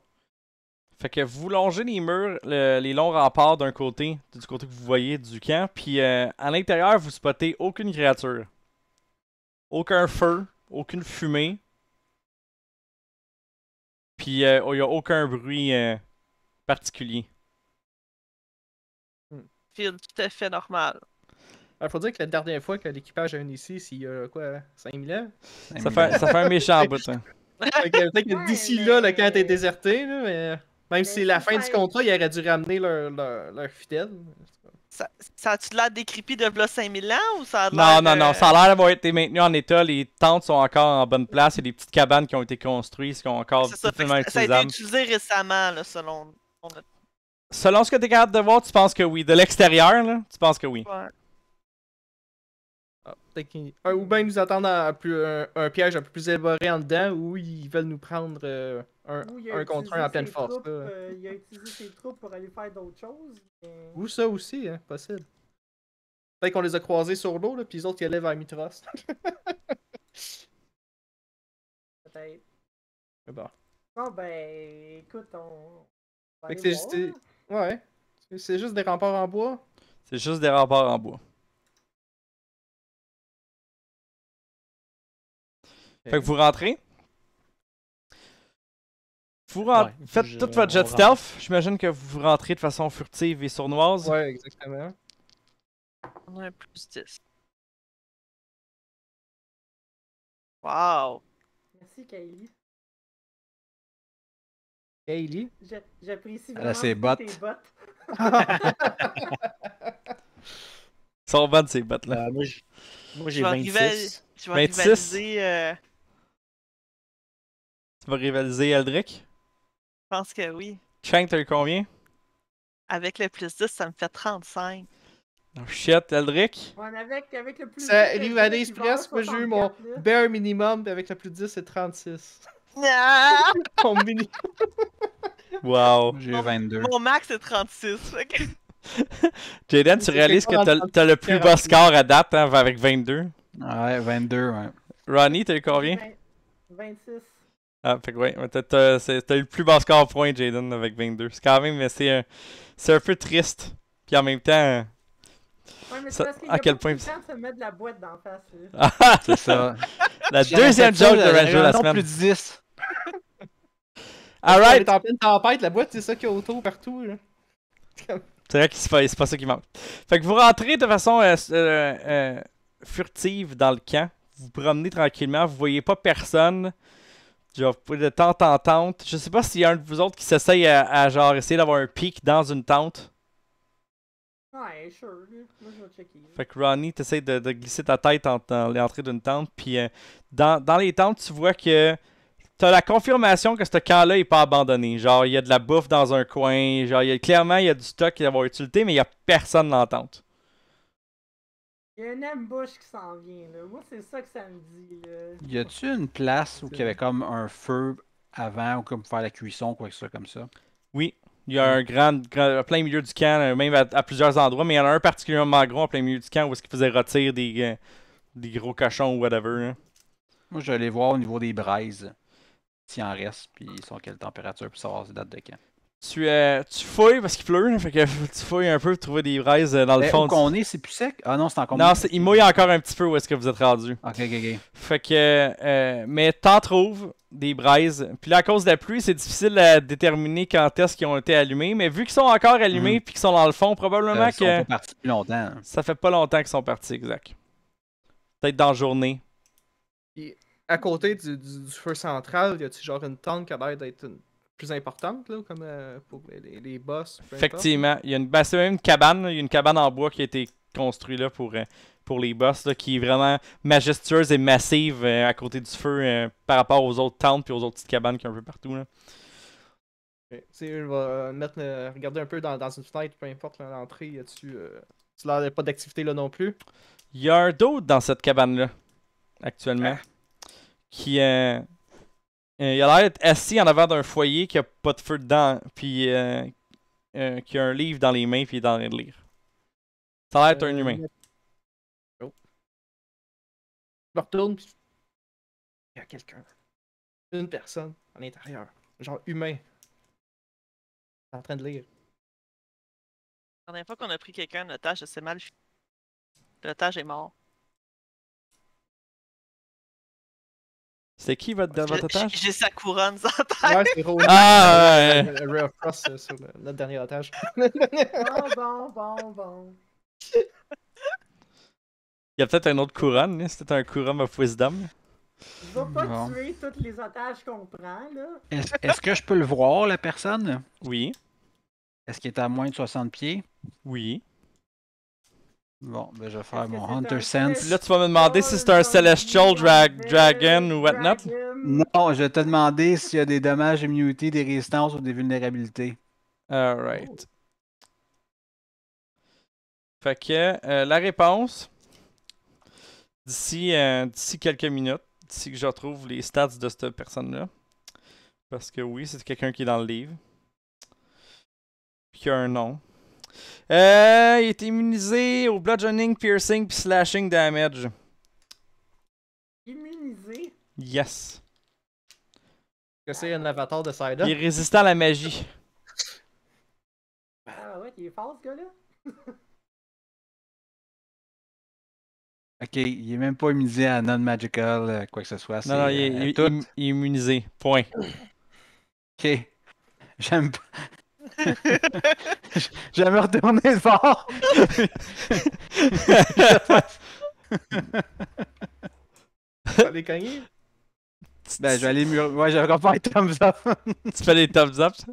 S1: Fait que vous longez les murs, le- les longs remparts d'un côté, du côté que vous voyez du camp, puis euh, à l'intérieur, vous spottez aucune créature. Aucun feu, aucune fumée. Puis euh, il n'y a aucun bruit euh, particulier.
S2: Feel tout à fait normal.
S3: Il faut dire que la dernière fois que l'équipage a venu ici, c'est il y a quoi, 5000 ans?
S1: Ça fait, ça fait un méchant bout. hein.
S3: Que Peut-être que
S4: Ouais,
S3: d'ici là, le camp est déserté, là, mais même si c'est la fin du contrat, ils auraient dû ramener leur, leur, leur fidèle.
S2: Ça, ça a-tu l'air décrépit de v'là 5000 ans ou ça a
S1: Non,
S2: l'air,
S1: non, non,
S2: euh,
S1: ça a l'air d'avoir été maintenu en état. Les tentes sont encore en bonne place. Il y a des petites cabanes qui ont été construites, qui sont encore
S2: ça, fait ça, a été utilisé récemment, là, selon.
S1: Selon ce que tu es capable de voir, tu penses que oui. De l'extérieur, là, tu penses que oui.
S2: Ouais.
S3: Ah, ou bien ils nous attendent à plus, un, un piège un peu plus élaboré en dedans, ou ils veulent nous prendre euh, un, contre un en pleine force.
S4: troupes, euh, il a utilisé ses troupes pour aller faire d'autres choses. mais-
S3: Ou ça aussi, hein, possible. Peut-être qu'on les a croisés sur l'eau, là, puis les autres ils allaient vers Mitros.
S4: Peut-être.
S3: Mais bon.
S4: Bon, ben, écoute, on. on va
S3: Fait que
S4: aller
S3: c'est juste-
S4: là.
S3: Ouais. C'est- C'est juste des remparts en bois?
S1: C'est juste des remparts en bois. Fait que vous rentrez? Vous
S6: Ouais,
S1: faites
S6: je-
S1: tout votre jet stealth. J'imagine que vous rentrez de façon furtive et sournoise.
S3: Ouais, exactement.
S2: On a un plus 10. Wow!
S4: Merci.
S3: Kaylee.
S4: J'a- J'apprécie
S5: Elle a
S4: vraiment
S5: ses bottes.
S4: tes bottes.
S1: Ils sont bonnes ces bottes là.
S6: Euh, moi, j'ai- moi, j'ai
S2: Je vais
S6: 26.
S2: rival- Je vais
S1: 26.
S2: rivaliser. euh,
S1: Tu vas rivaliser Eldrick?
S2: Je pense que oui.
S1: Chang, t'as eu combien?
S2: Avec le plus 10, ça me fait 35.
S1: Oh shit, Eldrick?
S4: Ouais, avec, avec le plus.
S3: Ça
S4: vite,
S3: rivalise
S4: qui va
S3: presque. Moi, j'ai eu mon
S4: 64, là.
S3: bare minimum, puis avec le plus 10, c'est 36.
S2: Ah!
S3: Mon mini.
S1: Wow.
S5: J'ai 22.
S2: Mon max est 36. fait que-
S1: Jaden, tu
S3: C'est
S1: réalises que t'as le plus bas score à date hein, avec 22.
S5: Ouais, 22, ouais.
S1: Ronnie, t'as eu combien?
S4: Vingt- 26.
S1: Ah, fait que ouais, t'as- t'as c'est- t'as eu le plus bas score point, Jaden, avec 22. C'est quand même, mais c'est un, c'est un peu triste. Puis en même temps,
S4: Ouais, mais
S1: Ça-
S4: c'est parce qu'il
S1: à
S4: y a
S1: quel point-
S4: temps de se mettre de la boîte d'en face.
S1: ah,
S5: C'est ça.
S1: la deuxième joke de Ranger de la semaine.
S5: plus 10.
S3: On
S1: Alright,
S3: est en pleine tempête, la boîte, c'est ça qu'il y a autour partout. Là.
S1: c'est vrai que c'est pas, c'est pas ça qui manque. Fait que vous rentrez de façon euh, euh, euh, furtive dans le camp. Vous vous promenez tranquillement, vous voyez pas personne. Genre, de tente en tente. Je sais pas s'il y a un de vous autres qui s'essaye à, à, genre essayer d'avoir un pic dans une tente.
S4: Ouais, sure. Moi, je vais checker.
S1: Fait que Ronnie, t'essayes de, de glisser ta tête en- dans l'entrée d'une tente. Puis euh, dans, dans les tentes, tu vois que t'as la confirmation que ce camp-là est pas abandonné. Genre, il y a de la bouffe dans un coin. Genre, il y a, clairement, il y a du stock qui va avoir utilité, mais il y a personne dans la tente.
S4: Il y a une ambush qui s'en vient, là. Moi, c'est ça que ça me dit, là.
S5: Y a-tu une place où il y avait comme un feu avant ou comme pour faire la cuisson, quoi que ce soit comme ça?
S1: Oui. Il y a un grand, grand- plein milieu du camp, euh, même à, à plusieurs endroits, mais il y en a un particulièrement gros en plein milieu du camp où est-ce qu'ils faisaient rôtir des, euh, des gros cochons ou whatever. hein.
S5: Moi, je vais aller voir au niveau des braises, s'il en reste, puis ils sont à quelle température, puis savoir ces dates de quand.
S1: Tu, euh, tu fouilles parce qu'il pleut, fait que tu fouilles un peu pour trouver des braises euh, dans le
S5: Eh,
S1: fond.
S5: où qu'on est, c'est plus sec? Ah non, c'est encore
S1: Non, il mouille encore un petit peu où est-ce que vous êtes rendu.
S5: Ok, ok, ok.
S1: Fait que, euh, mais t'en trouves des braises. Puis là, à cause de la pluie, c'est difficile à déterminer quand est-ce qu'ils ont été allumés. Mais vu qu'ils sont encore allumés
S5: Mhm.
S1: puis qu'ils sont dans le fond, probablement
S5: Euh, Ils sont
S1: que
S5: pas partis plus longtemps. hein.
S1: ça fait pas longtemps qu'ils sont partis, exact. Peut-être dans la journée.
S3: À côté du, du- du feu central, y a-tu genre une tente qui a l'air d'être une- plus importante, là, comme euh, pour les, boss?
S1: Effectivement. Il y a une, ben, c'est même une cabane. là. Il y a une cabane en bois qui a été construite là, pour, euh, pour les boss, là, qui est vraiment majestueuse et massive euh, à côté du feu euh, par rapport aux autres tentes puis aux autres petites cabanes qu'il y a un peu partout. Là.
S3: Ok. Tu sais, je vais mettre, regarder un peu dans, dans une fenêtre, peu importe l'entrée, y a-tu. Tu l'air pas d'activité là non plus?
S1: Il y a un d'autre dans cette cabane-là, actuellement, qui euh, il a l'air d'être assis en avant d'un foyer qui a pas de feu dedans, puis euh, euh, qui a un livre dans les mains, puis il est en train de lire. Ça a l'air d'être un
S3: Euh,
S1: humain.
S3: oh. Je me retourne, puis il y a quelqu'un. Une personne à l'intérieur. Genre humain. En train de lire.
S2: La dernière fois qu'on a pris quelqu'un en otage, ça s'est mal fini. L'otage est mort.
S1: C'est qui votre,
S2: J'ai-
S1: otage?
S2: J'ai sa couronne sans tête.
S3: Ouais, c'est Ronan.
S1: Ah, ouais, ouais.
S3: euh, Ray of Frost sur le- notre dernier otage.
S4: Bon, bon, bon, bon.
S1: Il y a peut-être un autre couronne, hein, c'était un couronne of wisdom.
S4: Je vais pas
S5: Bon.
S4: tuer tous les otages qu'on prend, là.
S5: Est-ce est-ce que je peux le voir, la personne?
S1: Oui,
S5: Est-ce qu'il est à moins de 60 pieds?
S1: oui.
S5: Bon, ben je vais faire mon Hunter? Sense.
S1: Là, tu vas me demander si c'est un Celestial dra- Dragon ou whatnot.
S5: Non, je vais te demander s'il y a des dommages, immunité, des résistances ou des vulnérabilités.
S1: Alright. Fait que euh, la réponse, d'ici euh, d'ici quelques minutes, d'ici que je retrouve les stats de cette personne-là, parce que oui, c'est quelqu'un qui est dans le livre, puis qui a un nom. Euh, il est immunisé au bludgeoning, piercing, puis slashing damage.
S4: Immunisé?
S1: Yes.
S3: que c'est un avatar de?
S1: Il est résistant à la magie.
S4: Ah ouais, il est fort, ce gars-là.
S5: Ok, il est même pas immunisé à non-magical, euh, quoi que ce soit.
S1: Non, non, il est,
S5: euh,
S1: il-
S5: tout.
S1: il- il est immunisé. Point.
S5: Ok. J'aime pas. J'aime retourner le fort.
S3: les cogner?
S5: ben, je vais aller mur... Ouais, j'aimerais pas être thumbs up.
S1: Tu fais les thumbs up, ça?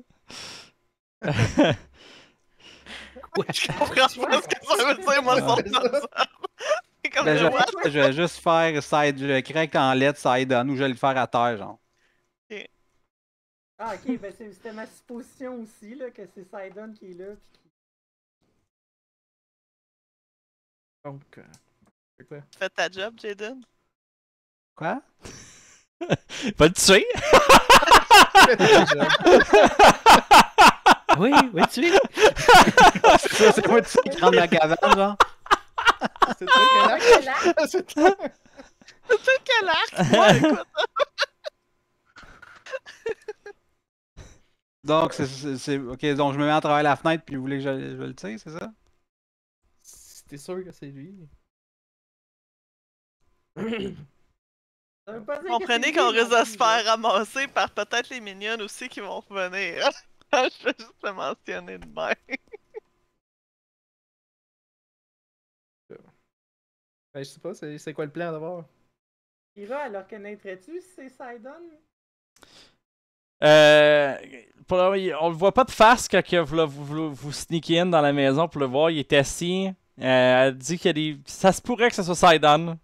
S2: Je comprends pas ce que ça veut dire, moi, son temps. C'est comme
S5: Ben, je, vais, je vais juste faire side, je craque en lettres side on ou je vais le faire à terre, genre.
S4: Ah, ok, ben c'est- c'était ma supposition aussi, là, que c'est Sidon qui est là. Puis qui...
S3: Donc, euh?
S2: Fais ta job, Jaden.
S5: Quoi?
S1: Va le tuer!
S6: Oui, oui, tu es.
S5: C'est moi tu qui rentre dans la cabane, genre.
S3: C'est toi qui
S4: quel arc!
S3: as- C'est toi.
S2: C'est quel arc? Moi, écoute.
S5: Donc, c'est- c'est. c'est- Ok, donc je me mets à travers la fenêtre puis vous voulez que je, je le tire, c'est ça?
S3: T'es sûr que c'est lui?
S4: Ça veut pas dire que
S2: Comprenez qu'on risque de se faire ramasser par peut-être les mignonnes aussi qui vont revenir. Je vais juste le mentionner de même.
S3: Ben, je sais pas, c'est c'est quoi le plan d'abord?
S4: Ira, elle le reconnaîtrait-tu si c'est Sidon?
S1: Euh, pour on le voit pas de face quand que vous, vous, vous, vous sneakez in dans la maison pour le voir. Il est assis. Euh, elle dit qu'il y a des. Ça se pourrait que ce soit Sidon.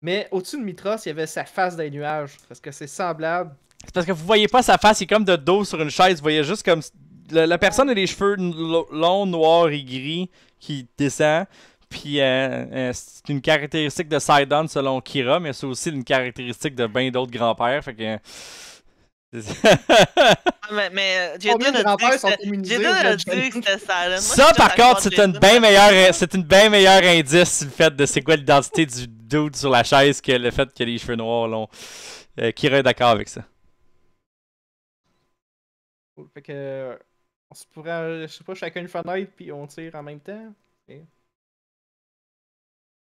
S3: Mais au-dessus de Mitros, il y avait sa face dans les nuages. Parce que c'est semblable.
S1: C'est parce que vous voyez pas sa face. Il est comme de dos sur une chaise. Vous voyez juste comme. La, la personne a les cheveux longs, noirs et gris qui descend. Puis euh, euh, c'est une caractéristique de Sidon selon Kira, mais c'est aussi une caractéristique de bien d'autres grands-pères. Fait que.
S2: Mais, mais Jaden a dit que c'était-. Moi,
S1: Ça, par contre, c'est une bien meilleure, c'est une bien meilleure indice le fait de c'est quoi l'identité du dude sur la chaise que le fait qu'il a les cheveux noirs longs. Euh, Kira est d'accord avec ça.
S3: Cool. Fait que. euh, On se pourrait, euh, je sais pas, chacun une fenêtre puis on tire en même temps.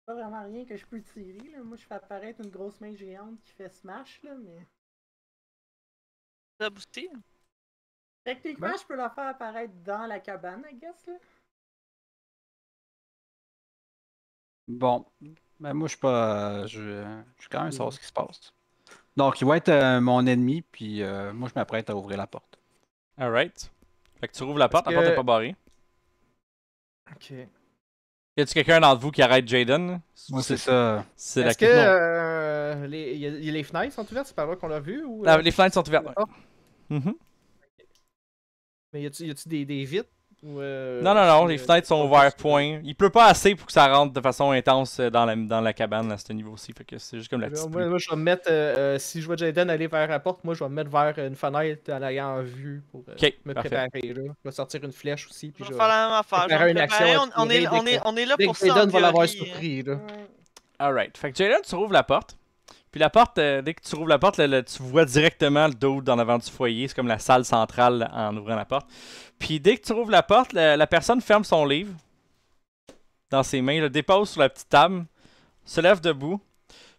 S4: pas vraiment rien que je peux tirer. Là. Moi, je fais apparaître une grosse main géante qui fait smash, là, mais.
S2: Aussi.
S4: Techniquement,
S3: Ben.
S4: je peux la faire apparaître dans la cabane, I guess, là.
S5: Bon, ben moi je suis pas. Je, je suis quand même savoir ce qui se passe. Donc il va être euh, mon ennemi, puis euh, moi je m'apprête à ouvrir la porte.
S1: Alright. Fait que tu rouvres la porte, la porte est pas barrée.
S3: Ok.
S1: Y a-tu quelqu'un d'entre vous qui arrête Jaden?
S5: Moi c'est ça.
S1: C'est la
S3: que
S1: non.
S3: Euh, les, y a- y a les fenêtres sont ouvertes? C'est par là qu'on l'a vu? Ou, euh,
S1: les fenêtres sont ouvertes. Mhm.
S3: Mais y a-tu y a-tu des, des vitres? Ou, euh,
S1: Non, non, non, les fenêtres sont ouvertes, point. Il pleut pas assez pour que ça rentre de façon intense euh, dans la, dans la cabane à ce niveau-ci. Fait que c'est juste comme la petite
S3: Moi,
S1: pluie.
S3: moi, je vais me mettre, euh, euh, si je vois Jaden aller vers la porte, moi je vais me mettre vers une fenêtre en ayant en vue pour euh,
S1: Ok,
S3: me
S1: parfait.
S3: préparer. Là. Je vais sortir une flèche aussi.
S2: Je vais
S3: je
S2: faire la même affaire. Je vais
S3: préparer
S2: me
S3: une
S2: préparer.
S3: action
S2: On, on est,
S3: à
S2: on,
S3: tirer
S2: est, on est là
S3: Dès
S2: pour
S3: que
S2: ça. en
S3: Jaden va l'avoir
S2: théorie, hein.
S3: surpris. Là.
S1: Alright. Fait que Jaden, tu rouvres la porte. Puis la porte, euh, dès que tu rouvres la porte, là, tu vois directement le dos dans l'avant du foyer. C'est comme la salle centrale en ouvrant la porte. Puis dès que tu rouvres la porte, la, personne ferme son livre dans ses mains, le dépose sur la petite table, se lève debout.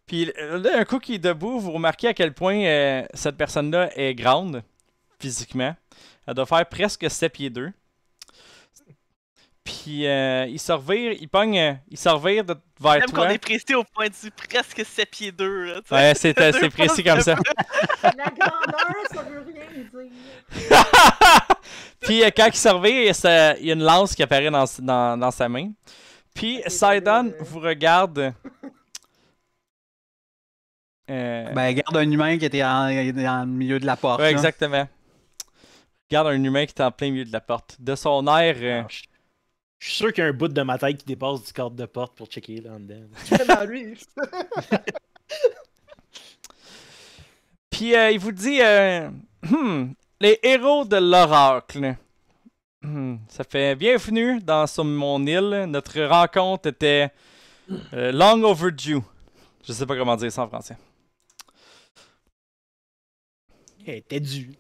S1: Puis euh, là, un coup qu'il est debout, vous remarquez à quel point euh, cette personne-là est grande, physiquement. Elle doit faire presque 7 pieds 2. Puis euh, il se revire, il pogne, euh, il se revire de- vers
S2: Même
S1: toi.
S2: qu'on est précis au point de vue presque 7 pieds 2. Là, tu sais.
S1: Ouais, c'est euh, précis comme ça.
S4: La grandeur, ça veut rien dire.
S1: Puis euh, quand il se revire, il y a sa- il y a une lance qui apparaît dans, dans, dans sa main. Puis Sidon
S4: euh,
S1: vous regarde. Euh,
S5: Ben garde un humain qui était en, milieu de la porte.
S1: ouais, exactement. Regarde un humain qui est en plein milieu de la porte. De son air. euh,
S6: Je suis sûr qu'il y a un bout de ma tête qui dépasse du cadre de porte pour checker là en dedans.
S3: dans lui.
S1: Puis euh, il vous dit euh, Hmm, les héros de l'oracle. Hmm, ça fait bienvenue dans sur mon île. Notre rencontre était euh, long overdue. Je sais pas comment dire ça en français.
S6: Hey, T'es dû.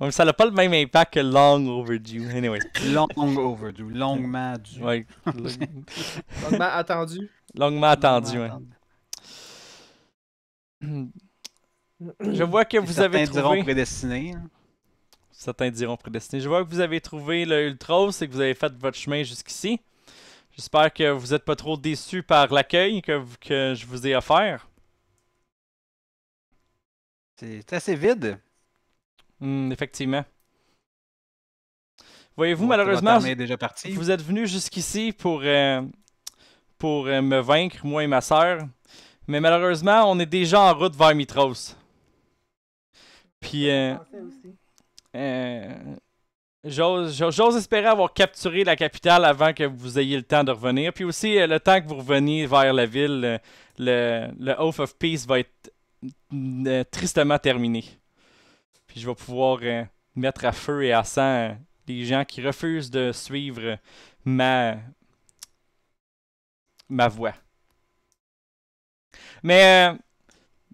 S1: Ouais, ça n'a pas le même impact que long overdue. Anyway.
S5: Long overdue, longuement dû.
S1: Ouais.
S3: Longuement attendu.
S1: Longuement attendu. ouais.
S5: Attendu.
S1: Je vois que vous avez
S5: Certains diront
S1: trouvé.
S5: prédestiné. hein.
S1: Certains diront prédestiné. Je vois que vous avez trouvé le Ultros et que vous avez fait votre chemin jusqu'ici. J'espère que vous n'êtes pas trop déçus par l'accueil que, vous- que je vous ai offert.
S5: C'est assez vide.
S1: Hmm, effectivement. Voyez-vous,
S5: Bon,
S1: malheureusement,
S5: votre armée est déjà parti.
S1: vous êtes venus jusqu'ici pour, euh, pour euh, me vaincre, moi et ma sœur. Mais malheureusement, on est déjà en route vers Mitros. Puis, euh. Euh, J'ose espérer avoir capturé la capitale avant que vous ayez le temps de revenir. Puis aussi, euh, le temps que vous reveniez vers la ville, le, le Oath of Peace va être euh, tristement terminé. Je vais pouvoir euh, mettre à feu et à sang les gens qui refusent de suivre ma, ma voie. Mais euh,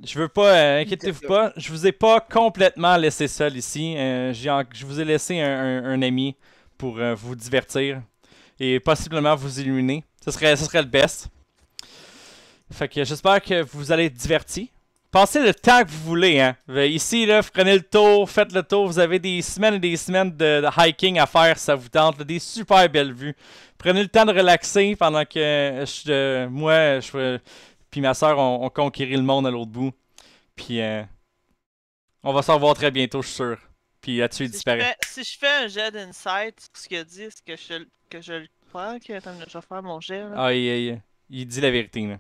S1: je veux pas, euh, inquiétez-vous pas, je vous ai pas complètement laissé seul ici. Euh, je vous ai laissé un, un- ami pour vous divertir et possiblement vous illuminer. Ce serait, ce serait le best. Fait que j'espère que vous allez être divertis. Passez le temps que vous voulez, hein. Euh, Ici, là, prenez le tour, faites le tour. Vous avez des semaines et des semaines de, de hiking à faire, ça vous tente. là, des super belles vues. Prenez le temps de relaxer pendant que euh, je, euh, moi, je, puis ma soeur, on, on conquérit le monde à l'autre bout. Puis euh, on va se revoir très bientôt, je suis sûr. Puis là-dessus, il
S2: Si je,
S1: disparaît.
S2: fais, si je fais un jet d'insight ce qu'il a dit, est-ce que je, que je le crois? Attends, je vais faire mon jet. Là.
S1: Ah, il, il- il dit la vérité, là.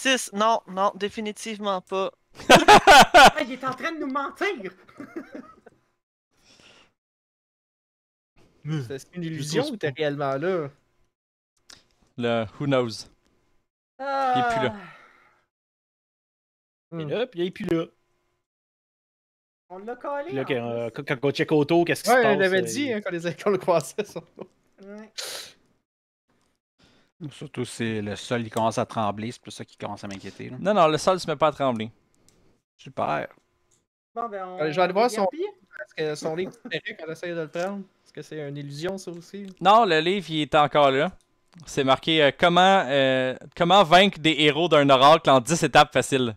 S2: 6, non, non, définitivement pas.
S4: Ah, il est en train de nous mentir!
S3: C'est une illusion ou t'es réellement là?
S1: Le Who knows?
S4: Ah,
S1: Il est plus là.
S6: Et là, puis là, et puis là.
S4: On l'a collé.
S6: Là, quand, euh,
S4: plus.
S6: quand on check autour, qu'est-ce qui se
S3: Ouais,
S6: passe?
S3: on l'avait
S6: euh,
S3: dit hein, quand, les, quand on le croisait.
S4: Ouais.
S5: Surtout si le sol il commence à trembler, c'est pour ça qu'il commence à m'inquiéter. là.
S1: Non, non, le sol se met pas à trembler.
S5: Super.
S4: Bon, ben, on.
S3: Allez, je vais aller voir son-. Est-ce que son livre disparaît quand on essaye de le prendre? Est-ce que c'est une illusion, ça aussi?
S1: Non, le livre, il est encore là. C'est marqué euh, comment, euh, comment vaincre des héros d'un oracle en 10 étapes faciles?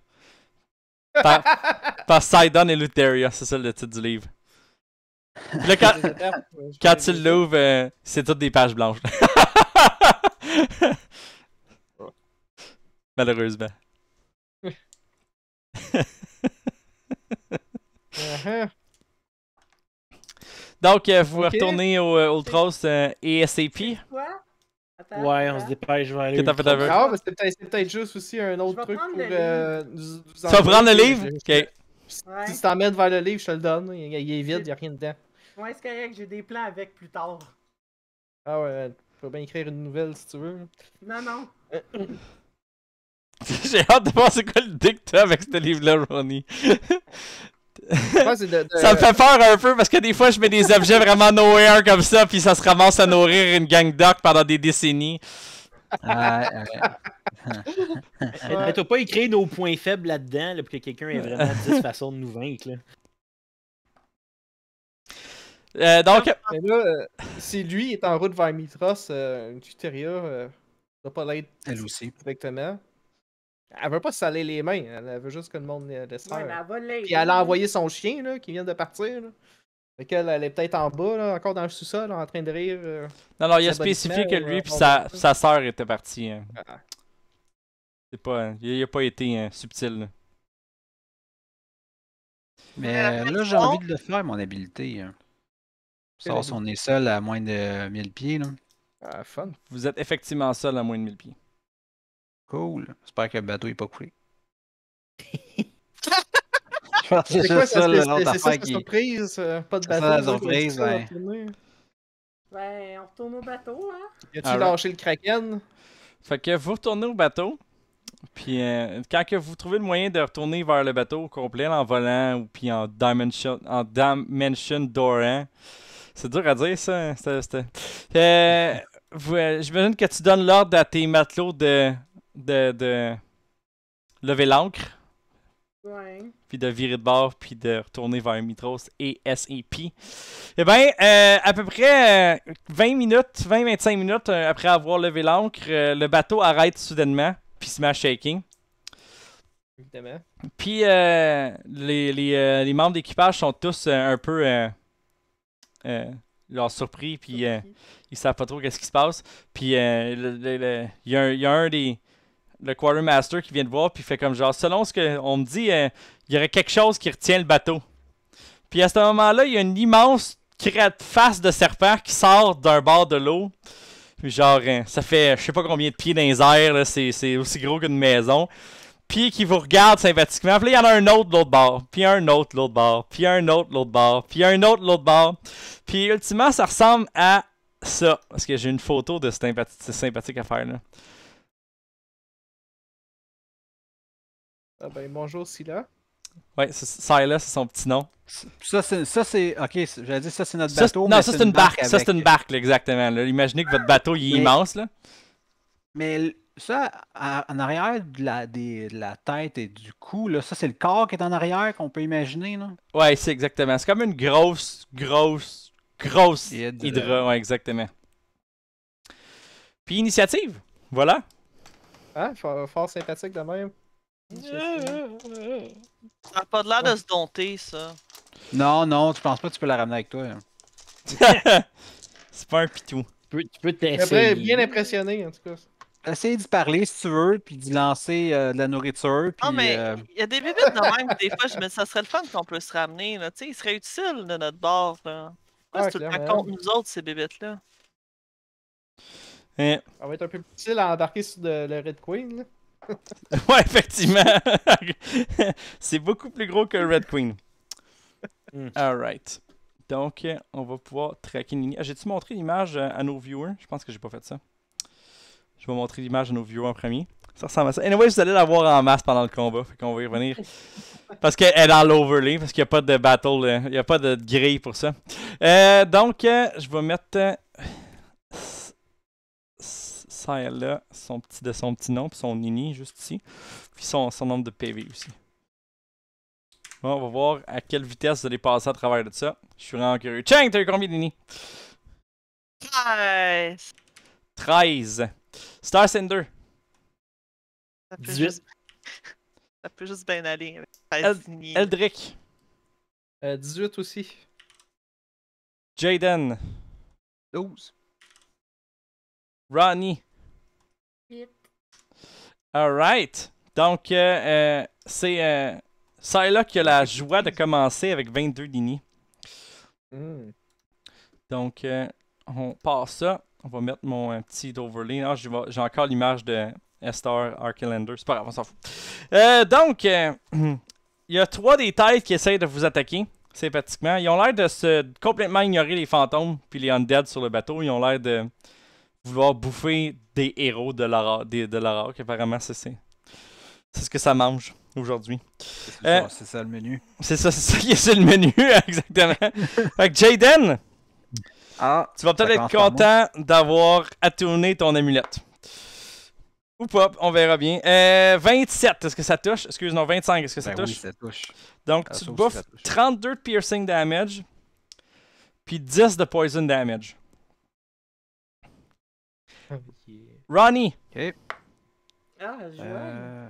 S1: Par, par Sidon et Lutheria, c'est ça le titre du livre. Puis là, quand, tu l'ouvres, euh, c'est toutes des pages blanches. Malheureusement.
S3: Uh-huh.
S1: Donc, euh, vous retournez au euh, Ultros euh, ASAP.
S4: Quoi? Attends,
S6: Ouais, on se dépêche, je vais aller.
S1: Que t'as fait d'aveu?
S3: Ah, mais c'est peut-être juste aussi un autre truc pour euh, nous, nous
S1: Tu vas prendre le livre? Ok.
S4: Ouais,
S3: Si tu t'en mets vers le livre, je te le donne. Il, il est vide, il n'y a rien dedans.
S4: ouais c'est correct, j'ai des plans avec plus tard.
S3: Ah ouais, peux bien écrire une nouvelle si tu veux.
S4: Non, non.
S1: J'ai hâte de voir c'est quoi le dick que t'as avec ce livre-là, Ronnie.
S3: Ouais, c'est de- de-
S1: Ça me fait peur un peu parce que des fois je mets des objets vraiment nowhere comme ça puis ça se ramasse à nourrir une gang d'orques pendant des décennies.
S5: Ah, euh,
S6: Mais t'as pas écrit nos points faibles là-dedans là, pour que quelqu'un ait vraiment 10 façons de nous vaincre. Là.
S1: Euh, donc,
S3: Mais là, euh, si lui est en route vers Mitros, euh, Tuteria euh, doit pas l'être
S5: elle aussi.
S3: directement. Elle veut pas se saler les mains, elle veut juste que le monde euh, laisse
S4: Ouais, elle va.
S3: Puis elle a envoyé son chien là, qui vient de partir. Là. Fait qu'elle elle est peut-être en bas, là, encore dans le sous-sol, en train de rire. euh.
S1: non, non, il a spécifié que lui puis
S3: on
S1: sa,
S3: va-
S1: sa sœur était partie. hein.
S3: Ah.
S1: C'est pas, il, il a pas été euh, subtil. là.
S5: Mais là, j'ai envie de le faire, mon habilité. hein. Si on est seul à moins de 1000 pieds. Là.
S3: Ah, fun.
S1: Vous êtes effectivement seul à moins de 1000 pieds.
S5: Cool. J'espère que le bateau est pas coulé. Je pense que
S3: C'est
S5: c'est
S3: quoi
S5: juste ça,
S3: c'est c'est ça
S5: qui.
S3: surprise? euh, Pas de
S5: C'est ça,
S3: bateau.
S5: la
S3: on dit
S5: surprise, ouais.
S4: Ben, on retourne au bateau, hein.
S3: Y a-tu lâché le kraken?
S1: Fait que vous retournez au bateau. Puis euh, quand que vous trouvez le moyen de retourner vers le bateau au complet en volant ou puis en dimension en dimension dorant, c'est dur à dire ça. c'était- Euh, euh, J'imagine que tu donnes l'ordre à tes matelots de, de, de lever l'ancre,
S4: Ouais.
S1: puis de virer de bord, puis de retourner vers Mitros et SAP. Eh bien, euh, à peu près euh, 20 minutes, 20-25 minutes euh, après avoir levé l'ancre, euh, le bateau arrête soudainement, puis se met à shaking.
S3: Évidemment.
S1: Puis euh, les, les, euh, les membres d'équipage sont tous euh, un peu genre surpris, puis euh, ils savent pas trop qu'est-ce qui se passe. Puis euh, il y, a un- il y a un des le quartermaster qui vient de voir, puis il fait comme genre selon ce qu'on me dit, euh, il y aurait quelque chose qui retient le bateau. Puis à ce moment-là, il y a une immense crête face de serpent qui sort d'un bord de l'eau. Puis genre, euh, ça fait je sais pas combien de pieds dans les airs, c'est aussi gros qu'une maison. Puis qui vous regarde sympathiquement. Puis là, il y en a un autre de l'autre bord. Puis un autre de l'autre bord. Puis un autre de l'autre bord. Puis un autre de l'autre bord. Puis ultimement, ça ressemble à ça. Parce que j'ai une photo de cette sympathi- cette sympathique affaire-là.
S3: Ah ben bonjour Scylla.
S1: Ouais, c'est- Silas, c'est son petit nom.
S5: Ça, c'est. Ça, c'est. Ok, j'allais dire ça, c'est notre
S1: Ça,
S5: bateau.
S1: non,
S5: mais
S1: ça c'est une barque. Ça
S5: avec-
S1: c'est une barque, là, exactement. là. Imaginez que votre bateau il est
S5: Mais-
S1: immense. Là.
S5: Mais ça, à- en arrière de la, des- de la tête et du cou, là, ça, c'est le corps qui est en arrière qu'on peut imaginer. Là.
S1: Ouais, c'est exactement. C'est comme une grosse, grosse, grosse
S5: Hydre.
S1: hydra. Ouais, exactement. Puis initiative. Voilà.
S3: Hein? Fort, fort sympathique de même.
S2: Ça n'a pas de l'air de se dompter, ça.
S5: Non, non, tu penses pas que tu peux la ramener avec toi. hein.
S1: c'est pas un pitou.
S6: Tu peux, tu peux
S3: Après,
S6: t'essayer.
S3: bien impressionné en tout cas.
S5: Essaye d'y parler si tu veux, puis d'y lancer euh, de la nourriture. Puis,
S2: Non, mais
S5: euh,
S2: il y a des bébites de même, des fois, je me ça serait le fun qu'on peut se ramener, là. Tu sais, il serait utile de notre bord, là. Pourquoi
S3: Ah,
S2: c'est tout le contre nous autres, ces bébites-là?
S1: Hein.
S3: Ça va être un peu plus difficile à embarquer sur de- le Red Queen. Là.
S1: Ouais, effectivement. c'est beaucoup plus gros que Red Queen.
S6: Hmm.
S1: Alright. Donc, on va pouvoir traquer Nini. Ah, J'ai-tu montré l'image euh, à nos viewers? Je pense que j'ai pas fait ça. Je vais montrer l'image à nos viewers en premier. Ça ressemble à ça. Anyway, vous allez la voir en masse pendant le combat. Fait qu'on va y revenir. Parce qu'elle est dans l'overlay. Parce qu'il n'y a pas de battle. euh, Il n'y a pas de grille pour ça. Euh, donc, euh, je vais mettre. ça, elle là, son petit, de son petit nom, puis son Nini, juste ici. Puis son, son nombre de PV aussi. Bon, on va voir à quelle vitesse vous allez passer à travers de ça. Je suis vraiment curieux. Chang, t'as eu combien de Nini?
S2: Nice!
S1: 13. Star Cinder.
S2: Ça peut
S6: 18.
S2: juste. Ça peut juste bien aller avec
S1: El-
S2: 13 lignes.
S1: Eldrick.
S3: Euh, 18 aussi.
S1: Jaden.
S5: 12.
S1: Ronnie.
S4: Huit.
S1: Alright. Donc, euh, euh, c'est euh, Syla qui a la joie de commencer avec 22 Nini.
S3: Hmm.
S1: Donc, euh, on passe ça. On va mettre mon euh, petit overlay. Ah, j'ai encore l'image de Estar Archilander. C'est pas grave, on s'en fout. Euh, donc, euh, il y a trois des têtes qui essayent de vous attaquer. Sympathiquement. Ils ont l'air de se complètement ignorer les fantômes puis les undead sur le bateau. Ils ont l'air de vouloir bouffer des héros de l'Arak. des- De. Apparemment, c'est ce que ça mange aujourd'hui.
S5: C'est
S1: Euh,
S5: ça, c'est ça le menu.
S1: C'est ça, c'est ça qui est sur le menu, exactement. fait que Jaden,
S5: Ah,
S1: tu vas peut-être être content d'avoir attourné ton amulette. Ou pas, on verra bien. Euh, 27, est-ce que ça touche? Excuse, non, 25, est-ce que ça
S5: ben oui,
S1: touche?
S5: ça touche.
S1: Donc,
S5: Ah,
S1: tu
S5: aussi,
S1: bouffes
S5: ça touche.
S1: 32 de piercing damage, puis 10 de poison damage.
S3: Yeah.
S1: Ronnie,
S5: Ok.
S4: Ah, je vois.
S5: Euh,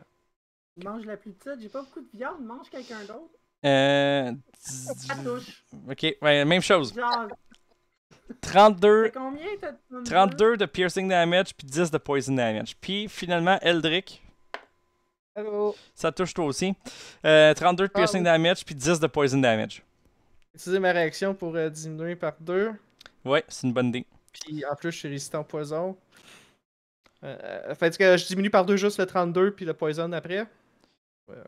S4: Il mange la plus petite. J'ai pas beaucoup de viande. Mange quelqu'un d'autre.
S1: euh,
S4: Ça touche.
S1: ok, ouais, même chose.
S4: Genre,
S1: 32,
S4: c'est combien t'as
S1: 32 de piercing damage, puis 10 de poison damage. Puis finalement, Eldrick,
S3: Hello.
S1: ça touche toi aussi. Euh, 32 de
S3: Ah
S1: piercing
S3: oui.
S1: damage, puis 10 de poison damage.
S3: Utiliser ma réaction pour euh, diminuer par 2.
S1: Ouais, c'est une bonne idée.
S3: Puis en plus, je suis résistant au poison. Euh, euh, fait que je diminue par 2 juste le 32 puis le poison après.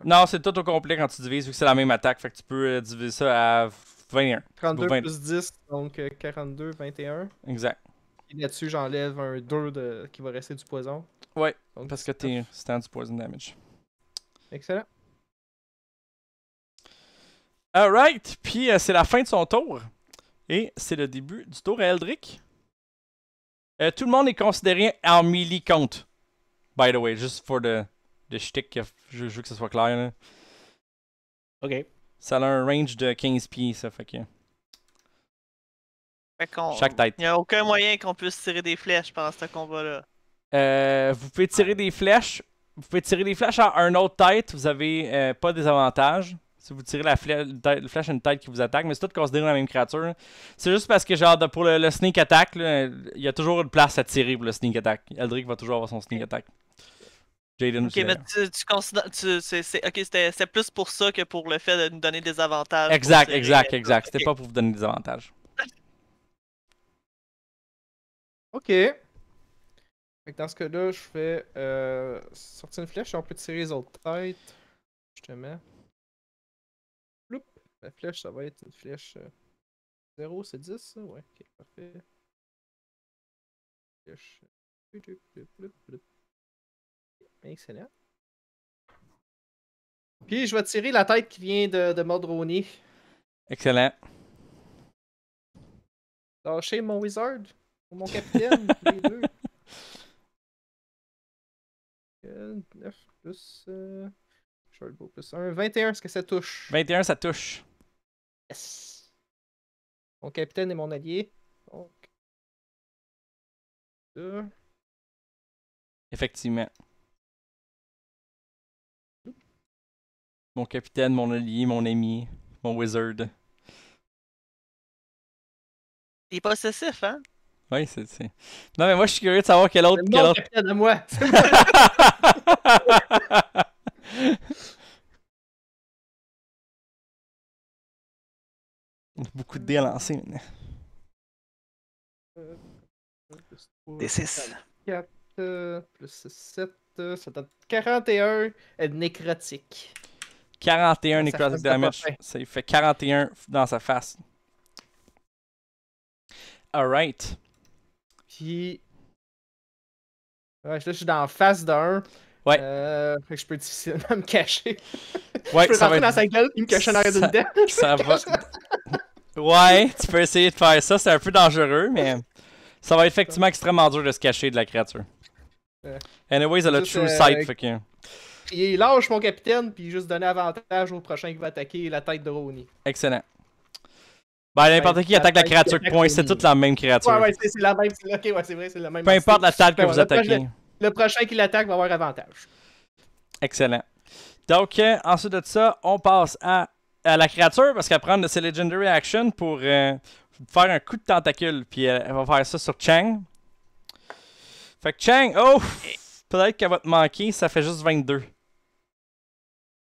S1: Non, c'est tout au complet quand tu divises, vu que c'est la même attaque. Fait que tu peux euh, diviser ça à 21.
S3: 32
S1: 20.
S3: plus 10, donc euh, 42, 21.
S1: Exact.
S3: Et là-dessus, j'enlève un 2 de... qui va rester du poison.
S1: Ouais,
S3: Donc,
S1: Parce que t'es stand du poison damage.
S3: Excellent.
S1: Alright, puis euh, c'est la fin de son tour. Et c'est le début du tour à Eldrick. Euh, tout le monde est considéré en melee count. By the way, juste for the, the shtick, euh, je, je veux que ce soit clair. là.
S6: Ok.
S1: Ça a un range de 15 pieds, ça fait que.
S2: Fait
S1: Chaque tête.
S2: Il n'y a aucun moyen qu'on puisse tirer des flèches pendant ce combat-là.
S1: Euh, vous pouvez tirer des flèches. Vous pouvez tirer des flèches à un autre tête. Vous avez euh, pas des avantages. Si vous tirez la, flè- flèche à une tête qui vous attaque, mais c'est tout considéré la même créature. C'est juste parce que, genre, de- pour le, le sneak attack, il y a toujours une place à tirer pour le sneak attack. Eldrick va toujours avoir son sneak attack. Jaden
S2: Ok, mais tu, tu considères. Tu, c'est, c'est- ok, c'était, c'était plus pour ça que pour le fait de nous donner des avantages.
S1: Exact, exact, exact. C'était pas pour vous donner des avantages.
S3: Ok. Fait que dans ce cas-là, je fais euh, sortir une flèche et on peut tirer les autres têtes. Justement. Ploup. La flèche, ça va être une flèche. 0, c'est 10 ça? Ouais, ok, parfait. Flèche. Excellent. Puis je vais tirer la tête qui vient de, de nez.
S1: Excellent.
S3: Lâcher mon wizard. Ou mon capitaine, les deux. 9 plus. Euh... Plus 1. 21, est-ce que ça touche?
S1: 21, ça touche.
S3: Yes. Mon capitaine est mon allié. Donc. Deux.
S1: Effectivement. Mon capitaine, mon allié, mon ami, mon wizard.
S2: Il est possessif, hein?
S1: Oui, c'est. c'est- Non, mais moi, je suis curieux de savoir quel autre.
S3: C'est
S1: Quel
S3: mon
S1: autre...
S3: capitaine à moi.
S1: Beaucoup de dés à lancer maintenant.
S5: Des 6.
S3: 4 euh, plus 7, euh, ça donne 41 euh, nécrotique.
S1: 41
S3: Ça
S1: necrotic damage. Ça lui fait 41 dans sa face. Alright.
S3: Puis. Ouais, là, je suis dans la face d'un.
S1: Ouais.
S3: Euh, fait que je peux difficilement me cacher.
S1: Ouais,
S3: je peux
S1: ça va
S3: rentrer dans
S1: être...
S3: sa gueule et me cacher en arrière d'une dent.
S1: Ça va. Ouais, tu peux essayer de faire ça, c'est un peu dangereux, mais ça va être effectivement extrêmement dur de se cacher de la créature. Anyways, elle a true
S3: euh,
S1: sight, fait que.
S3: Il lâche mon capitaine, puis juste donner avantage au prochain qui va attaquer la tête de Ronnie.
S1: Excellent. Ben, n'importe
S3: Ouais,
S1: qui attaque la créature,
S3: qui
S1: point, c'est toute la même créature.
S3: Ouais, ouais, c'est la même. c'est- Ok, ouais, c'est vrai, c'est la même.
S1: Peu importe la table que
S3: Ouais,
S1: vous
S3: le
S1: attaquez.
S3: prochain- Le prochain qui l'attaque va avoir avantage.
S1: Excellent. Donc, euh, ensuite de ça, on passe à, à la créature parce qu'elle prend de ses Legendary Action pour euh, faire un coup de tentacule. Puis elle, elle va faire ça sur Chang. Fait que Chang, oh! Peut-être qu'elle va te manquer, ça fait juste 22.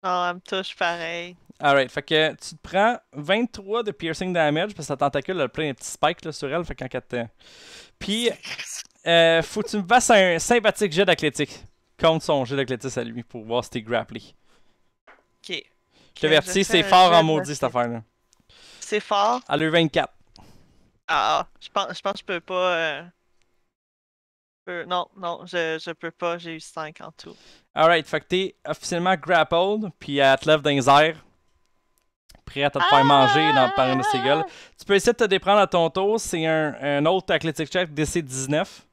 S2: Non, elle me touche pareil.
S1: Alright, fait que tu te prends 23 de piercing damage parce que sa tentacule a plein de petits spikes là, sur elle, fait qu'en 4 Puis, euh, faut que tu me fasses un sympathique jet d'athlétique contre son jet d'athlétisme à lui pour voir si t'es grapplé.
S2: Ok.
S1: Je t'avertis, c'est fort en maudit cette affaire-là.
S2: C'est fort?
S1: A eu 24.
S2: Ah, je pense, je pense que je peux pas. euh, peux- Non, non, je, je peux pas. J'ai eu 5 en tout.
S1: Alright, fait que t'es officiellement grappled, puis elle te lève dans les airs. Prête à te faire manger dans, par une de ses gueules. Tu peux essayer de te déprendre à ton tour. C'est un, un autre athlétique check DC 19.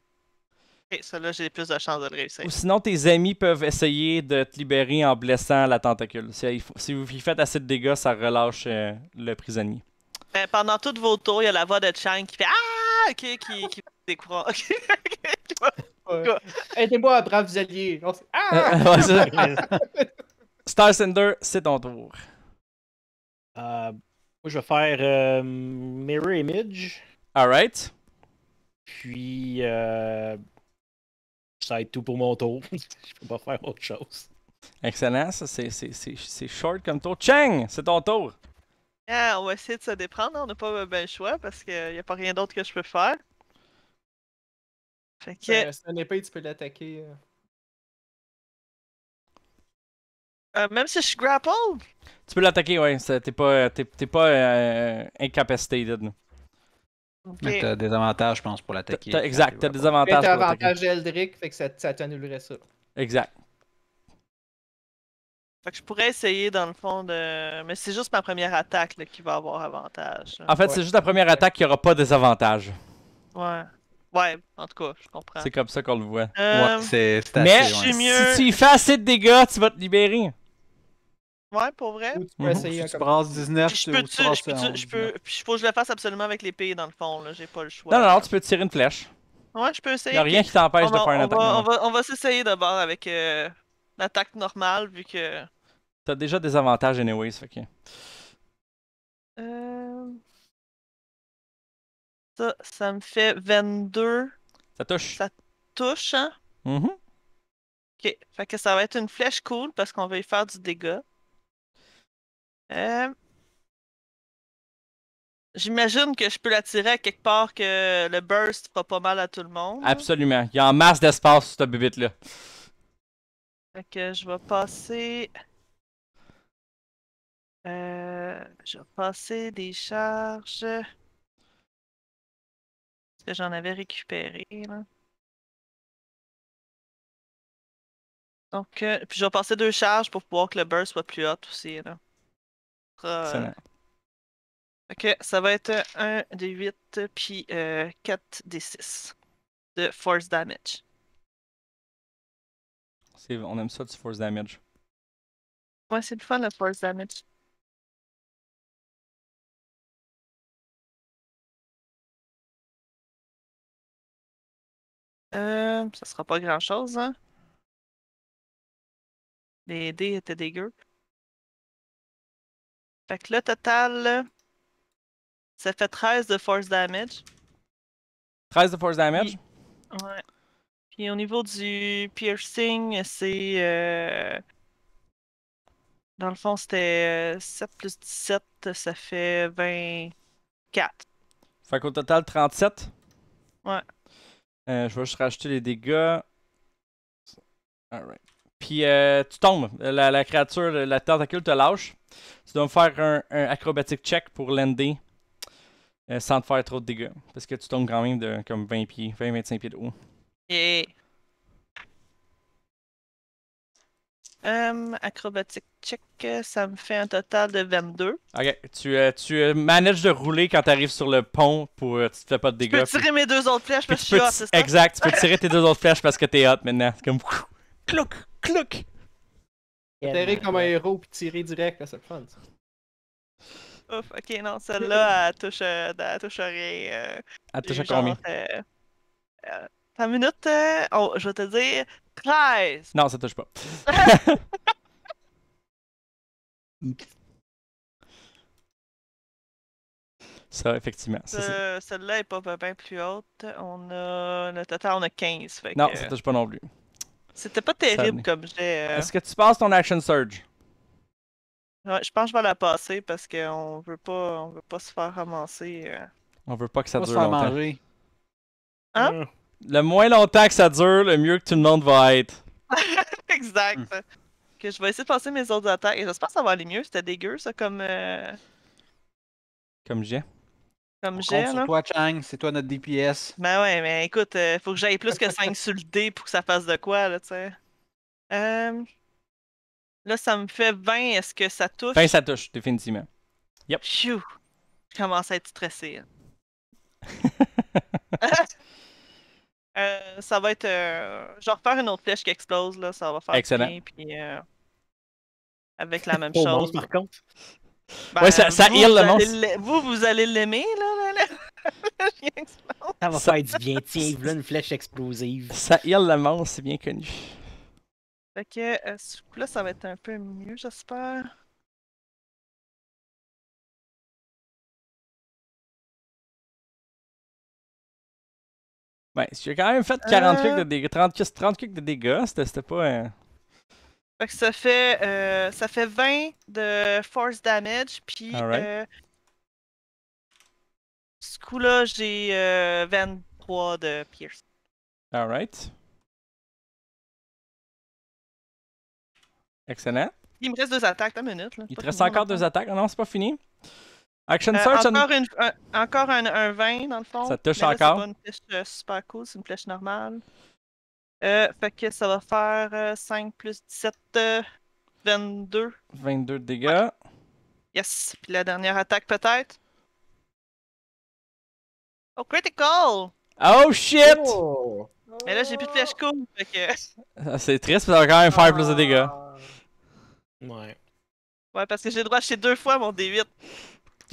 S2: Ok, ça là, j'ai plus de chances de le réussir.
S1: Ou sinon, tes amis peuvent essayer de te libérer en blessant la tentacule. Si, vous y faites assez de dégâts, ça relâche euh, le prisonnier.
S2: Ben, pendant tous vos tours, il y a la voix de Chang qui fait Ah! Ok, qui, qui découvre. Ok, ok.
S3: Ouais. Aidez-moi, braves alliés. On Ah!
S1: Star Cinder, c'est ton tour.
S6: Euh, moi, je vais faire euh, Mirror Image.
S1: Alright.
S6: Puis, euh, ça va être tout pour mon tour. je peux pas faire autre chose.
S1: Excellent, ça c'est- c'est c'est- c'est short comme tour. Chang, c'est ton tour.
S2: Ah, on va essayer de se déprendre. On n'a pas ben le choix parce qu'il n'y a pas rien d'autre que je peux faire. Fait que,
S3: Ben, C'est un épée, tu peux l'attaquer. euh.
S2: euh, même si je suis grappled,
S1: Tu peux l'attaquer, ouais. T'es pas, t'es, t'es pas euh, incapacitated. là.
S2: ok.
S5: Mais t'as des avantages, je pense, pour l'attaquer.
S1: t'as- exact, t'as des avantages.
S3: T'as
S1: pour l'attaquer.
S3: avantage d'Eldrick, fait que ça, ça t'annulerait ça.
S1: Exact.
S2: Fait que je pourrais essayer dans le fond de. Mais c'est juste ma première attaque là, qui va avoir avantage. là.
S1: En fait,
S3: Ouais.
S1: c'est juste la première attaque qui aura pas des avantages.
S2: Ouais. Ouais, en tout cas, je comprends.
S1: C'est comme ça qu'on le voit.
S2: Euh,
S5: Ouais, c'est
S1: Mais
S5: ouais.
S2: mieux.
S1: si tu y fais assez de dégâts, tu vas te libérer.
S2: Ouais, pour vrai.
S3: Ou tu peux
S1: Mhm.
S3: essayer
S5: tu brasses 19,
S2: Puis je
S5: tu
S2: peux,
S5: tu
S2: tu,
S5: brasses
S2: je peux, tu-
S5: 11,
S2: je peux, puis je faut que je le fasse absolument avec l'épée dans le fond là, j'ai pas le choix.
S1: Non, non, non, tu peux tirer une flèche.
S2: Ouais, je peux essayer.
S1: Y a rien qui t'empêche de
S2: va,
S1: faire une
S2: on
S1: attaque.
S2: va, on va, on va s'essayer d'abord avec euh, l'attaque normale vu que.
S1: T'as déjà des avantages anyways, fait que.
S2: Euh... Ça, ça me fait 22
S1: Ça touche.
S2: Ça- touches, hein?
S1: Mhm.
S2: Ok, fait que ça va être une flèche cool parce qu'on va y faire du dégât. Euh, J'imagine que je peux la tirer à quelque part que le burst fera pas mal à tout le monde.
S1: Absolument. Il y a en masse d'espace sur cette bibite là.
S2: Fait que je vais passer. Euh, je vais passer des charges. Parce que j'en avais récupéré, là. Donc, euh, puis je vais passer deux charges pour pouvoir que le burst soit plus haut aussi, là. Euh, que ça va être 1 des 8 puis euh, 4 des 6 de force damage.
S1: On aime ça du force damage.
S2: Ouais, c'est le fun, le force damage. Euh, ça sera pas grand chose, hein. Les dés étaient dégueux. Fait que le total, ça fait 13 de force damage.
S1: 13 de force damage?
S2: Ouais. Puis au niveau du piercing, c'est. euh, Dans le fond, c'était euh, 7 plus 17, ça fait 24.
S1: Fait qu'au total 37.
S2: Ouais.
S1: Euh, je vais juste rajouter les dégâts. Alright. Puis euh, tu tombes. La, la créature, la tentacule te lâche. Tu dois me faire un, un acrobatic check pour l'ender. euh, sans te faire trop de dégâts. Parce que tu tombes quand même de comme 20 pieds, 20-25 pieds de haut.
S2: Yeah. Euh, acrobatique check, ça me fait un total de 22.
S1: Ok, tu, euh, tu euh, manages de rouler quand tu arrives sur le pont pour. euh, tu te fais pas de dégâts.
S2: peux tirer mes deux autres flèches
S1: puis
S2: parce
S1: tu
S2: que je suis hot, c'est ça?
S1: Exact, tu peux tirer tes deux autres flèches parce que t'es hot maintenant. C'est comme. Clouc, clouc.
S3: Atterrir comme un héros puis tirer direct, là, c'est le fun. ça.
S2: Ouf, ok, non, celle-là, elle touche, euh, elle touche à rien. euh,
S1: Elle touche à
S2: eu genre,
S1: combien?
S2: Euh, euh, une minute, euh, oh, je vais te dire 13!
S1: Non, ça touche pas. Ça, effectivement.
S2: Euh, Celle-là est pas bien plus haute. On a. Le total, on a 15. Fait
S1: non,
S2: que,
S1: ça touche pas non plus.
S2: C'était pas terrible comme j'ai.
S1: Est-ce que tu passes ton action surge?
S2: Je pense que je vais la passer parce qu'on veut pas, on veut pas se faire ramasser. euh.
S1: On veut pas que ça
S5: se
S1: dure longtemps.
S5: manger.
S2: Hein?
S1: Le moins longtemps que ça dure, le mieux que tout le monde va être.
S2: exact.
S1: Hmm.
S2: Que je vais essayer de passer mes autres attaques. Et j'espère que ça va aller mieux. C'était dégueu, ça, comme, euh,
S1: Comme j'ai.
S2: comme jet, là.
S5: sur toi, Chang. C'est toi notre DPS.
S2: Ben ouais, mais écoute, euh, faut que j'aille plus que 5 sur le dé pour que ça fasse de quoi, là, tu sais. Euh, Là, ça me fait 20. Est-ce que ça touche?
S1: Fin, ça touche, définitivement.
S2: Phew! Je commence à être stressé. Euh, ça va être. Euh, je vais refaire une autre flèche qui explose, là. Ça va faire
S1: Excellent.
S2: bien, puis, euh, avec la même chose.
S6: monstre, par contre.
S2: Ben,
S1: Ouais, ça- ça
S2: vous,
S1: heal
S2: vous
S1: le monstre.
S2: Vous, vous allez l'aimer, là, là, là.
S6: Ça va faire du bien. Tiens, voilà une flèche explosive.
S1: Ça heal le monstre, c'est bien connu.
S2: Fait que, euh, ce coup-là, ça va être un peu mieux, j'espère.
S1: Ouais, j'ai quand même fait 40
S2: Euh.
S1: de dégâts. 30, 30 clics de dégâts, c'était pas. euh,
S2: Fait que ça fait, euh, ça fait 20 de force damage, puis euh, ce coup-là, j'ai euh, 23 de pierce.
S1: Alright. Excellent.
S2: Il me reste deux attaques, une minute. Là.
S1: Il te reste encore deux attaques. Non, c'est pas fini. Action
S2: Euh,
S1: Search,
S2: encore une, un, encore un, un 20 dans le fond.
S1: Ça touche
S2: mais là,
S1: encore?
S2: C'est pas une flèche euh, super cool, c'est une flèche normale. Euh, fait que ça va faire euh, 5 plus 17, euh, 22.
S1: 22 de dégâts.
S2: Yes. Puis la dernière attaque peut-être. Oh, critical!
S1: Oh shit!
S3: Oh!
S2: Mais là, j'ai plus de flèche cool. Fait que...
S1: Ah, C'est triste, mais ça va quand même faire plus de dégâts.
S4: Ah.
S6: Ouais.
S2: Ouais, parce que j'ai le droit d'acheter deux fois mon D8.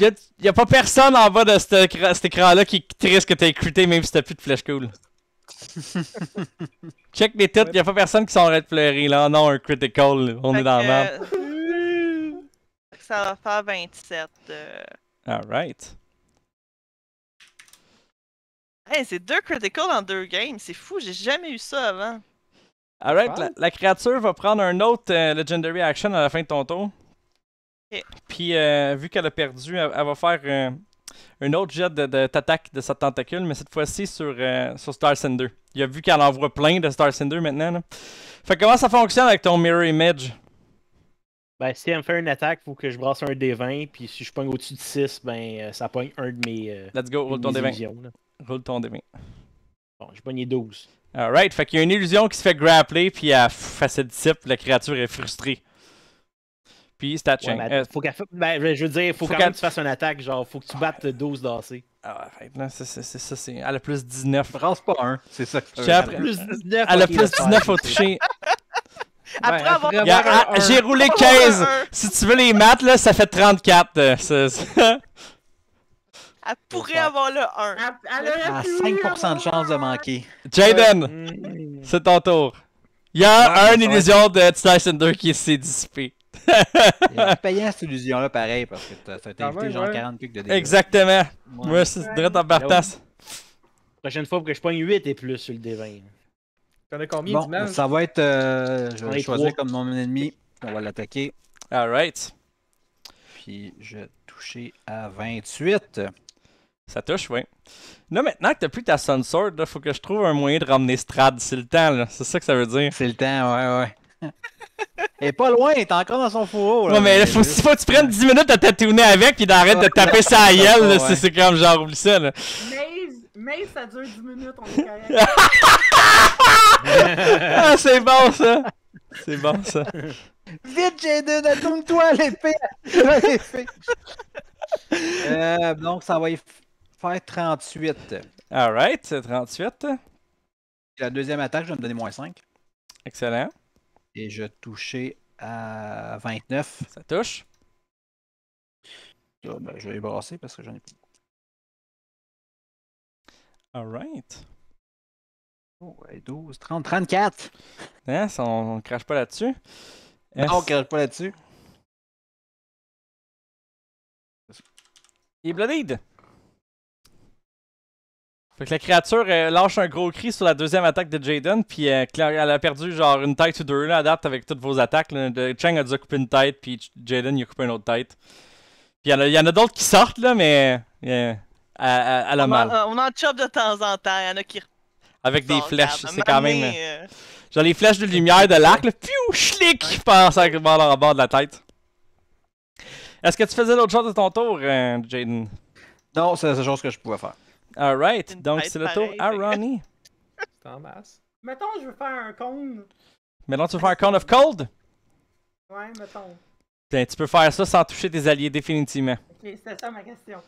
S1: Y'a y a pas personne en bas de cet écran- cet écran-là qui triste que t'aies cruté même si t'as plus de flèche cool. Check les titres, y'a pas personne qui s'en de pleurer là. Non, un critical, on
S2: Fait
S1: est dans
S2: que, euh, Ça va faire 27. euh.
S1: Alright.
S2: Hey, c'est deux critical en deux games. C'est fou, j'ai jamais eu ça avant.
S1: Alright, la créature va prendre un autre euh, Legendary Action à la fin de ton tour.
S2: Ok.
S1: Puis, euh, vu qu'elle a perdu, elle, elle va faire euh, un autre jet de, de t'attaque de sa tentacule, mais cette fois-ci sur, euh, sur Star Cinder. Il a vu qu'elle envoie plein de Star Cinder maintenant. Là. Fait que comment ça fonctionne avec ton Mirror Image?
S6: Ben, si elle me fait une attaque, faut que je brasse un D20. Puis si je pogne au-dessus de 6, ben, euh, ça pogne un de mes, euh,
S1: Let's go, roule ton
S6: mes
S1: D20.
S6: illusions, là.
S1: Roule ton D20.
S6: Bon, j'ai pogné 12.
S1: Alright, fait qu'il y a une illusion qui se fait grappler, puis elle, f- elle se dissipe, la créature est frustrée. Puis c'est à
S6: Ouais,
S1: Chang.
S6: ben,
S1: Euh,
S6: faut ben, je veux dire, faut,
S1: Faut
S6: quand
S1: qu'elle-
S6: même que tu fasses une attaque. Genre, faut que tu battes 12 d'AC.
S1: ah, c'est ça, c'est. Elle a plus 19.
S5: Brasse pas un. C'est ça. que
S1: Je
S5: veux
S1: après-.
S6: Plus 19.
S1: Elle a plus
S6: laisse faire.
S1: 19 au toucher.
S2: Après avoir.
S1: a-
S3: avoir
S1: ah,
S3: un-
S1: J'ai roulé
S2: avoir
S1: 15.
S2: un un,
S1: Si tu veux les maths, là, ça fait 34. euh, c'est- c'est-
S2: Elle pourrait avoir le 1.
S4: Elle, pu
S5: 5% de chance de manquer.
S1: Jaden, c'est ton tour. Il y a
S6: Ouais,
S1: une
S6: ça
S1: illusion de Star Cinder qui s'est dissipée.
S5: C'est payant cette illusion-là, pareil, parce que t'as t'as
S3: Quand
S5: évité
S3: même,
S5: genre
S3: ouais.
S5: 40 pics de dégâts.
S1: Exactement.
S5: Ouais.
S1: Moi, c'est direct en partasse.
S6: Prochaine fois, faut que je pogne 8 et plus sur le D20.
S3: T'en as combien
S5: Bon,
S3: d'images?
S5: ça va être. euh, je vais
S6: ai
S5: choisir comme mon ennemi. On va l'attaquer.
S1: Alright.
S5: Puis je vais toucher à 28.
S1: Ça touche, oui. Là, maintenant que t'as plus ta Sun Sword, là, faut que je trouve un moyen de ramener Strad. C'est le temps, là. C'est ça que ça veut dire.
S5: C'est le temps, ouais, ouais. Elle est pas loin, elle est encore dans son fourreau. Là,
S1: Ouais, mais faut, faut que tu prennes 10 minutes à tatouner avec, puis d'arrêter de taper sa gueule,
S5: Ouais.
S1: c'est- c'est comme genre, oublie ça, là.
S4: Maze, Maze, ça dure 10 minutes, on est correct.
S1: Ah, c'est bon, ça! C'est bon, ça.
S5: Vite, Jaden, attends-toi l'épée! l'épée. euh, donc, ça va y faire 38.
S1: Alright, c'est 38.
S5: La deuxième attaque, je vais me donner moins 5.
S1: Excellent.
S5: Et je toucher à 29.
S1: Ça touche?
S5: Là, ben, je vais les brasser parce que j'en ai plus.
S1: Alright.
S5: Oh, ouais, 12, 30, 34!
S1: Hein, ça, on, on crache pas là-dessus.
S5: Non, on crache pas là-dessus.
S1: Il est bloodied. Fait que la créature euh, lâche un gros cri sur la deuxième attaque de Jaden, puis euh, elle a perdu genre une tête ou deux là, à date avec toutes vos attaques. Là. De- Chang a déjà coupé une tête, puis Jaden il a coupé une autre tête. Puis il y en a, il y en a d'autres qui sortent là, mais euh, elle, elle- elle a
S2: On,
S1: mal.
S2: en, on en chope de temps en temps. Il y en a qui
S1: Avec des flèches, c'est quand même.
S2: euh,
S1: Genre les flèches de lumière de l'arc, là, piou, schlick, qui passent à bord en bord de la tête. Est-ce que tu faisais l'autre chose de ton tour, euh, Jaden?
S5: Non, c'est la seule chose que je pouvais faire.
S1: Alright,
S2: Une
S1: donc c'est le tour à Ronnie.
S3: C'est en masse.
S4: Mettons, je veux faire un cône.
S1: Maintenant, tu veux faire un Cone of Cold?
S4: Ouais, mettons.
S1: Ben, tu peux faire ça sans toucher tes alliés, définitivement.
S4: Ok, c'était ça ma question.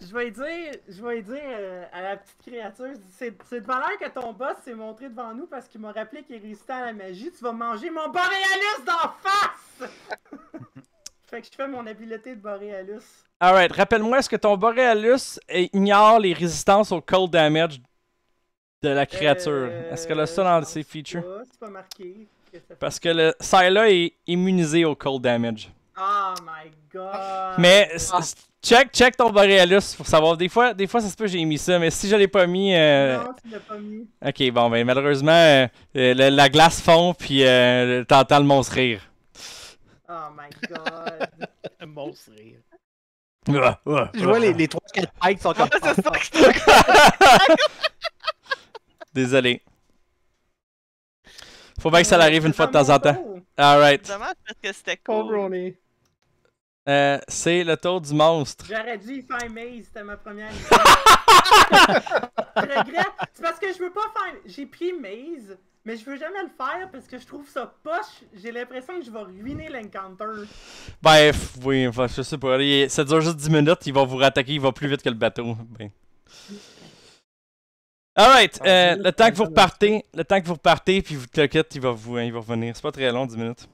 S4: Je vais dire, je vais dire euh, à la petite créature, c'est c'est de valeur que ton boss s'est montré devant nous parce qu'il m'a rappelé qu'il est résistant à la magie. Tu vas manger mon Borealus d'en face! fait que je fais mon habileté de Borealus.
S1: Alright, rappelle-moi, est-ce que ton Borealus ignore les résistances au cold damage de la créature?
S4: Euh,
S1: Est-ce qu'elle a ça dans ses features?
S4: pas, C'est pas marqué. que ça fait-
S1: Parce que le Syla est immunisé au cold damage.
S4: Oh my god!
S1: Mais check, check ton Borealus pour savoir. Des fois, des fois ça se peut que j'ai mis ça, mais si je l'ai pas mis. euh,
S4: Non, tu l'as pas mis.
S1: Ok, bon, ben malheureusement, euh, euh, la, la glace fond, puis euh, t'entends le monstre rire.
S4: Oh my god!
S6: Un monstre rire.
S5: Je vois les, les 3-4 pikes sont comme.
S1: Désolé. Faut bien que ça arrive une fois de temps en temps. Alright.
S2: Dommage parce que c'était cool.
S3: Ronnie.
S1: Euh, c'est le tour du monstre.
S4: J'aurais dû y faire Maze, c'était ma première je regrette. C'est parce que je veux pas faire. J'ai pris Maze, mais je veux jamais le faire parce que je trouve ça poche. J'ai l'impression que je vais ruiner l'encounter.
S1: Ben, f- oui, enfin, je sais pas. il- Ça dure juste 10 minutes, il va vous rattaquer, il va plus vite que le bateau. Ben. Alright,
S3: Ah,
S1: euh, le temps que vous repartez, le temps que vous repartez, puis vous le quitte, il va vous, il va revenir. C'est pas très long, 10 minutes.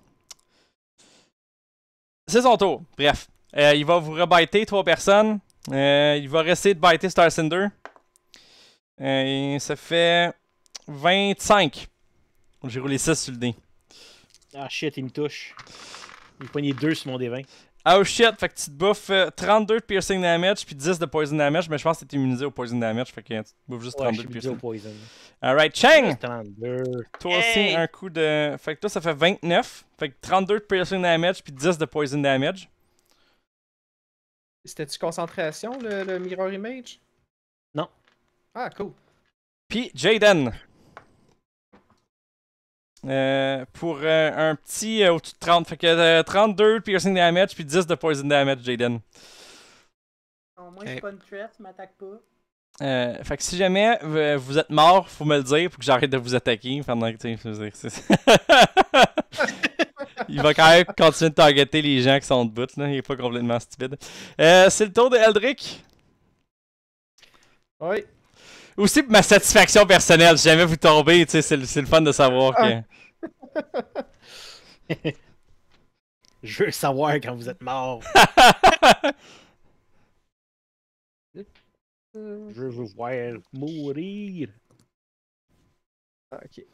S1: C'est son tour. Bref, Euh, il va vous rebiter trois personnes. Euh, il va rester de biter Star Cinder. Euh, et ça fait 25. J'ai roulé 6 sur le dé.
S6: Ah shit, il me touche. Il poignait deux sur mon D20.
S1: Oh shit, fait que tu te bouffes euh, 32 de piercing damage puis 10 de poison damage, mais je pense que t'es immunisé au poison damage, fait que tu te bouffes juste
S6: Ouais,
S1: 32
S6: je
S1: de
S6: au
S1: piercing.
S6: poison.
S1: Alright, Chang!
S6: 32.
S1: Toi aussi,
S2: Hey!
S1: un coup de. Fait que toi, ça fait 29. Fait que 32 de piercing damage puis 10 de poison damage.
S3: C'était-tu concentration, le, le Mirror Image?
S6: Non.
S3: Ah, cool.
S1: Puis Jaden. Euh, pour euh, un petit euh, au-dessus de 30. Fait que euh, 32 de piercing damage puis 10 de poison damage, Jaden.
S4: Au moins, c'est pas une threat, tu m'attaques pas.
S1: Euh, fait que si jamais euh, vous êtes mort, faut me le dire pour que j'arrête de vous attaquer pendant que Il va quand même continuer de targeter les gens qui sont debout, là. Il est pas complètement stupide. Euh, c'est le tour de Eldrick.
S3: Oui.
S1: Aussi pour ma satisfaction personnelle, si jamais vous tombez, tu sais, c'est le, c'est le fun de savoir que.
S6: Je veux savoir quand vous êtes mort. Je veux vous voir mourir.
S3: Ok.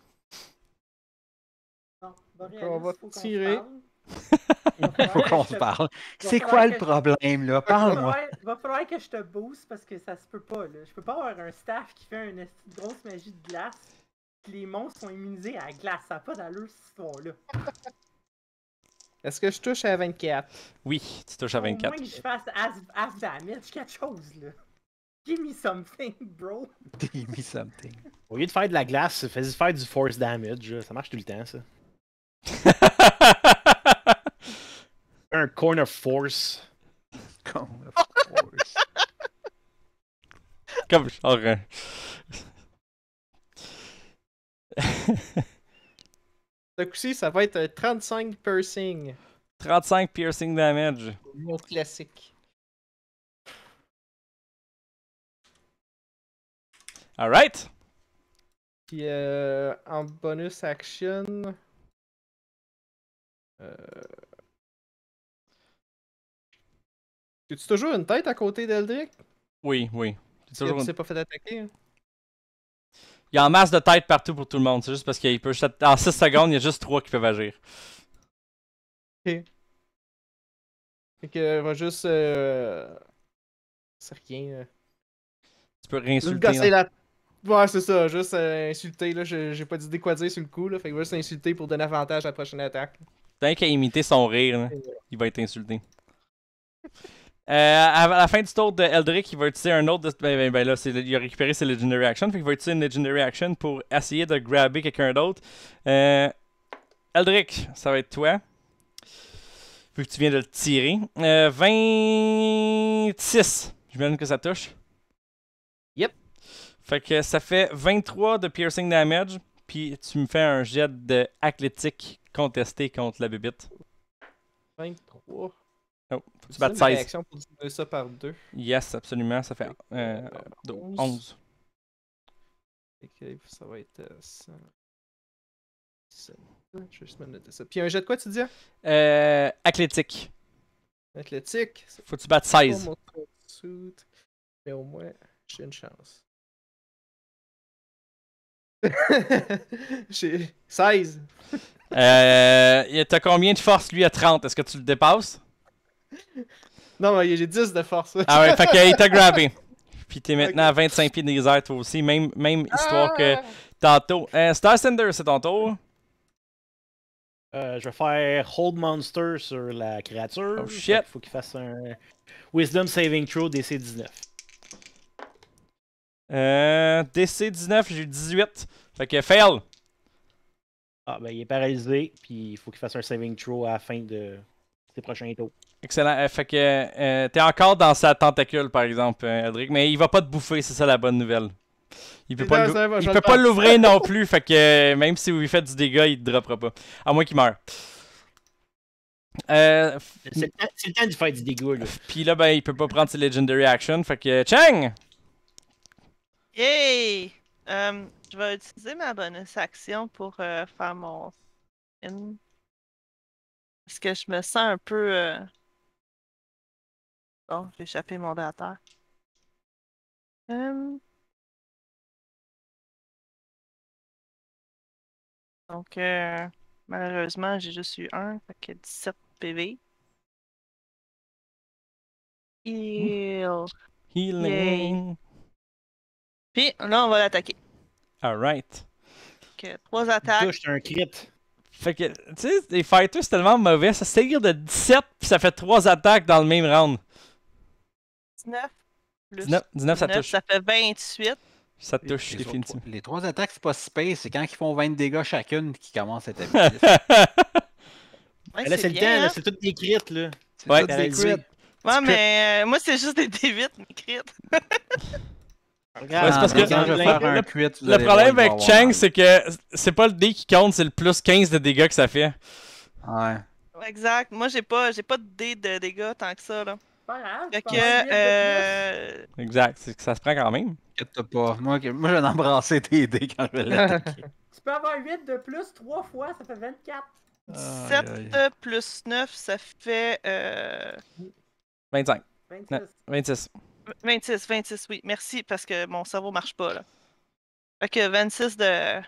S4: Bon,
S3: On va tirer.
S4: Parle.
S5: Faut qu'on se parle. C'est quoi le problème, là? Parle-moi.
S4: falloir, va falloir que je te booste parce que ça se peut pas là. Je peux pas avoir un staff qui fait une grosse magie de glace. Puis les monstres sont immunisés à la glace. Ça n'a pas d'allure cette histoire-là.
S3: Est-ce que je touche à 24?
S1: Oui, tu touches à
S4: Au
S1: 24.
S4: moins que je fasse half, damage, quelque chose là. Give me something, bro.
S5: Give me something.
S6: Au lieu de faire de la glace, fais-y faire du force damage. Ça marche tout le temps, ça. Un corner force.
S5: Con, of course.
S1: Comme genre. euh,
S3: Ce coup-ci, ça va être 35 piercing.
S1: 35 piercing damage.
S3: Mon classique.
S1: Alright.
S3: Puis euh, en bonus action. Euh... Tu toujours une tête à côté d'Eldrick?
S1: Oui, oui.
S3: Tu
S1: toujours une-
S3: pas fait attaquer? hein?
S1: Il y a en masse de têtes partout pour tout le monde. C'est juste parce qu'il peut. En 6 secondes, il y a juste 3 qui peuvent agir.
S3: Fait que euh, va juste. Euh... C'est rien. euh.
S1: Tu peux réinsulter.
S3: la. Ouais, c'est ça, juste euh, insulter, là. J'ai pas d'idée quoi dire sur le coup, là. Fait que va juste insulter pour donner avantage à la prochaine attaque.
S1: T'as qu'à imiter son rire, là. il va être insulté. Euh, à la fin du tour de Eldrick, il va utiliser un autre. de- Ben, ben, ben là, il a récupéré ses Legendary Action. Fait qu'il va utiliser une Legendary Action pour essayer de grabber quelqu'un d'autre. Euh, Eldrick, ça va être toi. Vu que tu viens de le tirer. Euh, 26. J'imagine que ça touche.
S3: Yep.
S1: Fait que ça fait 23 de piercing damage. Puis tu me fais un jet de athlétique contesté contre la bébite.
S3: 23.
S1: Tu
S3: une
S1: 16.
S3: réaction pour ça par 2.
S1: Yes, absolument. Ça fait euh,
S3: Euh,
S1: do-
S3: 11.
S1: 11.
S3: Ok, ça va être euh, 100. 17. Juste me noter ça. Puis un jet de quoi tu dis?
S1: Euh, athlétique.
S3: Athlétique.
S1: Faut que tu battes
S3: pas
S1: 16.
S3: mon suit, Mais au moins, j'ai une chance. j'ai 16.
S1: Euh, T'as combien de force lui à 30 Est-ce que tu le dépasses?
S3: Non, mais j'ai 10 de force.
S1: Ah ouais, fait qu'il t'a grabé. Puis t'es maintenant à 25 pieds des airs toi aussi. Même, même histoire que tantôt. Euh, Star Cinder, c'est ton tour.
S6: Euh, je vais faire Hold Monster sur la créature.
S1: Oh,
S6: Fait
S1: shit.
S6: qu'il faut qu'il fasse un Wisdom Saving Throw DC 19.
S1: Euh, DC 19, j'ai eu 18. Fait que fail.
S6: Ah, ben il est paralysé, puis il faut qu'il fasse un Saving Throw à la fin de ses prochains tours.
S1: Excellent. Euh, fait que euh, t'es encore dans sa tentacule, par exemple, euh, Eldrick, mais il va pas te bouffer, c'est ça la bonne nouvelle. Il peut pas,
S3: va,
S1: il peut pas l'ouvrir non plus, fait que euh, même si vous lui faites du dégât, il te droppera pas. À moins qu'il meure. Euh,
S6: C'est le temps- de faire du dégât, là.
S1: Puis là, ben, il peut pas prendre ses Legendary Action, fait que Chang!
S2: Yay! Euh, je vais utiliser ma bonus action pour euh, faire mon spin. Parce que je me sens un peu. euh, Bon, j'ai échappé mon dé à terre. Euh, Donc, euh, malheureusement, j'ai juste eu un, fait que 17 PV. Heal.
S1: Healing.
S2: Puis là, on va l'attaquer.
S1: Alright.
S2: Donc, trois attaques.
S6: Touche, un crit.
S1: Fait que, tu sais, les fighters, c'est tellement mauvais. Ça se tire de 17, puis ça fait 3 attaques dans le même round.
S2: 19 plus
S1: 19, 19 ça
S2: 19,
S1: touche.
S2: ça fait 28.
S1: Ça touche,
S5: Les,
S1: définitivement.
S5: les trois attaques, c'est pas si pire, c'est quand ils font 20 dégâts chacune qui commencent à être abusifs.
S2: Ouais,
S6: là, c'est le
S2: bien,
S6: temps, là,
S2: hein?
S6: c'est toutes des crits, là.
S5: C'est
S1: Ouais.
S5: des crits.
S2: Ouais, mais euh, moi, c'est juste des D8, mes crits.
S6: Regarde,
S1: Ouais, parce que- le-
S5: crit,
S1: problème avec Chang, c'est que c'est pas le dé qui compte, c'est le plus 15 de dégâts que ça fait.
S5: Ouais.
S2: Ouais, Exact. Moi, j'ai pas, j'ai pas de dé de dégâts tant que ça, là.
S4: Pas grave.
S2: Fait que, euh...
S1: Exact, c'est que ça se prend quand même.
S5: Inquiète pas. Moi, moi je vais embrasser tes dés quand je vais l'attaquer.
S4: Tu peux avoir 8 de plus 3 fois, ça fait 24.
S2: 17
S5: Aïe, aïe.
S2: plus 9, ça fait euh...
S1: 25,
S4: 26.
S1: Non. 26.
S2: 26, 26, oui. Merci, parce que mon cerveau marche pas, là. Fait que 26 de...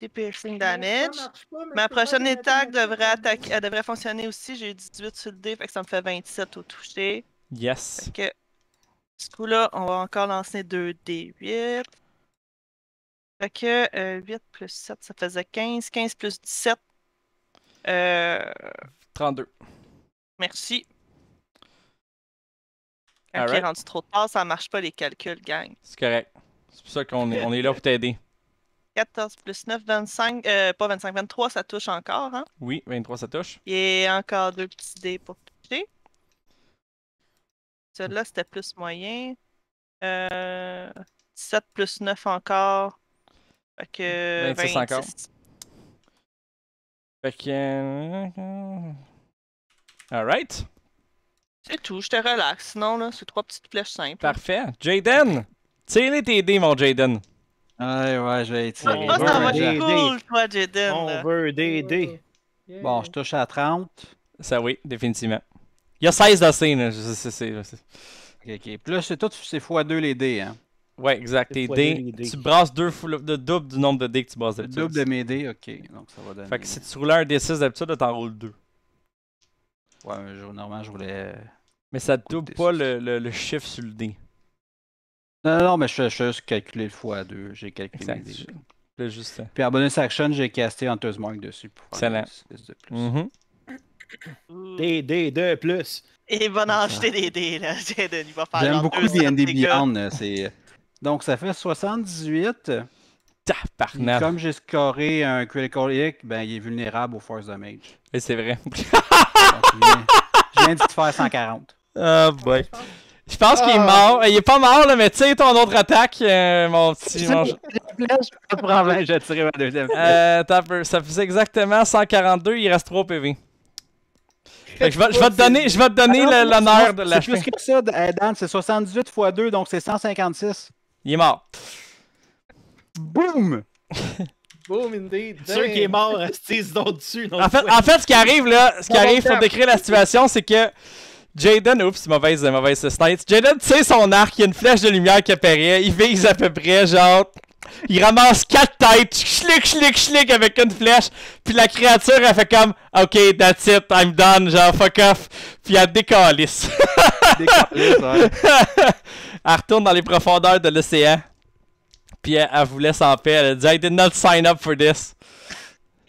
S2: des piercing damage.
S4: Ça marche pas, mais
S2: Ma prochaine attaque devrait, attaquer, elle devrait fonctionner aussi. J'ai eu 18 sur le dé, fait que ça me fait 27 au toucher.
S1: Yes.
S2: Fait que, ce coup-là, on va encore lancer 2 D8. Fait que euh, 8 plus 7, ça faisait 15. 15 plus 17. Euh,
S1: 32.
S2: merci. Quand il est rendu trop tard, ça marche pas les calculs, gang.
S1: C'est correct. C'est pour ça qu'on est, on est là pour t'aider.
S2: 14 plus 9, 25. Euh, pas 25, 23, ça touche encore. Hein?
S1: Oui, 23, ça touche.
S2: Et encore deux petits dés pour toucher. Celui-là, c'était plus moyen. Euh, 17 plus 9 encore. Fait que
S1: 26 encore.
S2: 26.
S1: Fait que. euh, Alright.
S2: C'est tout, je te relaxe. Sinon, là, c'est trois petites flèches simples.
S1: Parfait. Jaden! Tire-les tes dés, mon Jaden.
S5: Ouais, ouais, je vais
S2: Toi,
S5: étirer.
S6: On
S2: va
S6: des
S2: être
S6: dés.
S2: cool, toi, Jaden.
S6: On veut.
S4: Yeah.
S5: Bon, je touche à 30.
S1: Ça, oui, définitivement. Il y a 16 d'AC, là. je sais- c'est- c'est- c'est-
S5: Ok, ok. Puis là, c'est tout, c'est x2 les dés, hein.
S1: Ouais, exact. Tes dés,
S6: deux les dés.
S1: tu brasses deux fois de double du nombre de dés que tu brasses
S5: Le
S1: d'habitude.
S5: double de mes dés, ok. Donc ça va donner.
S1: Fait que si tu roulais un D6 d'habitude, t'en roules deux.
S5: Ouais, mais je- normalement, je voulais.
S1: Mais ça
S5: de
S1: double pas
S5: D6.
S1: le, le- le chiffre sur le dé.
S5: Non, non, mais je fais juste calculer le x2. J'ai calculé
S1: Exact.
S5: les dés.
S1: Là, juste ça.
S5: Puis en bonus action, j'ai casté Hunter's Mark dessus pour faire
S1: Excellent.
S5: un six de plus.
S1: Mhm.
S2: Ouh.
S6: Des dés de plus.
S2: Il va en acheter des dés, là, Jaden. Il va faire
S5: J'aime beaucoup
S2: 200
S5: D&D. Beyond. euh, c'est- Donc ça fait 78. Puis
S1: Tabarnak.
S5: comme j'ai scoré un critical hit, ben il est vulnérable au force damage.
S1: Et c'est vrai.
S5: Donc, je viens- je viens de te faire 140.
S1: oh boy.
S4: Je pense-
S1: Je qu'il est
S3: Ah.
S1: mort. Il est pas mort, là, mais tire ton autre attaque, euh, mon petit. mon-
S5: Pas de problème, j'ai tiré ma deuxième.
S1: Euh. Ça faisait exactement 142, il reste 3 PV. Fait que je vais, je vais te donner, je vais te donner l'honneur de
S5: C'est
S1: l'achever.
S5: plus que ça, euh, Dan, c'est 78 x 2, donc c'est 156.
S1: Il est mort.
S5: Boum!
S3: Boom, indeed.
S6: Sûr qu'il est mort, Steve donc dessus.
S1: En fait, en fait, ce qui arrive là, ce qui arrive pour décrire la situation, c'est que Jaden, oups, mauvaise, mauvaise snipe. Jaden tire son arc, il y a une flèche de lumière qui apparaît, il vise à peu près, genre, il ramasse quatre têtes, schlick, schlick, schlick avec une flèche, puis la créature, elle fait comme, ok, that's it, I'm done, genre, fuck off, puis elle décalisse.
S5: Décalé, ouais.
S1: elle retourne dans les profondeurs de l'océan, puis elle, elle vous laisse en paix, elle a dit, I did not sign up for this.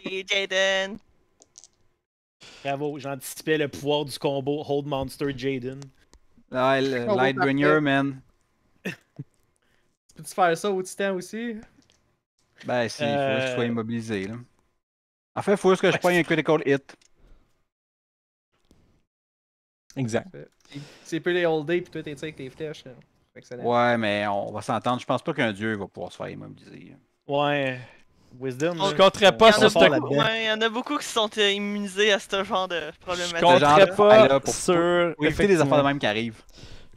S2: Et Jaden.
S6: Bravo, j'anticipais le pouvoir du combo Hold Monster Jaden.
S5: Ouais, le
S3: Oh,
S5: Lightbringer, man.
S3: Peux-tu faire ça au titan aussi?
S5: Ben, si, il faut que je sois
S6: Euh.
S5: immobilisé, là. En fait, il faut juste que je prenne un critical hit.
S1: Exact.
S3: C'est plus les all day, pis toi t'es avec tes flèches. Excellent.
S5: Ouais, mais on va s'entendre. Je pense pas qu'un dieu va pouvoir se faire immobiliser.
S6: Ouais. Wisdom.
S2: Je
S1: compterais
S6: on-
S1: pas sur ce coup.
S2: Ouais, il y en a beaucoup qui sont euh, immunisés à ce genre de
S1: Je
S2: problématique.
S5: genre
S1: compterais pas sur.
S5: Éviter des
S1: effectivement.
S5: affaires de même qui arrivent.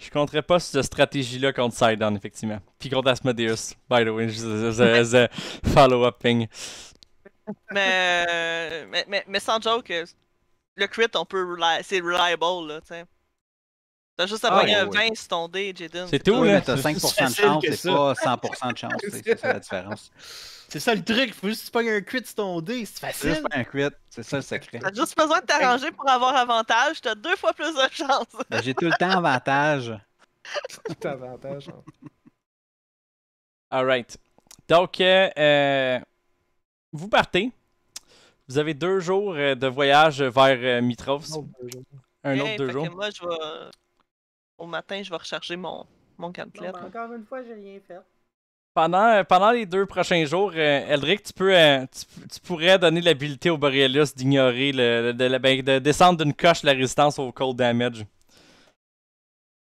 S1: Je compterais pas sur cette stratégie-là contre Sidon, effectivement. Puis contre Asmodeus, by the way, as a, follow-up thing.
S2: Mais, mais, mais, mais sans joke, euh, le crit, on peut rely- c'est reliable, là, tu sais. T'as juste à
S5: Ah,
S2: prendre un
S5: ouais,
S2: 20 sur ton dé, Jaden.
S1: C'est tout,
S5: Oui,
S1: là.
S5: mais t'as
S6: C'est
S5: 5% de chance, c'est
S6: ça.
S5: pas 100% de chance. C'est ça la différence.
S6: C'est ça le truc, faut juste que tu pognes un crit sur ton dé, c'est facile.
S5: juste pas un crit, c'est ça le secret.
S2: T'as juste besoin de t'arranger pour avoir avantage, t'as deux fois plus de chance.
S5: Ben, J'ai tout le temps avantage.
S3: Tout avantage. hein.
S1: Alright. Donc, euh, euh, vous partez. Vous avez deux jours euh, de voyage vers euh, Mitrovs. Un
S2: Hey,
S1: autre deux jours.
S2: que moi, je vais. Au matin, je vais recharger mon, mon
S4: Non,
S2: gameplay.
S4: ben, encore une fois, j'ai rien fait.
S1: Pendant, euh, pendant les deux prochains jours, euh, Eldrick, tu, peux, euh, tu, tu pourrais donner l'habilité au Borealis d'ignorer le, de, de- ben, de descendre d'une coche la résistance au cold damage.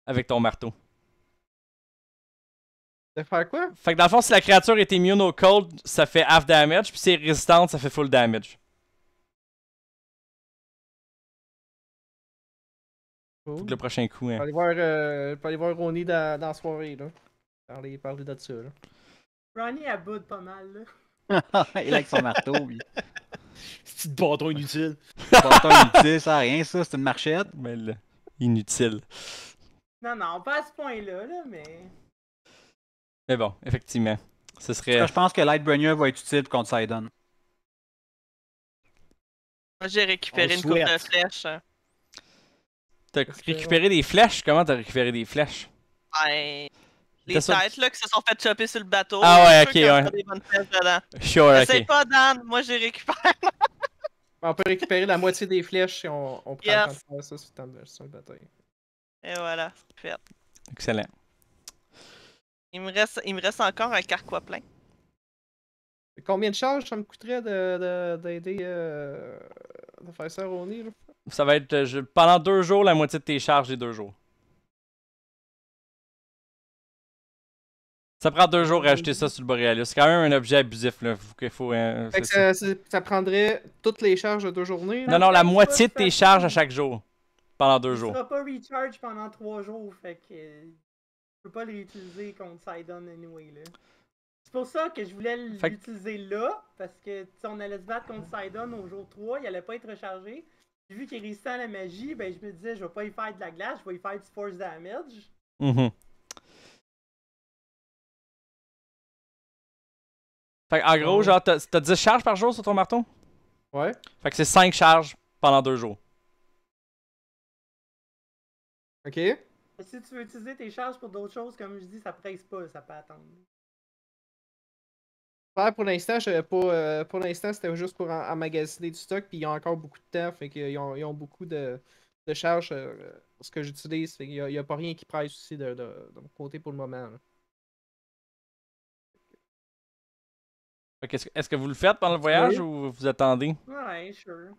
S1: Avec ton marteau.
S3: De faire quoi?
S1: Fait que dans le fond, si la créature est immune au cold, ça fait half damage, puis si elle est résistante, ça fait full damage.
S3: Cool.
S1: le prochain coup,
S3: Je
S1: hein.
S3: peux aller voir, euh, je peux aller voir Ronnie dans, dans la soirée, là. Parler, parler de ça, là.
S4: Ronnie elle boude pas mal, là.
S5: Il a avec son marteau, puis
S6: C'est petit bâton inutile?
S5: bâton inutile, ça à rien, ça, c'est une marchette.
S1: Mais là, inutile.
S4: Non, non, pas à ce point-là, là, mais.
S1: Mais bon, effectivement. Ce serait.
S5: cas, Je pense que Lightbringer va être utile contre Sidon.
S2: Moi, j'ai récupéré
S6: On
S2: une coupe de flèches.
S1: T'as récupéré des flèches? Comment t'as récupéré des flèches?
S2: Ben, les têtes là, qui se sont fait choper sur le bateau.
S1: Ah ouais, ok, ouais.
S2: des bonnes flèches dedans.
S1: Sure,
S2: Essaye
S1: ok.
S2: pas, Dan, moi j'ai récupéré.
S3: On peut récupérer la moitié des flèches si on, on prend
S2: Yes.
S3: le temps de faire ça sur le sur le bataille.
S2: Et voilà, c'est fait.
S1: Excellent.
S2: Il me reste, il me reste encore un carquois plein.
S3: Combien de charges ça me coûterait de- de- d'aider euh, de faire ça Ronnie, là?
S1: Ça va être euh, je- pendant deux jours, la moitié de tes charges des deux jours. Ça prend deux jours à ajouter ça sur le Borealis. C'est quand même un objet abusif, là. Faut euh,
S3: Fait que ça, prendrait toutes les charges de deux journées. là?
S1: Non, non, la moitié de tes charges à chaque jour. Pendant deux jours.
S4: sera pas recharge pendant trois jours, fait que euh, je peux pas le réutiliser contre Sidon anyway là. C'est pour ça que je voulais
S1: que-
S4: l'utiliser là, parce que si on allait se battre contre Sidon au jour 3, il allait pas être rechargé. Vu qu'il est résistant à la magie, ben je me disais je vais pas y faire de la glace, je vais y faire du force damage.
S1: Fait que, en gros,
S3: Ouais.
S1: genre, t'as t'as 10 charges par jour sur ton marteau?
S3: Ouais.
S1: Fait que c'est 5 charges pendant deux jours.
S3: Ok.
S4: Si tu veux utiliser tes charges pour d'autres choses, comme je dis, ça presse pas, ça peut attendre.
S3: Ouais, pour l'instant, pas. euh, pour l'instant, c'était juste pour en- emmagasiner du stock, puis il y a encore beaucoup de temps, fait qu'ils ont, ils ont beaucoup de, de charges euh, pour ce que j'utilise, fait qu'il y a, il y a pas rien qui presse aussi de, de, de mon côté pour le moment. là.
S1: Est-ce que vous le faites pendant le voyage ou vous attendez?
S4: Ouais, sure.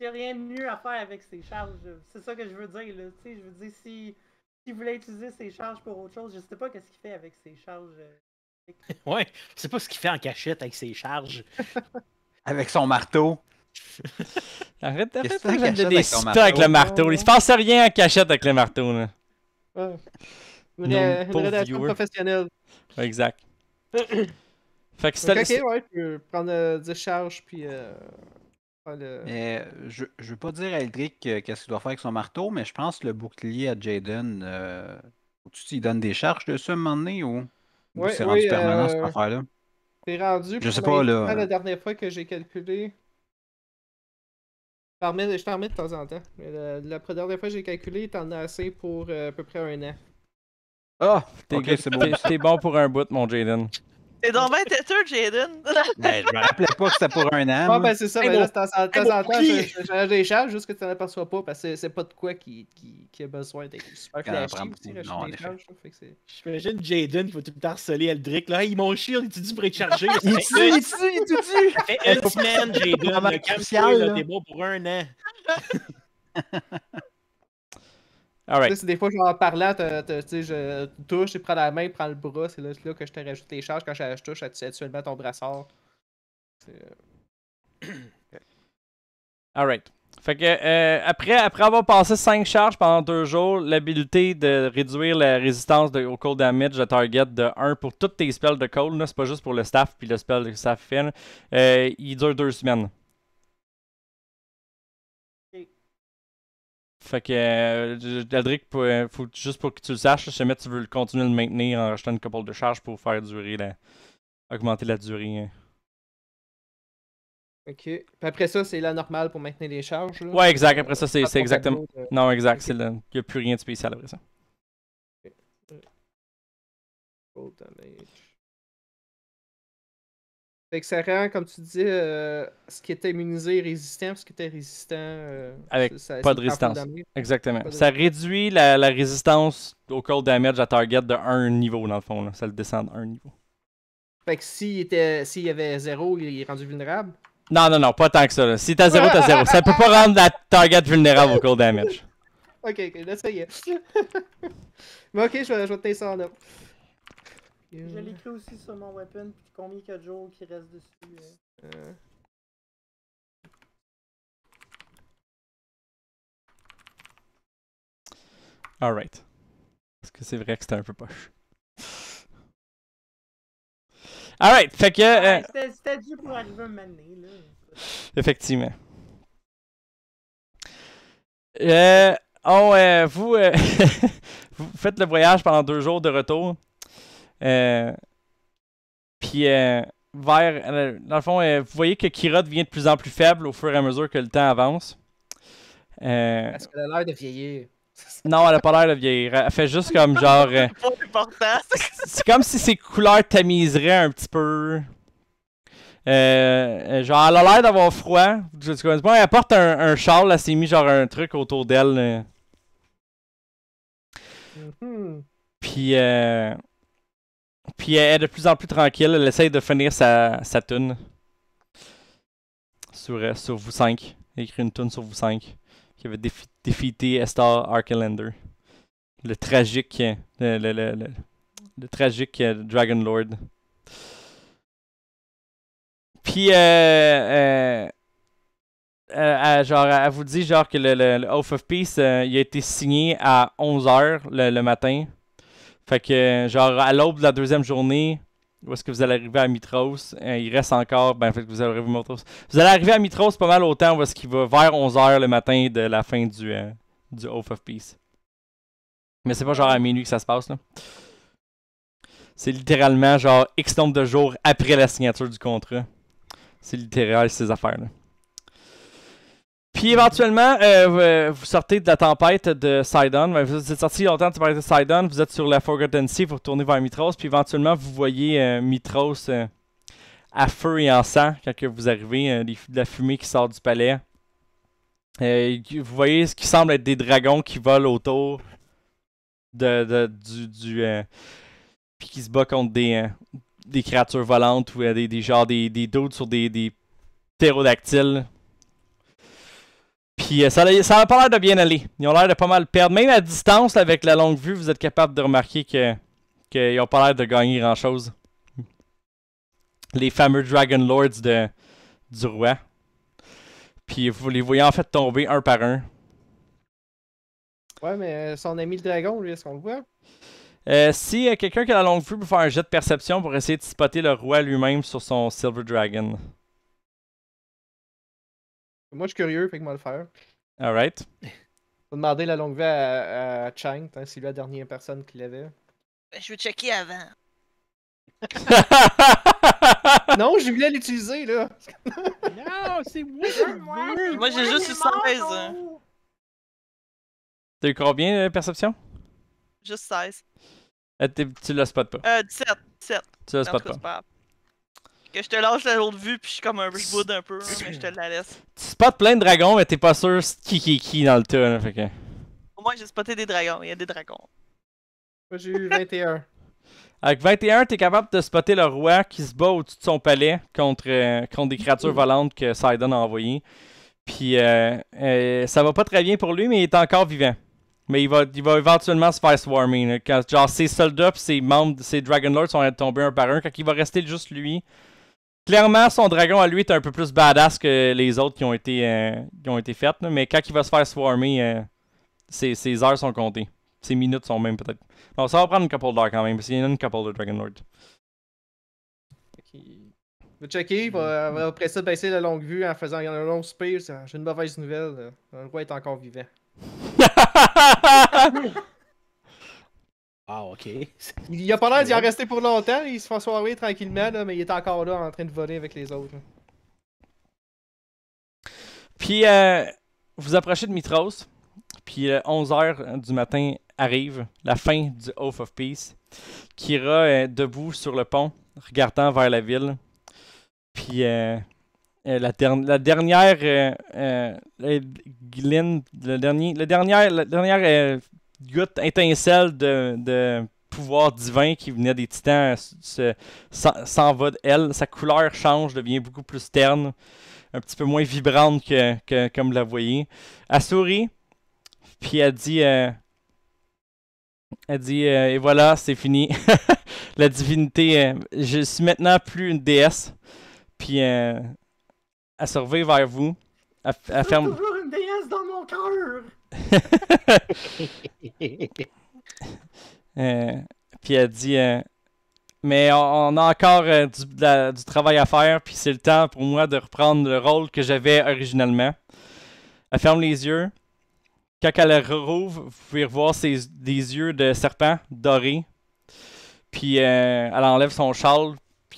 S4: Il y a rien de mieux à faire avec ces charges. C'est ça que je veux dire, là. Tu sais, je veux dire, si, s'il voulait utiliser ses charges pour autre chose, je sais pas qu'est-ce qu'il fait avec ses charges. Euh.
S6: Ouais, je sais pas ce qu'il fait en cachette avec ses charges.
S5: Avec son marteau.
S1: Arrête, arrête,
S5: tu
S1: arrête
S5: cachette
S1: de
S5: avec
S1: des super avec le
S3: marteau?
S1: Il se passe rien en cachette avec le marteau, là.
S3: Ouais. Une,
S1: Non,
S3: ré- une rédaction professionnelle.
S1: Ouais, Exact. Fait que c'était.
S3: ok, ouais, je peux prendre euh, 10 charges, puis. Euh, le-
S5: Mais je, je veux pas dire à Eldrick euh, qu'est-ce qu'il doit faire avec son marteau, mais je pense que le bouclier à Jaden, euh, faut-tu qu'il donne des charges dessus à un moment donné ou, ou
S3: Ouais,
S5: c'est
S3: oui,
S5: rendu permanent cette
S3: euh,
S5: affaire-là?
S3: T'es rendu.
S5: Je sais
S3: pour
S5: pas, là.
S3: La dernière fois que j'ai calculé. Je t'en remets- je t'en remets de temps en temps. Mais la, la dernière fois que j'ai calculé, t'en as assez pour euh, à peu près un an.
S1: Ah,
S5: c'est bon.
S1: T'es bon pour un bout, mon Jaden.
S2: T'es donc bien têteux, Jaden.
S5: Ben, je me rappelais pas que c'était pour un an.
S3: Ah,
S5: moi.
S3: ben c'est ça, mais
S6: mon-
S3: là, de temps en de temps, je- change des charges juste que tu n'en aperçois pas parce que c'est- pas de quoi qui, qui, qui a besoin d'être super flashy
S6: J'imagine Jaden qui va tout le temps harceler Eldrick. Là, hey, mon shield, il dit pour être chargé?
S5: Il
S6: une-
S5: il tue, il il
S6: ça fait une semaine, Jaden. T'es bon pour un an.
S3: Là,
S1: Alright.
S3: c'est des fois, genre, en parlant, te- te- tu sais, je touche, je prends la main, prends le bras, c'est là, là que je te rajoute les charges quand je, je touche actuellement ton brassard? Euh,
S1: Alright. Fait que euh, après, après avoir passé 5 charges pendant 2 jours, l'habilité de réduire la résistance de- au cold damage de target de 1 pour toutes tes spells de cold, là, c'est pas juste pour le staff puis le spell que le staff fait, là, euh, il dure 2 semaines. Fait que, euh, pour- euh, faut, juste pour que tu le saches, si jamais tu veux continuer de le maintenir en rajoutant une couple de charges pour faire durer la. augmenter la durée. hein.
S3: Ok. Puis après ça, c'est la normale pour maintenir les charges. là?
S1: Ouais, exact. Après ça, c'est exactement.
S3: de-
S1: Non, exact. C'est Il n'y a plus rien de spécial après ça.
S3: Cold damage. Fait que ça rend, comme tu dis, euh, ce qui était immunisé résistant, ce qui était résistant. euh,
S1: Avec
S3: ça-
S1: pas de résistance. Exactement.
S3: Pas de
S1: Ça réduit la, la résistance au cold damage à target de un niveau, dans le fond. là. Ça le descend d'un niveau.
S3: Fait que s'il était, s'il y avait zéro, il est rendu vulnérable?
S1: Non, non, non, pas tant que ça. là. Si t'as zéro, t'as zéro. Ça peut pas rendre la target vulnérable au cold damage.
S3: Ok, ok, là ça y est. Mais ok, je vais, je vais te ça en.
S4: Je l'écris aussi sur mon weapon, puis combien il y a de jours qui reste dessus. euh.
S3: Euh,
S1: Alright. Parce que c'est vrai que c'était un peu poche. Alright, fait que. euh,
S4: Ouais, c'était- dû pour arriver moment donné, là.
S1: Effectivement. Euh, oh, euh, vous, euh, vous faites le voyage pendant deux jours de retour. Euh, puis, euh, vers. euh, dans le fond, euh, vous voyez que Kira devient de plus en plus faible au fur et à mesure que le temps avance. Euh,
S3: Parce qu'elle a l'air de vieillir.
S1: non, elle a pas l'air de vieillir. Elle fait juste comme genre. euh,
S2: C'est pas important.
S1: c'est comme si ses couleurs tamiseraient un petit peu. Euh, genre, elle a l'air d'avoir froid. Je tu connais pas, elle porte un, un châle, elle s'est mis genre un truc autour d'elle.
S3: Mhm.
S1: Puis, euh, Puis elle est de plus en plus tranquille. Elle essaye de finir sa, sa tune. Sur, euh, sur vous 5. Écrit une tune sur vous 5. Qui avait défi- défeaté Estar Arkelander. Le tragique. euh, Le, tragique euh, Dragon Lord. Puis, euh, elle, genre, elle vous dit genre que le, le, Oath of Peace, il a été signé à 11h le, le matin. Fait que, genre, à l'aube de la deuxième journée, où est-ce que vous allez arriver à Mitros, euh, il reste encore, ben, fait que vous allez arriver à Mitros. Vous allez arriver à Mitros pas mal au temps où est-ce qu'il va vers 11h le matin de la fin du, euh, du Oath of Peace. Mais c'est pas genre à minuit que ça se passe, là. C'est littéralement genre X nombre de jours après la signature du contrat. C'est littéral ces affaires-là. Puis éventuellement, euh, vous- euh, vous sortez de la tempête de Sidon. Ben, Vous êtes sorti longtemps de la tempête de Sidon. Vous êtes sur la Forgotten Sea. Vous retournez vers Mitros. Puis éventuellement, vous voyez euh, Mitros euh, à feu et en sang quand vous arrivez. de la fumée qui sort du palais. Vous voyez ce qui semble être des dragons qui volent autour de, du. puis qui se bat contre des, des créatures volantes ou des, des genre des, des dudes sur des, des. Puis euh, ça, a- ça a pas l'air de bien aller. Ils ont l'air de pas mal perdre. Même à distance, là, avec la longue vue, vous êtes capable de remarquer que qu'ils ont pas l'air de gagner grand chose. Les fameux Dragon Lords de, du roi. Puis vous les voyez en fait tomber un par un.
S3: Ouais, mais euh, son ami le dragon, lui, est-ce qu'on le voit?
S1: Euh, si euh, quelqu'un qui a la longue vue peut faire un jet de perception pour essayer de spotter le roi lui-même sur son Silver Dragon.
S3: Moi, je suis curieux, fait que moi le faire.
S1: Alright.
S3: Faut demander la longue vue à, à Chang, hein, c'est lui la dernière personne qui l'avait.
S2: Ben, je vais checker avant.
S3: non, je voulais l'utiliser, là!
S6: Non, c'est moi.
S4: Moi,
S2: Moi, j'ai juste eu 16. hein.
S1: T'as eu combien de perception?
S2: Juste 16.
S1: Euh, tu le spots pas.
S2: Euh, 17. 17.
S1: Tu le spots
S2: cas,
S1: pas.
S2: Que je te lâche la l'autre vue, puis je suis comme un reboot un peu, mais je te la laisse.
S1: Tu spots plein de dragons, mais t'es pas sûr c'est qui qui est qui dans le tas. là, fait que...
S2: Au moins, j'ai spoté des dragons. Il y a des dragons.
S3: Moi, j'ai eu 21.
S1: Avec 21, t'es capable de spotter le roi qui se bat au-dessus de son palais contre, euh, contre des créatures volantes que Sidon a envoyées. Puis euh, euh, ça va pas très bien pour lui, mais il est encore vivant. Mais il va, il va éventuellement se faire swarming. là. Quand, genre, ses soldats pis ses membres, ses Dragon Lords sont tombés un par un. Quand il va rester juste lui. Clairement, son dragon à lui est un peu plus badass que les autres qui ont été, euh, qui ont été faites. là. Mais quand il va se faire swarmer, euh, ses, ses heures sont comptées. Ses minutes sont même peut-être. Non, ça va prendre une couple d'heures quand même, parce qu'il y en a une couple de Dragon Lords.
S3: Fait qu'il va checker, va, va après ça baisser la longue vue en faisant un long spear. ça- J'ai une mauvaise nouvelle, le roi est encore vivant.
S6: Ah, ok.
S3: Il a pas l'air d'y en rester pour longtemps, il se fait soirée tranquillement, là, mais il est encore là en train de voler avec les autres. là.
S1: Puis, euh, vous approchez de Mitros. Puis, 11h du matin arrive, la fin du Oath of Peace. Kira est debout sur le pont, regardant vers la ville. Puis, euh, euh, la, der- la dernière. euh, euh, euh, le dernier, le la dernière euh, goutte étincelle de, de pouvoir divin qui venait des titans se- se- s'en va d'elle. Sa couleur change, devient beaucoup plus terne un petit peu moins vibrante que, que comme vous la voyez. Elle sourit, puis elle dit, euh, elle dit, euh, et voilà, c'est fini. la divinité, euh, je suis maintenant plus une déesse. Puis euh, elle se revient vers vous. Elle, elle ferme.
S4: toujours une déesse dans mon cœur.
S1: Euh, puis elle dit euh, Mais on, a encore euh, du, travail à faire, puis c'est le temps pour moi de reprendre le rôle que j'avais originalement. Elle ferme les yeux. Quand elle rouvre, vous pouvez revoir ses, yeux de serpent dorés. Puis elle enlève son châle,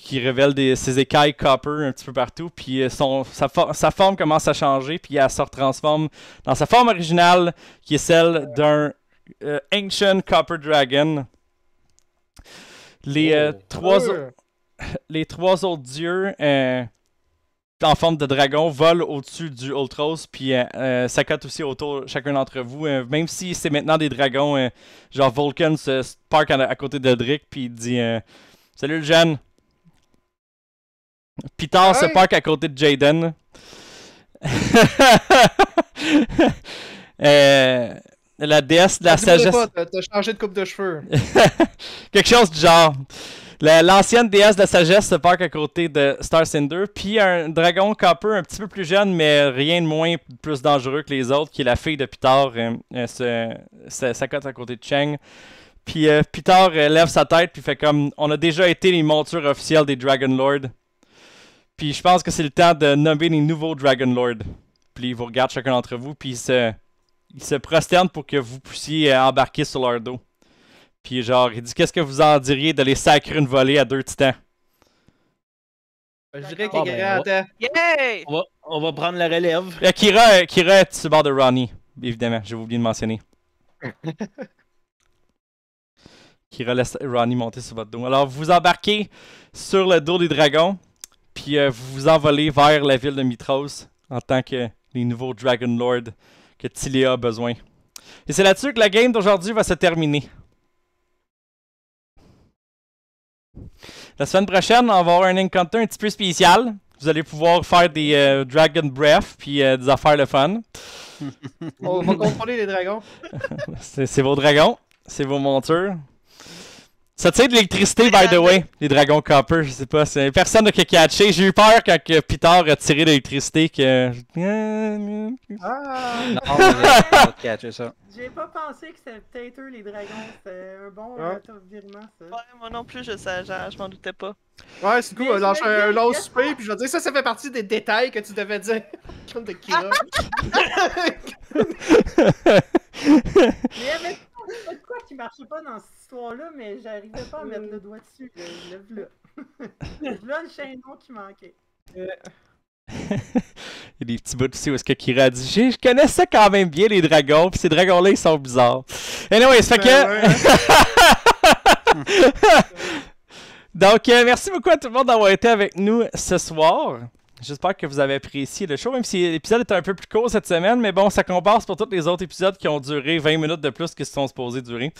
S1: qui révèle des, ses écailles copper un petit peu partout. Puis euh, son, sa, fo- sa forme commence à changer, puis elle se transforme dans sa forme originale, qui est celle d'un euh, Ancient Copper Dragon. Les, euh,
S6: Oh.
S1: trois, les trois autres dieux euh, en forme de dragon volent au-dessus du Ultros, puis euh, s'accotent aussi autour chacun d'entre vous. Même si c'est maintenant des dragons, genre Vulcan se, park à, à côté de Drick, puis il dit Salut le jeune. Peter se parque à côté de Jaden. Euh, la déesse de la sagesse.
S3: T'as changé de coupe de cheveux.
S1: Quelque chose du genre. La- L'ancienne déesse de la sagesse se parque à côté de Star Cinder. Puis un dragon copper un petit peu plus jeune, mais rien de moins plus dangereux que les autres, qui est la fille de Peter, euh, euh, s'accote à côté de Cheng. Puis euh, Peter euh, lève sa tête, puis fait comme on a déjà été les montures officielles des Dragon Lord. Puis je pense que c'est le temps de nommer les nouveaux Dragon Lord. Puis il vous regarde chacun d'entre vous, puis il se, il se prosterne pour que vous puissiez euh, embarquer sur leur dos. Puis genre, il dit qu'est-ce que vous en diriez de les sacrer une volée à deux titans?
S3: Je dirais
S2: Ah,
S3: qu'il
S6: ben.
S2: Yay!
S6: On va, on va prendre la relève.
S1: Euh, Kira, euh, Kira est sur le bord de Ronnie, évidemment, j'ai oublié de mentionner. Kira laisse Ronnie monter sur votre dos. Alors vous vous embarquez sur le dos des dragons, puis euh, vous vous envolez vers la ville de Mitros en tant que les nouveaux Dragon Lord que Tilia a besoin. Et c'est là-dessus que la game d'aujourd'hui va se terminer. La semaine prochaine, on va avoir un encounter un petit peu spécial. Vous allez pouvoir faire des euh, Dragon Breath puis euh, des affaires le fun.
S3: On va contrôler les dragons.
S1: C'est vos dragons, c'est vos montures. Ça tire de l'électricité, by the way, les dragons copper, je sais pas, c'est personne qui a catché. J'ai eu peur quand que Peter a tiré de l'électricité que...
S3: Ah!
S5: Non, te catcher ça.
S4: J'ai pas pensé que c'était peut-être eux les dragons. C'était un bon
S3: Ah.
S4: euh, virement, ça.
S2: Ouais, moi non plus, je sais, je, je m'en doutais pas.
S3: Ouais, c'est cool, lâche un long souper, puis je vais dire ça, ça fait partie des détails que tu devais dire. Comme de Kira.
S4: Mais pas de quoi qui marchait pas dans cette histoire-là, mais j'arrivais pas à mettre le doigt dessus. Le, le v'là. Le v'là le chaînon qui manquait.
S1: Il y a des petits bouts aussi où est-ce que Kira a dit J'ai- Je connais ça quand même bien les dragons, puis ces dragons-là ils sont bizarres. Anyway, ça fait
S3: Ben
S1: que.
S3: ouais,
S1: Donc, euh, merci beaucoup à tout le monde d'avoir été avec nous ce soir. J'espère que vous avez apprécié le show, même si l'épisode est un peu plus court cette semaine, mais bon, ça compense pour tous les autres épisodes qui ont duré 20 minutes de plus que ce qu'ils sont supposés durer.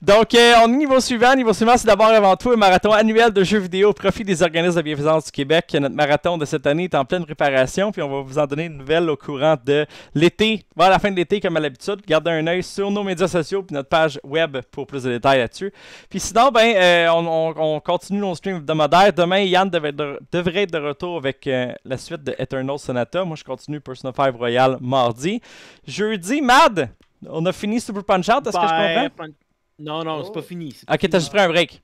S1: Donc, euh, on est niveau suivant. Niveau suivant, c'est d'abord avant tout un marathon annuel de jeux vidéo au profit des organismes de bienfaisance du Québec. Notre marathon de cette année est en pleine préparation, puis on va vous en donner une nouvelle au courant de l'été, vers la fin de l'été comme à l'habitude. Gardez un œil sur nos médias sociaux puis notre page web pour plus de détails là-dessus. Puis sinon, ben, euh, on, on- on continue nos streams hebdomadaires. Demain, Yann devrait être de retour avec euh, la suite de Eternal Sonata. Moi, je continue Persona 5 Royal mardi. Jeudi, Mad, on a fini Super Punch Out, est-ce que je
S6: Ben,
S1: comprends?
S6: pan- Non, non, c'est pas fini. c'est pas
S1: Ok, t'as
S6: fini.
S1: juste pris un break.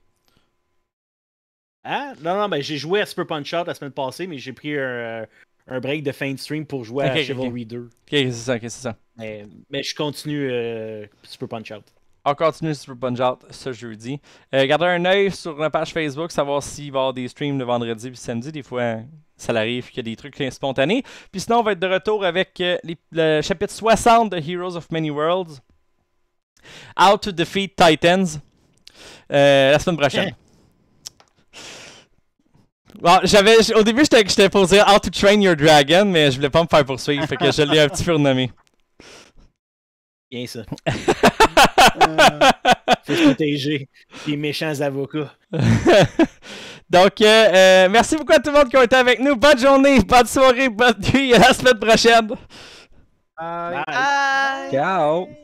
S6: Hein? Non, non, ben j'ai joué à Super Punch Out la semaine passée, mais j'ai pris un, un break de fin de stream pour jouer à Chivalry 2.
S1: Ok, c'est ça, ok, c'est ça.
S6: Mais, mais je continue euh, Super Punch Out.
S1: On continue Super Punch Out ce jeudi. Euh, gardez un œil sur la page Facebook, savoir s'il va y avoir des streams le vendredi et samedi. Des fois, ça arrive qu'il y a des trucs spontanés. Puis sinon, on va être de retour avec euh, les- le chapitre 60 de Heroes of Many Worlds. How to Defeat Titans. euh, la semaine prochaine. Bon, j'avais, au début, j'étais pour dire How to Train Your Dragon, mais je voulais pas me faire poursuivre, fait que je l'ai un petit peu renommé.
S6: Bien ça. Faut se protéger les méchants avocats.
S1: Donc, euh, euh, merci beaucoup à tout le monde qui a été avec nous. Bonne journée, bonne soirée, bonne nuit. À la semaine prochaine.
S6: Bye.
S2: Bye!
S5: Ciao!